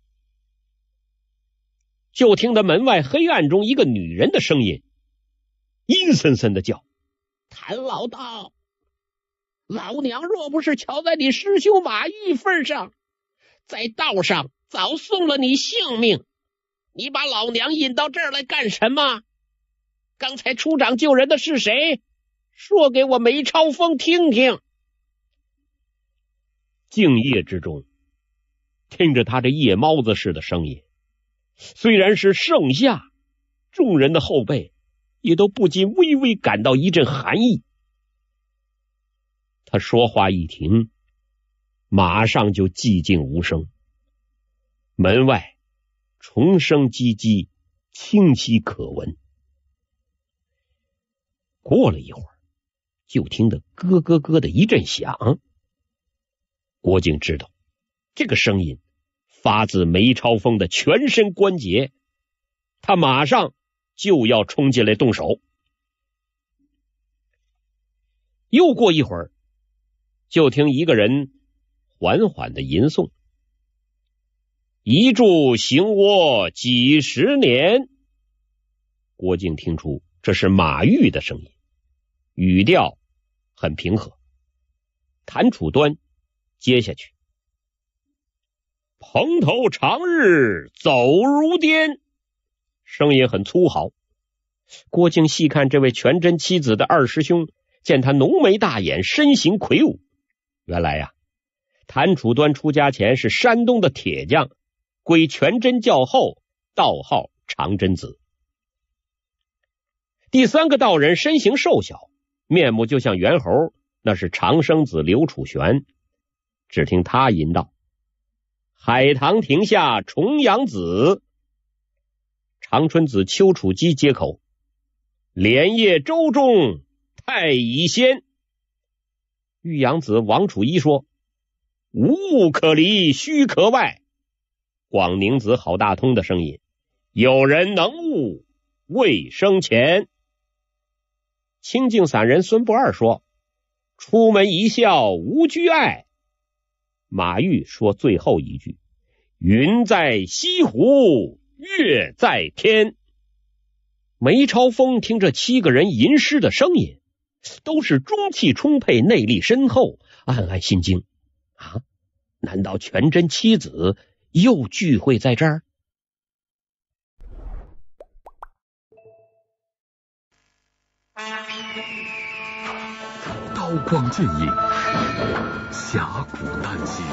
Speaker 1: 就听得门外黑暗中一个女人的声音，阴森森的叫：“
Speaker 4: 谭老道。”老娘若不是瞧在你师兄马玉份上，在道上早送了你性命，你把老娘引到这儿来干什么？刚才出掌救人的是谁？说给我梅超风听听。
Speaker 1: 静夜之中，听着他这夜猫子似的声音，虽然是盛夏，众人的后背也都不禁微微感到一阵寒意。他说话一停，马上就寂静无声。门外虫声唧唧，清晰可闻。过了一会儿，就听得咯咯咯的一阵响。郭靖知道，这个声音发自梅超风的全身关节，他马上就要冲进来动手。又过一会儿，就听一个人缓缓的吟诵：“一柱行窝几十年。”郭靖听出这是马玉的声音，语调很平和。谭楚端。接下去，蓬头长日走如颠，声音很粗豪。郭靖细看这位全真妻子的二师兄，见他浓眉大眼，身形魁梧。原来呀，谭楚端出家前是山东的铁匠，归全真教后，道号长真子。第三个道人身形瘦小，面目就像猿猴，那是长生子刘楚玄。只听他吟道：“海棠亭下重阳子，长春子丘处机接口。莲叶舟中太乙仙。”玉阳子王楚一说：“无物可离，须可外。”广宁子郝大通的声音：“有人能悟，未生前。”清净散人孙不二说：“出门一笑无拘碍。”马玉说最后一句：“云在西湖，月在天。”梅超风听着七个人吟诗的声音，都是中气充沛、内力深厚，暗暗心惊啊！难道全真七子又聚会在这儿？
Speaker 5: 刀光剑影。侠骨丹心，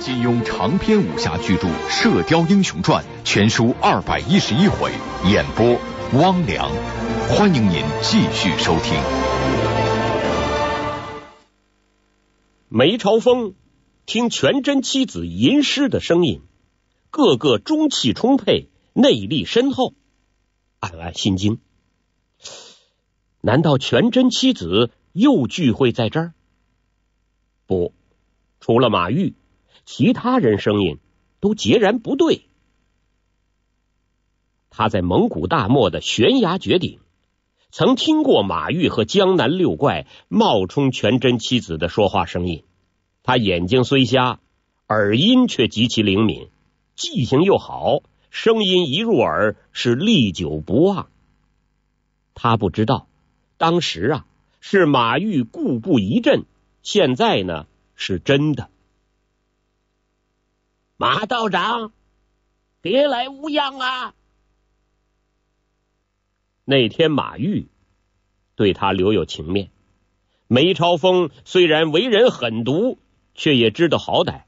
Speaker 5: 金庸长篇武侠巨著《射雕英雄传》全书二百一十一回，演播汪良，欢迎您继续收听。
Speaker 1: 梅超风听全真七子吟诗的声音，个个中气充沛，内力深厚，暗暗心惊。难道全真七子又聚会在这儿？不，除了马玉，其他人声音都截然不对。他在蒙古大漠的悬崖绝顶，曾听过马玉和江南六怪冒充全真妻子的说话声音。他眼睛虽瞎，耳音却极其灵敏，记性又好，声音一入耳是历久不忘。他不知道，当时啊是马玉故布疑阵。现在呢是真的，
Speaker 4: 马道长，别来无恙啊！
Speaker 1: 那天马玉对他留有情面，梅超风虽然为人狠毒，却也知道好歹。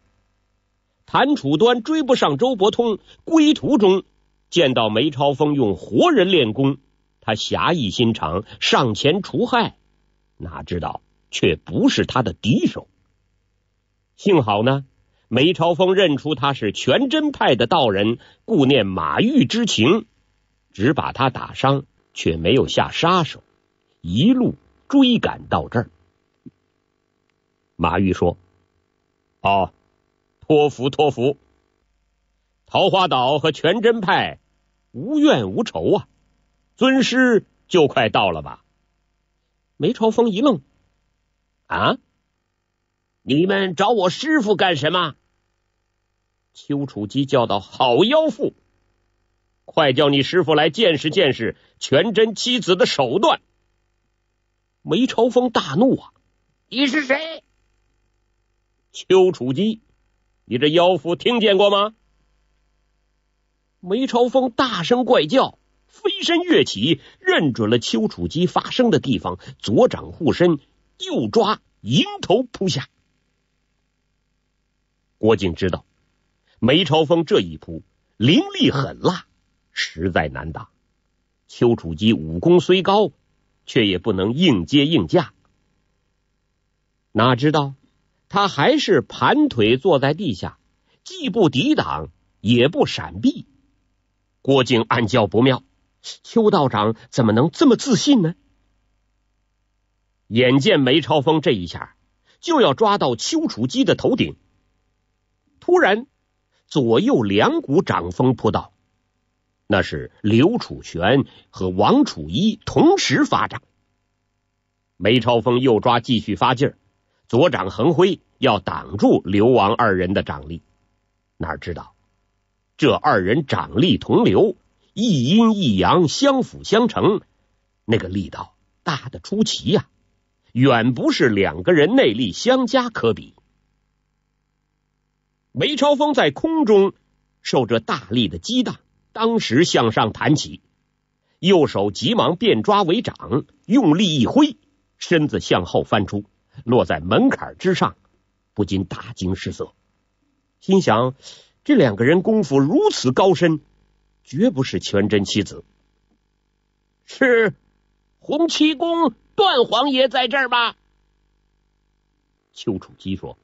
Speaker 1: 谭楚端追不上周伯通，归途中见到梅超风用活人练功，他侠义心肠，上前除害，哪知道？却不是他的敌手。幸好呢，梅超风认出他是全真派的道人，顾念马玉之情，只把他打伤，却没有下杀手，一路追赶到这儿。马玉说：“哦，托福托福。桃花岛和全真派无怨无仇啊，尊师就快到了吧？”梅超风一愣。啊！你们找我师傅干什么？丘处机叫道：“好妖妇，快叫你师傅来见识见识全真七子的手段！”梅超风大怒啊！
Speaker 4: 你是谁？
Speaker 1: 丘处机，你这妖妇听见过吗？梅超风大声怪叫，飞身跃起，认准了丘处机发生的地方，左掌护身，右抓迎头扑下。郭靖知道梅超风这一扑凌厉狠辣，实在难挡。丘处机武功虽高，却也不能应接应架。哪知道他还是盘腿坐在地下，既不抵挡，也不闪避。郭靖暗叫不妙，邱道长怎么能这么自信呢？眼见梅超风这一下就要抓到丘处机的头顶，突然左右两股掌风扑到，那是刘楚玄和王楚一同时发掌。梅超风右抓继续发劲儿，左掌横挥要挡住刘王二人的掌力，哪知道？这二人掌力同流，一阴一阳相辅相成，那个力道大的出奇呀，远不是两个人内力相加可比。梅超风在空中受着大力的激荡，当时向上弹起，右手急忙变抓为掌，用力一挥，身子向后翻出，落在门槛之上，不禁大惊失色，心想。这两个人功夫如此高深，绝不是全真七子。
Speaker 4: 是洪七公段皇爷在这儿吗？
Speaker 1: 丘处机说：“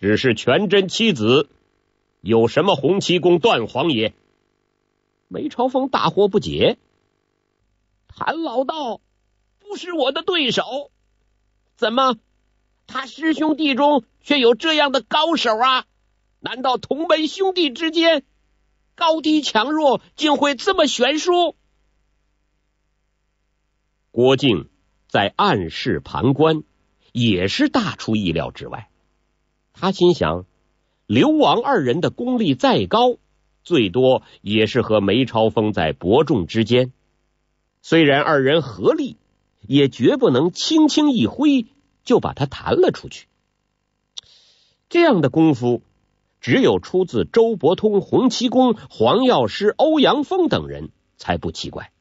Speaker 1: 只是全真七子，有什么洪七公、段皇爷？”梅超风大惑不解：“
Speaker 4: 谭老道不是我的对手，怎么他师兄弟中却有这样的高手啊？”难道同门兄弟之间高低强弱竟会这么悬殊？
Speaker 1: 郭靖在暗室旁观，也是大出意料之外。他心想：刘王二人的功力再高，最多也是和梅超风在伯仲之间。虽然二人合力，也绝不能轻轻一挥就把他弹了出去。这样的功夫。只有出自周伯通、洪七公、黄药师、欧阳锋等人才不奇怪。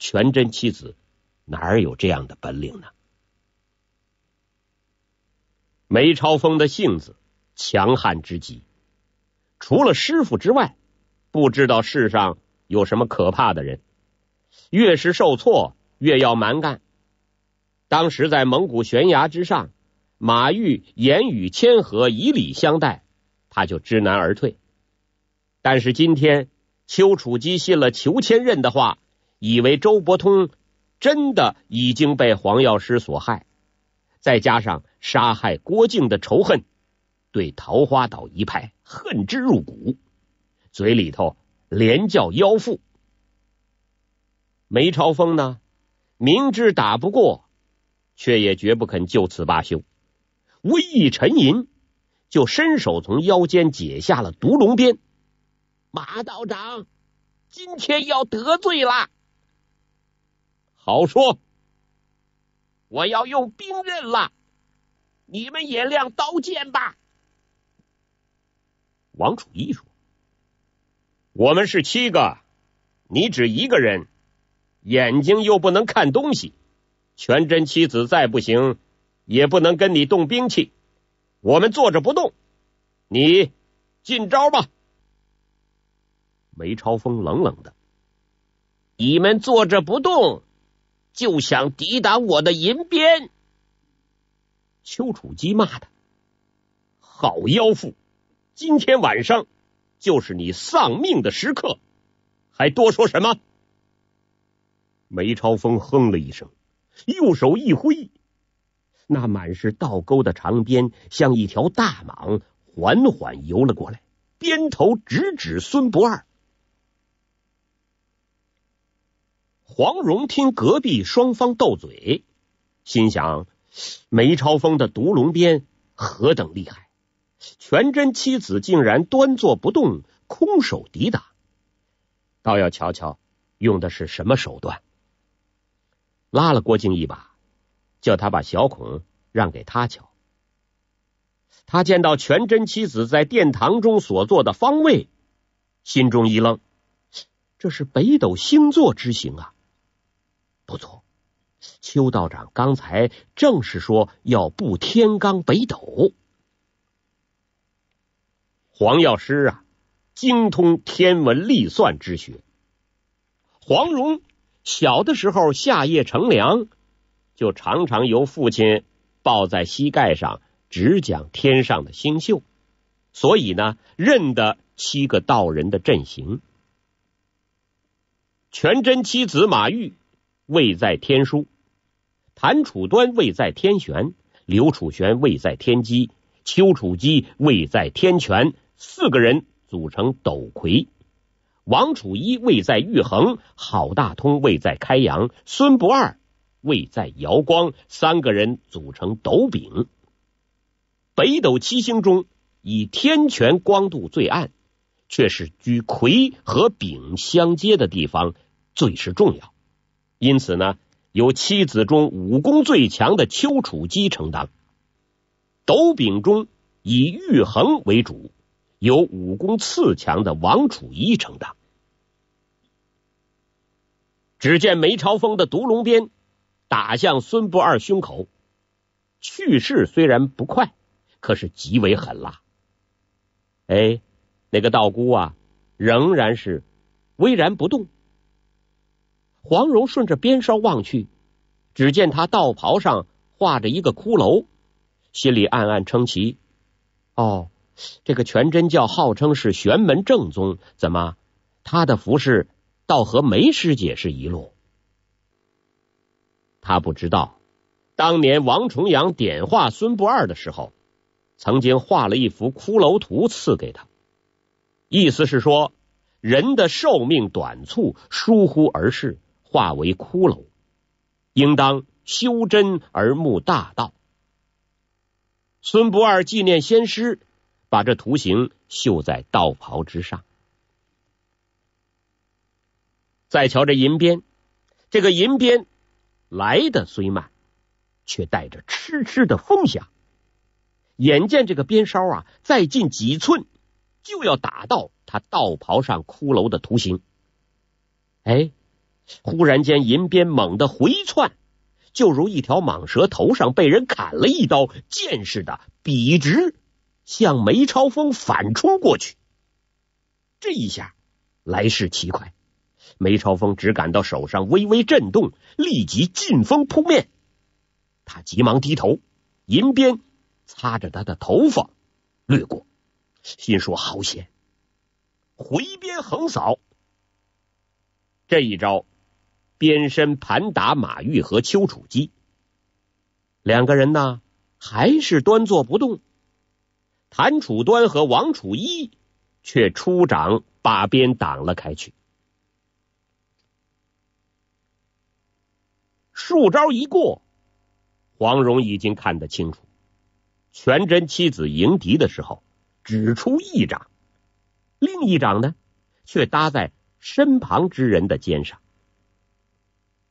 Speaker 1: 全真七子哪有这样的本领呢？梅超风的性子强悍之极，除了师傅之外，不知道世上有什么可怕的人。越是受挫，越要蛮干。当时在蒙古悬崖之上，马玉言语谦和，以礼相待。他就知难而退，但是今天丘处机信了裘千仞的话，以为周伯通真的已经被黄药师所害，再加上杀害郭靖的仇恨，对桃花岛一派恨之入骨，嘴里头连叫妖妇。梅超风呢，明知打不过，却也绝不肯就此罢休，微一沉吟。就伸手从腰间解下了毒龙鞭，
Speaker 4: 马道长，今天要得罪了。
Speaker 1: 好说，
Speaker 4: 我要用兵刃了，你们也亮刀剑吧。
Speaker 1: 王楚一说：“我们是七个，你只一个人，眼睛又不能看东西，全真七子再不行，也不能跟你动兵器。”我们坐着不动，你进招吧。梅超风冷冷的：“
Speaker 4: 你们坐着不动，就想抵挡我的银鞭？”
Speaker 1: 丘处机骂他：“好妖妇！今天晚上就是你丧命的时刻，还多说什么？”梅超风哼了一声，右手一挥。那满是倒钩的长鞭，像一条大蟒，缓缓游了过来，鞭头直指孙不二。黄蓉听隔壁双方斗嘴，心想：梅超风的毒龙鞭何等厉害，全真七子竟然端坐不动，空手抵挡，倒要瞧瞧用的是什么手段。拉了郭靖一把。叫他把小孔让给他瞧。他见到全真七子在殿堂中所坐的方位，心中一愣，这是北斗星座之行啊！不错，邱道长刚才正是说要布天罡北斗。黄药师啊，精通天文历算之学。黄蓉小的时候夏夜乘凉，就常常由父亲抱在膝盖上。只讲天上的星宿，所以呢，认得七个道人的阵型。全真七子马玉位在天枢，谭楚端位在天玄，刘楚玄位在天机，丘处机位在天权，四个人组成斗魁。王楚一位在玉衡，郝大通位在开阳，孙不二位在瑶光，三个人组成斗柄。北斗七星中，以天权光度最暗，却是居魁和丙相接的地方最是重要。因此呢，由七子中武功最强的丘处机承担；斗柄中以玉衡为主，由武功次强的王楚一承当。只见梅超风的独龙鞭打向孙不二胸口，去势虽然不快。可是极为狠辣，哎，那个道姑啊，仍然是巍然不动。黄蓉顺着鞭梢望去，只见他道袍上画着一个骷髅，心里暗暗称奇：哦，这个全真教号称是玄门正宗，怎么他的服饰倒和梅师姐是一路？他不知道，当年王重阳点化孙不二的时候。曾经画了一幅骷髅图赐给他，意思是说人的寿命短促，疏忽而逝，化为骷髅，应当修真而慕大道。孙不二纪念先师，把这图形绣在道袍之上。再瞧这银鞭，这个银鞭来的虽慢，却带着痴痴的风响。眼见这个鞭梢啊，再近几寸就要打到他道袍上骷髅的图形。哎，忽然间银鞭猛地回窜，就如一条蟒蛇头上被人砍了一刀，剑似的笔直向梅超风反冲过去。这一下来势奇快，梅超风只感到手上微微震动，立即劲风扑面。他急忙低头，银鞭。擦着他的头发，掠过，心说好险，回鞭横扫。这一招，鞭身盘打马玉和丘处机两个人呢，还是端坐不动。谭楚端和王楚一却出掌把鞭挡了开去。数招一过，黄蓉已经看得清楚。全真妻子迎敌的时候，只出一掌，另一掌呢，却搭在身旁之人的肩上。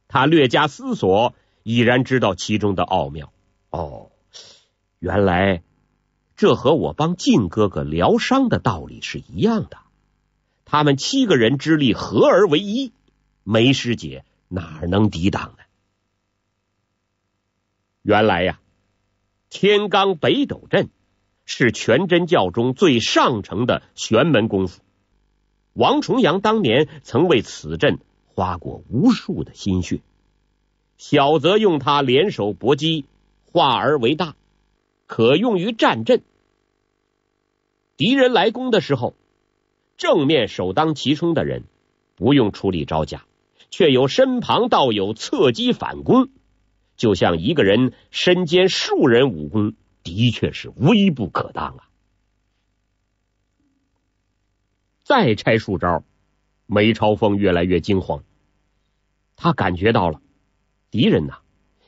Speaker 1: 他略加思索，已然知道其中的奥妙。哦，原来这和我帮靖哥哥疗伤的道理是一样的。他们七个人之力合而为一，梅师姐哪能抵挡呢？原来呀。天罡北斗阵是全真教中最上乘的玄门功夫。王重阳当年曾为此阵花过无数的心血，小则用它联手搏击，化而为大，可用于战阵。敌人来攻的时候，正面首当其冲的人不用出力招架，却有身旁道友侧击反攻。就像一个人身兼数人武功，的确是微不可当啊！再拆数招，梅超风越来越惊慌。他感觉到了敌人呐，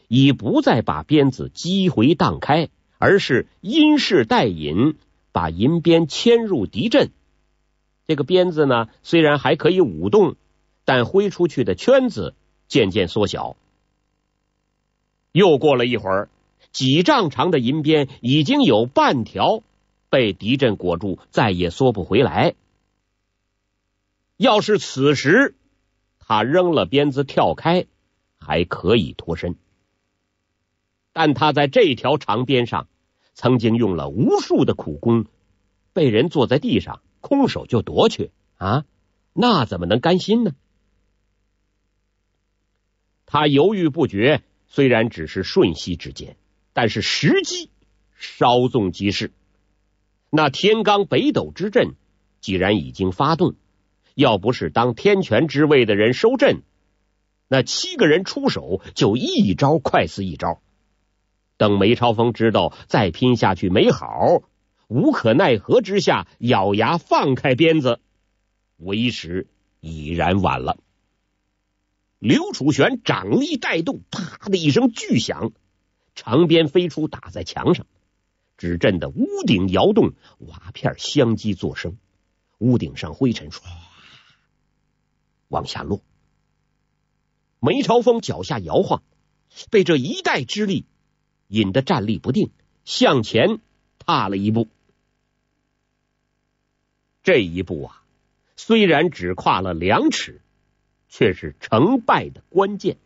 Speaker 1: 已不再把鞭子击回荡开，而是因势带引，把银鞭牵入敌阵。这个鞭子呢，虽然还可以舞动，但挥出去的圈子渐渐缩小。又过了一会儿，几丈长的银鞭已经有半条被敌阵裹住，再也缩不回来。要是此时他扔了鞭子跳开，还可以脱身。但他在这条长鞭上曾经用了无数的苦功，被人坐在地上空手就夺去啊，那怎么能甘心呢？他犹豫不决，虽然只是瞬息之间，但是时机稍纵即逝。那天罡北斗之阵既然已经发动，要不是当天权之位的人收阵，那七个人出手就一招快似一招。等梅超风知道再拼下去没好，无可奈何之下，咬牙放开鞭子，为时已然晚了。刘楚玄掌力带动，啪的一声巨响，长鞭飞出，打在墙上，只震得屋顶摇动，瓦片相继作声，屋顶上灰尘唰往下落。梅超风脚下摇晃，被这一带之力。引得站立不定，向前踏了一步。这一步啊，虽然只跨了两尺，却是成败的关键。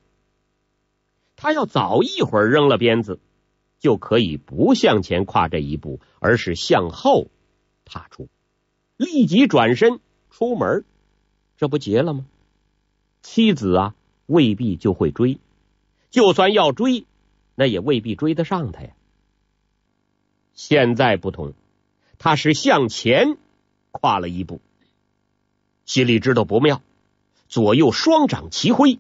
Speaker 1: 他要早一会儿扔了鞭子，就可以不向前跨这一步，而是向后踏出，立即转身出门，这不结了吗？妻子啊，未必就会追，就算要追。那也未必追得上他呀。现在不同，他是向前跨了一步，心里知道不妙，左右双掌齐挥，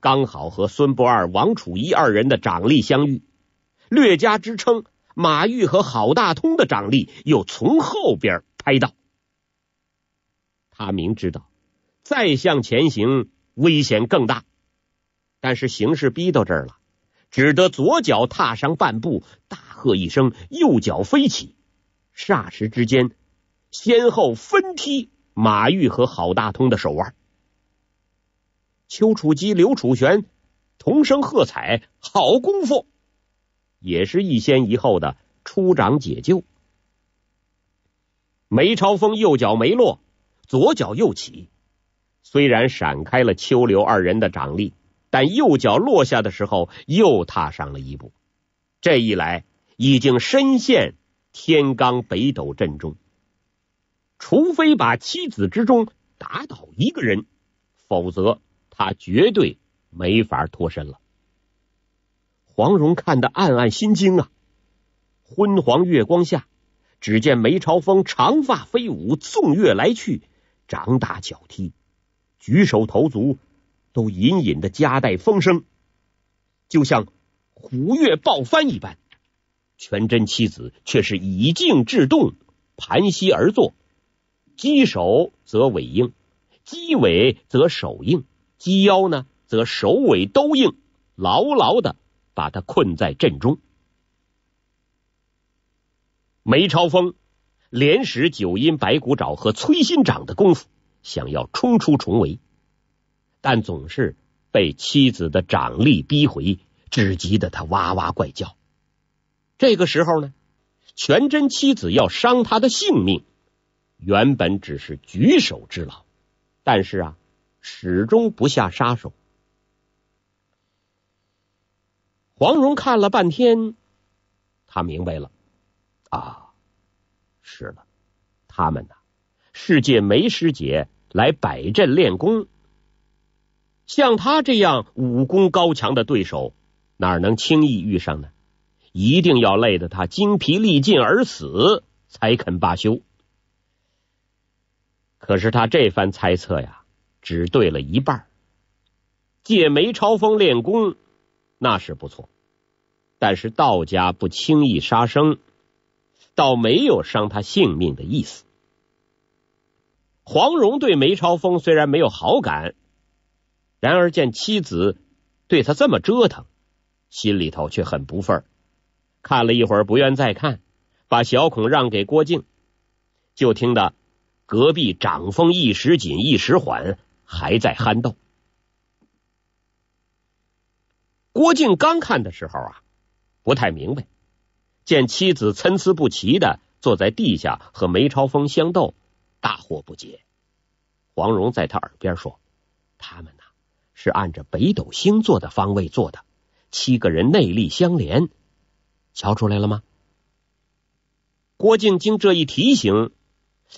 Speaker 1: 刚好和孙不二、王楚一二人的掌力相遇，略加支撑，马玉和郝大通的掌力又从后边拍到。他明知道再向前行危险更大，但是形势逼到这儿了。只得左脚踏上半步，大喝一声，右脚飞起，霎时之间，先后分踢马玉和郝大通的手腕。丘处机、刘楚玄同声喝彩：“好功夫！”也是一先一后的出掌解救。梅超风右脚没落，左脚又起，虽然闪开了丘刘二人的掌力。但右脚落下的时候，又踏上了一步。这一来，已经深陷天罡北斗阵中。除非把妻子之中打倒一个人，否则他绝对没法脱身了。黄蓉看得暗暗心惊啊！昏黄月光下，只见梅超风长发飞舞，纵跃来去，掌打脚踢，举手投足。都隐隐的夹带风声，就像虎跃暴翻一般。全真妻子却是以静制动，盘膝而坐，鸡首则尾硬，鸡尾则手硬，鸡腰呢则首尾都硬，牢牢的把他困在阵中。梅超风连使九阴白骨爪和催心掌的功夫，想要冲出重围。但总是被妻子的掌力逼回，只急得他哇哇怪叫。这个时候呢，全真妻子要伤他的性命，原本只是举手之劳，但是啊，始终不下杀手。黄蓉看了半天，他明白了啊，是了，他们呐是借梅师姐来摆阵练功。像他这样武功高强的对手，哪能轻易遇上呢？一定要累得他精疲力尽而死，才肯罢休。可是他这番猜测呀，只对了一半。借梅超风练功那是不错，但是道家不轻易杀生，倒没有伤他性命的意思。黄蓉对梅超风虽然没有好感。然而见妻子对他这么折腾，心里头却很不忿看了一会儿，不愿再看，把小孔让给郭靖。就听得隔壁掌风一时紧一时缓，还在酣斗。郭靖刚看的时候啊，不太明白。见妻子参差不齐的坐在地下和梅超风相斗，大惑不解。黄蓉在他耳边说：“他们，是按着北斗星座的方位做的，七个人内力相连，瞧出来了吗？”郭靖经这一提醒，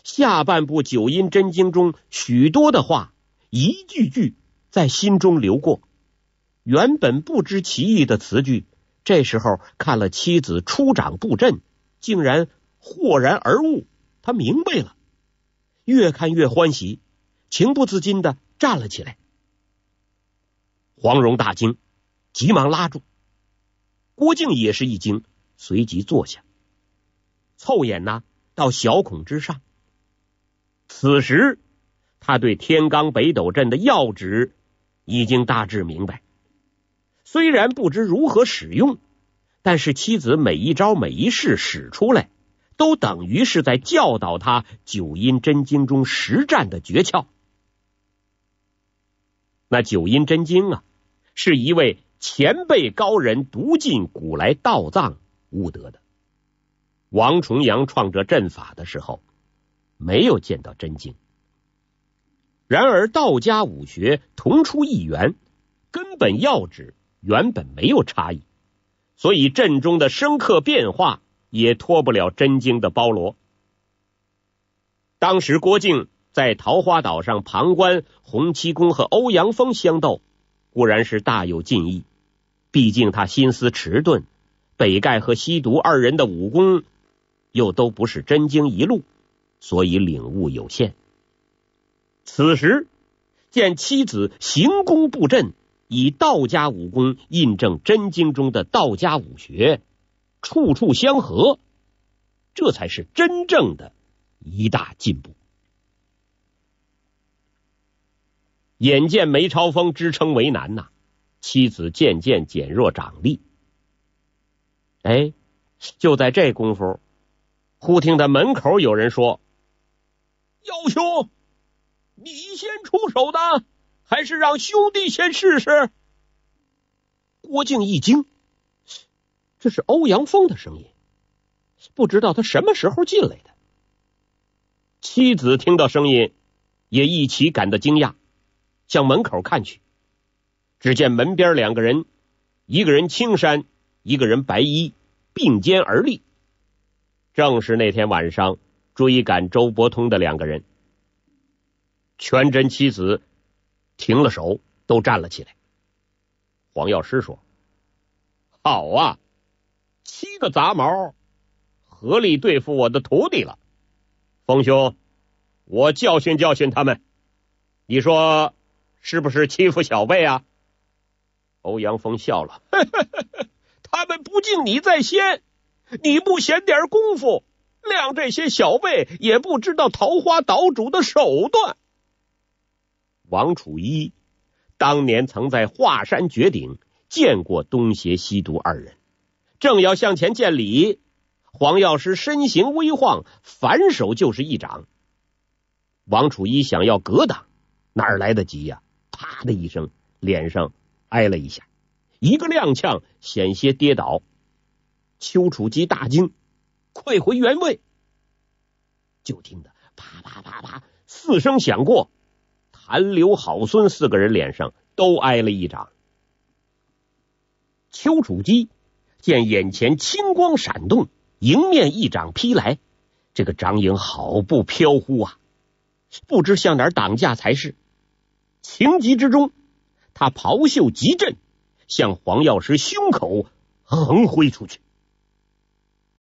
Speaker 1: 下半部九阴真经中许多的话，一句句在心中流过。原本不知其意的词句，这时候看了妻子出掌布阵，竟然豁然而悟，他明白了，越看越欢喜。情不自禁的站了起来，黄蓉大惊，急忙拉住。郭靖也是一惊，随即坐下，凑眼呐到小孔之上。此时他对天罡北斗阵的要旨已经大致明白，虽然不知如何使用，但是妻子每一招每一式使出来，都等于是在教导他九阴真经中实战的诀窍。那九阴真经啊，是一位前辈高人读尽古来道藏悟得的。王重阳创这阵法的时候，没有见到真经。然而道家武学同出一源，根本要旨原本没有差异，所以阵中的深刻变化也脱不了真经的包罗。当时郭靖。在桃花岛上旁观洪七公和欧阳锋相斗，固然是大有进意。毕竟他心思迟钝，北丐和西毒二人的武功又都不是真经一路，所以领悟有限。此时见妻子行宫布阵，以道家武功印证真经中的道家武学，处处相合，这才是真正的一大进步。眼见梅超风支撑为难呐，妻子渐渐减弱掌力。哎，就在这功夫，忽听得门口有人说：“姚兄，你先出手的，还是让兄弟先试试？”郭靖一惊，这是欧阳锋的声音，不知道他什么时候进来的。妻子听到声音，也一起感到惊讶。向门口看去，只见门边两个人，一个人青衫，一个人白衣，并肩而立。正是那天晚上追赶周伯通的两个人。全真妻子停了手，都站了起来。黄药师说：“好啊，七个杂毛合力对付我的徒弟了。风兄，我教训教训他们。你说？”是不是欺负小辈啊？欧阳锋笑了，他们不敬你在先，你不显点功夫，谅这些小辈也不知道桃花岛主的手段。王楚一当年曾在华山绝顶见过东邪西毒二人，正要向前见礼，黄药师身形微晃，反手就是一掌。王楚一想要格挡，哪来得及呀？啪的一声，脸上挨了一下，一个踉跄，险些跌倒。丘处机大惊，快回原位。就听得啪啪啪啪四声响过，谭刘郝孙四个人脸上都挨了一掌。丘处机见眼前青光闪动，迎面一掌劈来，这个掌影好不飘忽啊，不知向哪挡架才是。情急之中，他袍袖急振，向黄药师胸口横挥出去。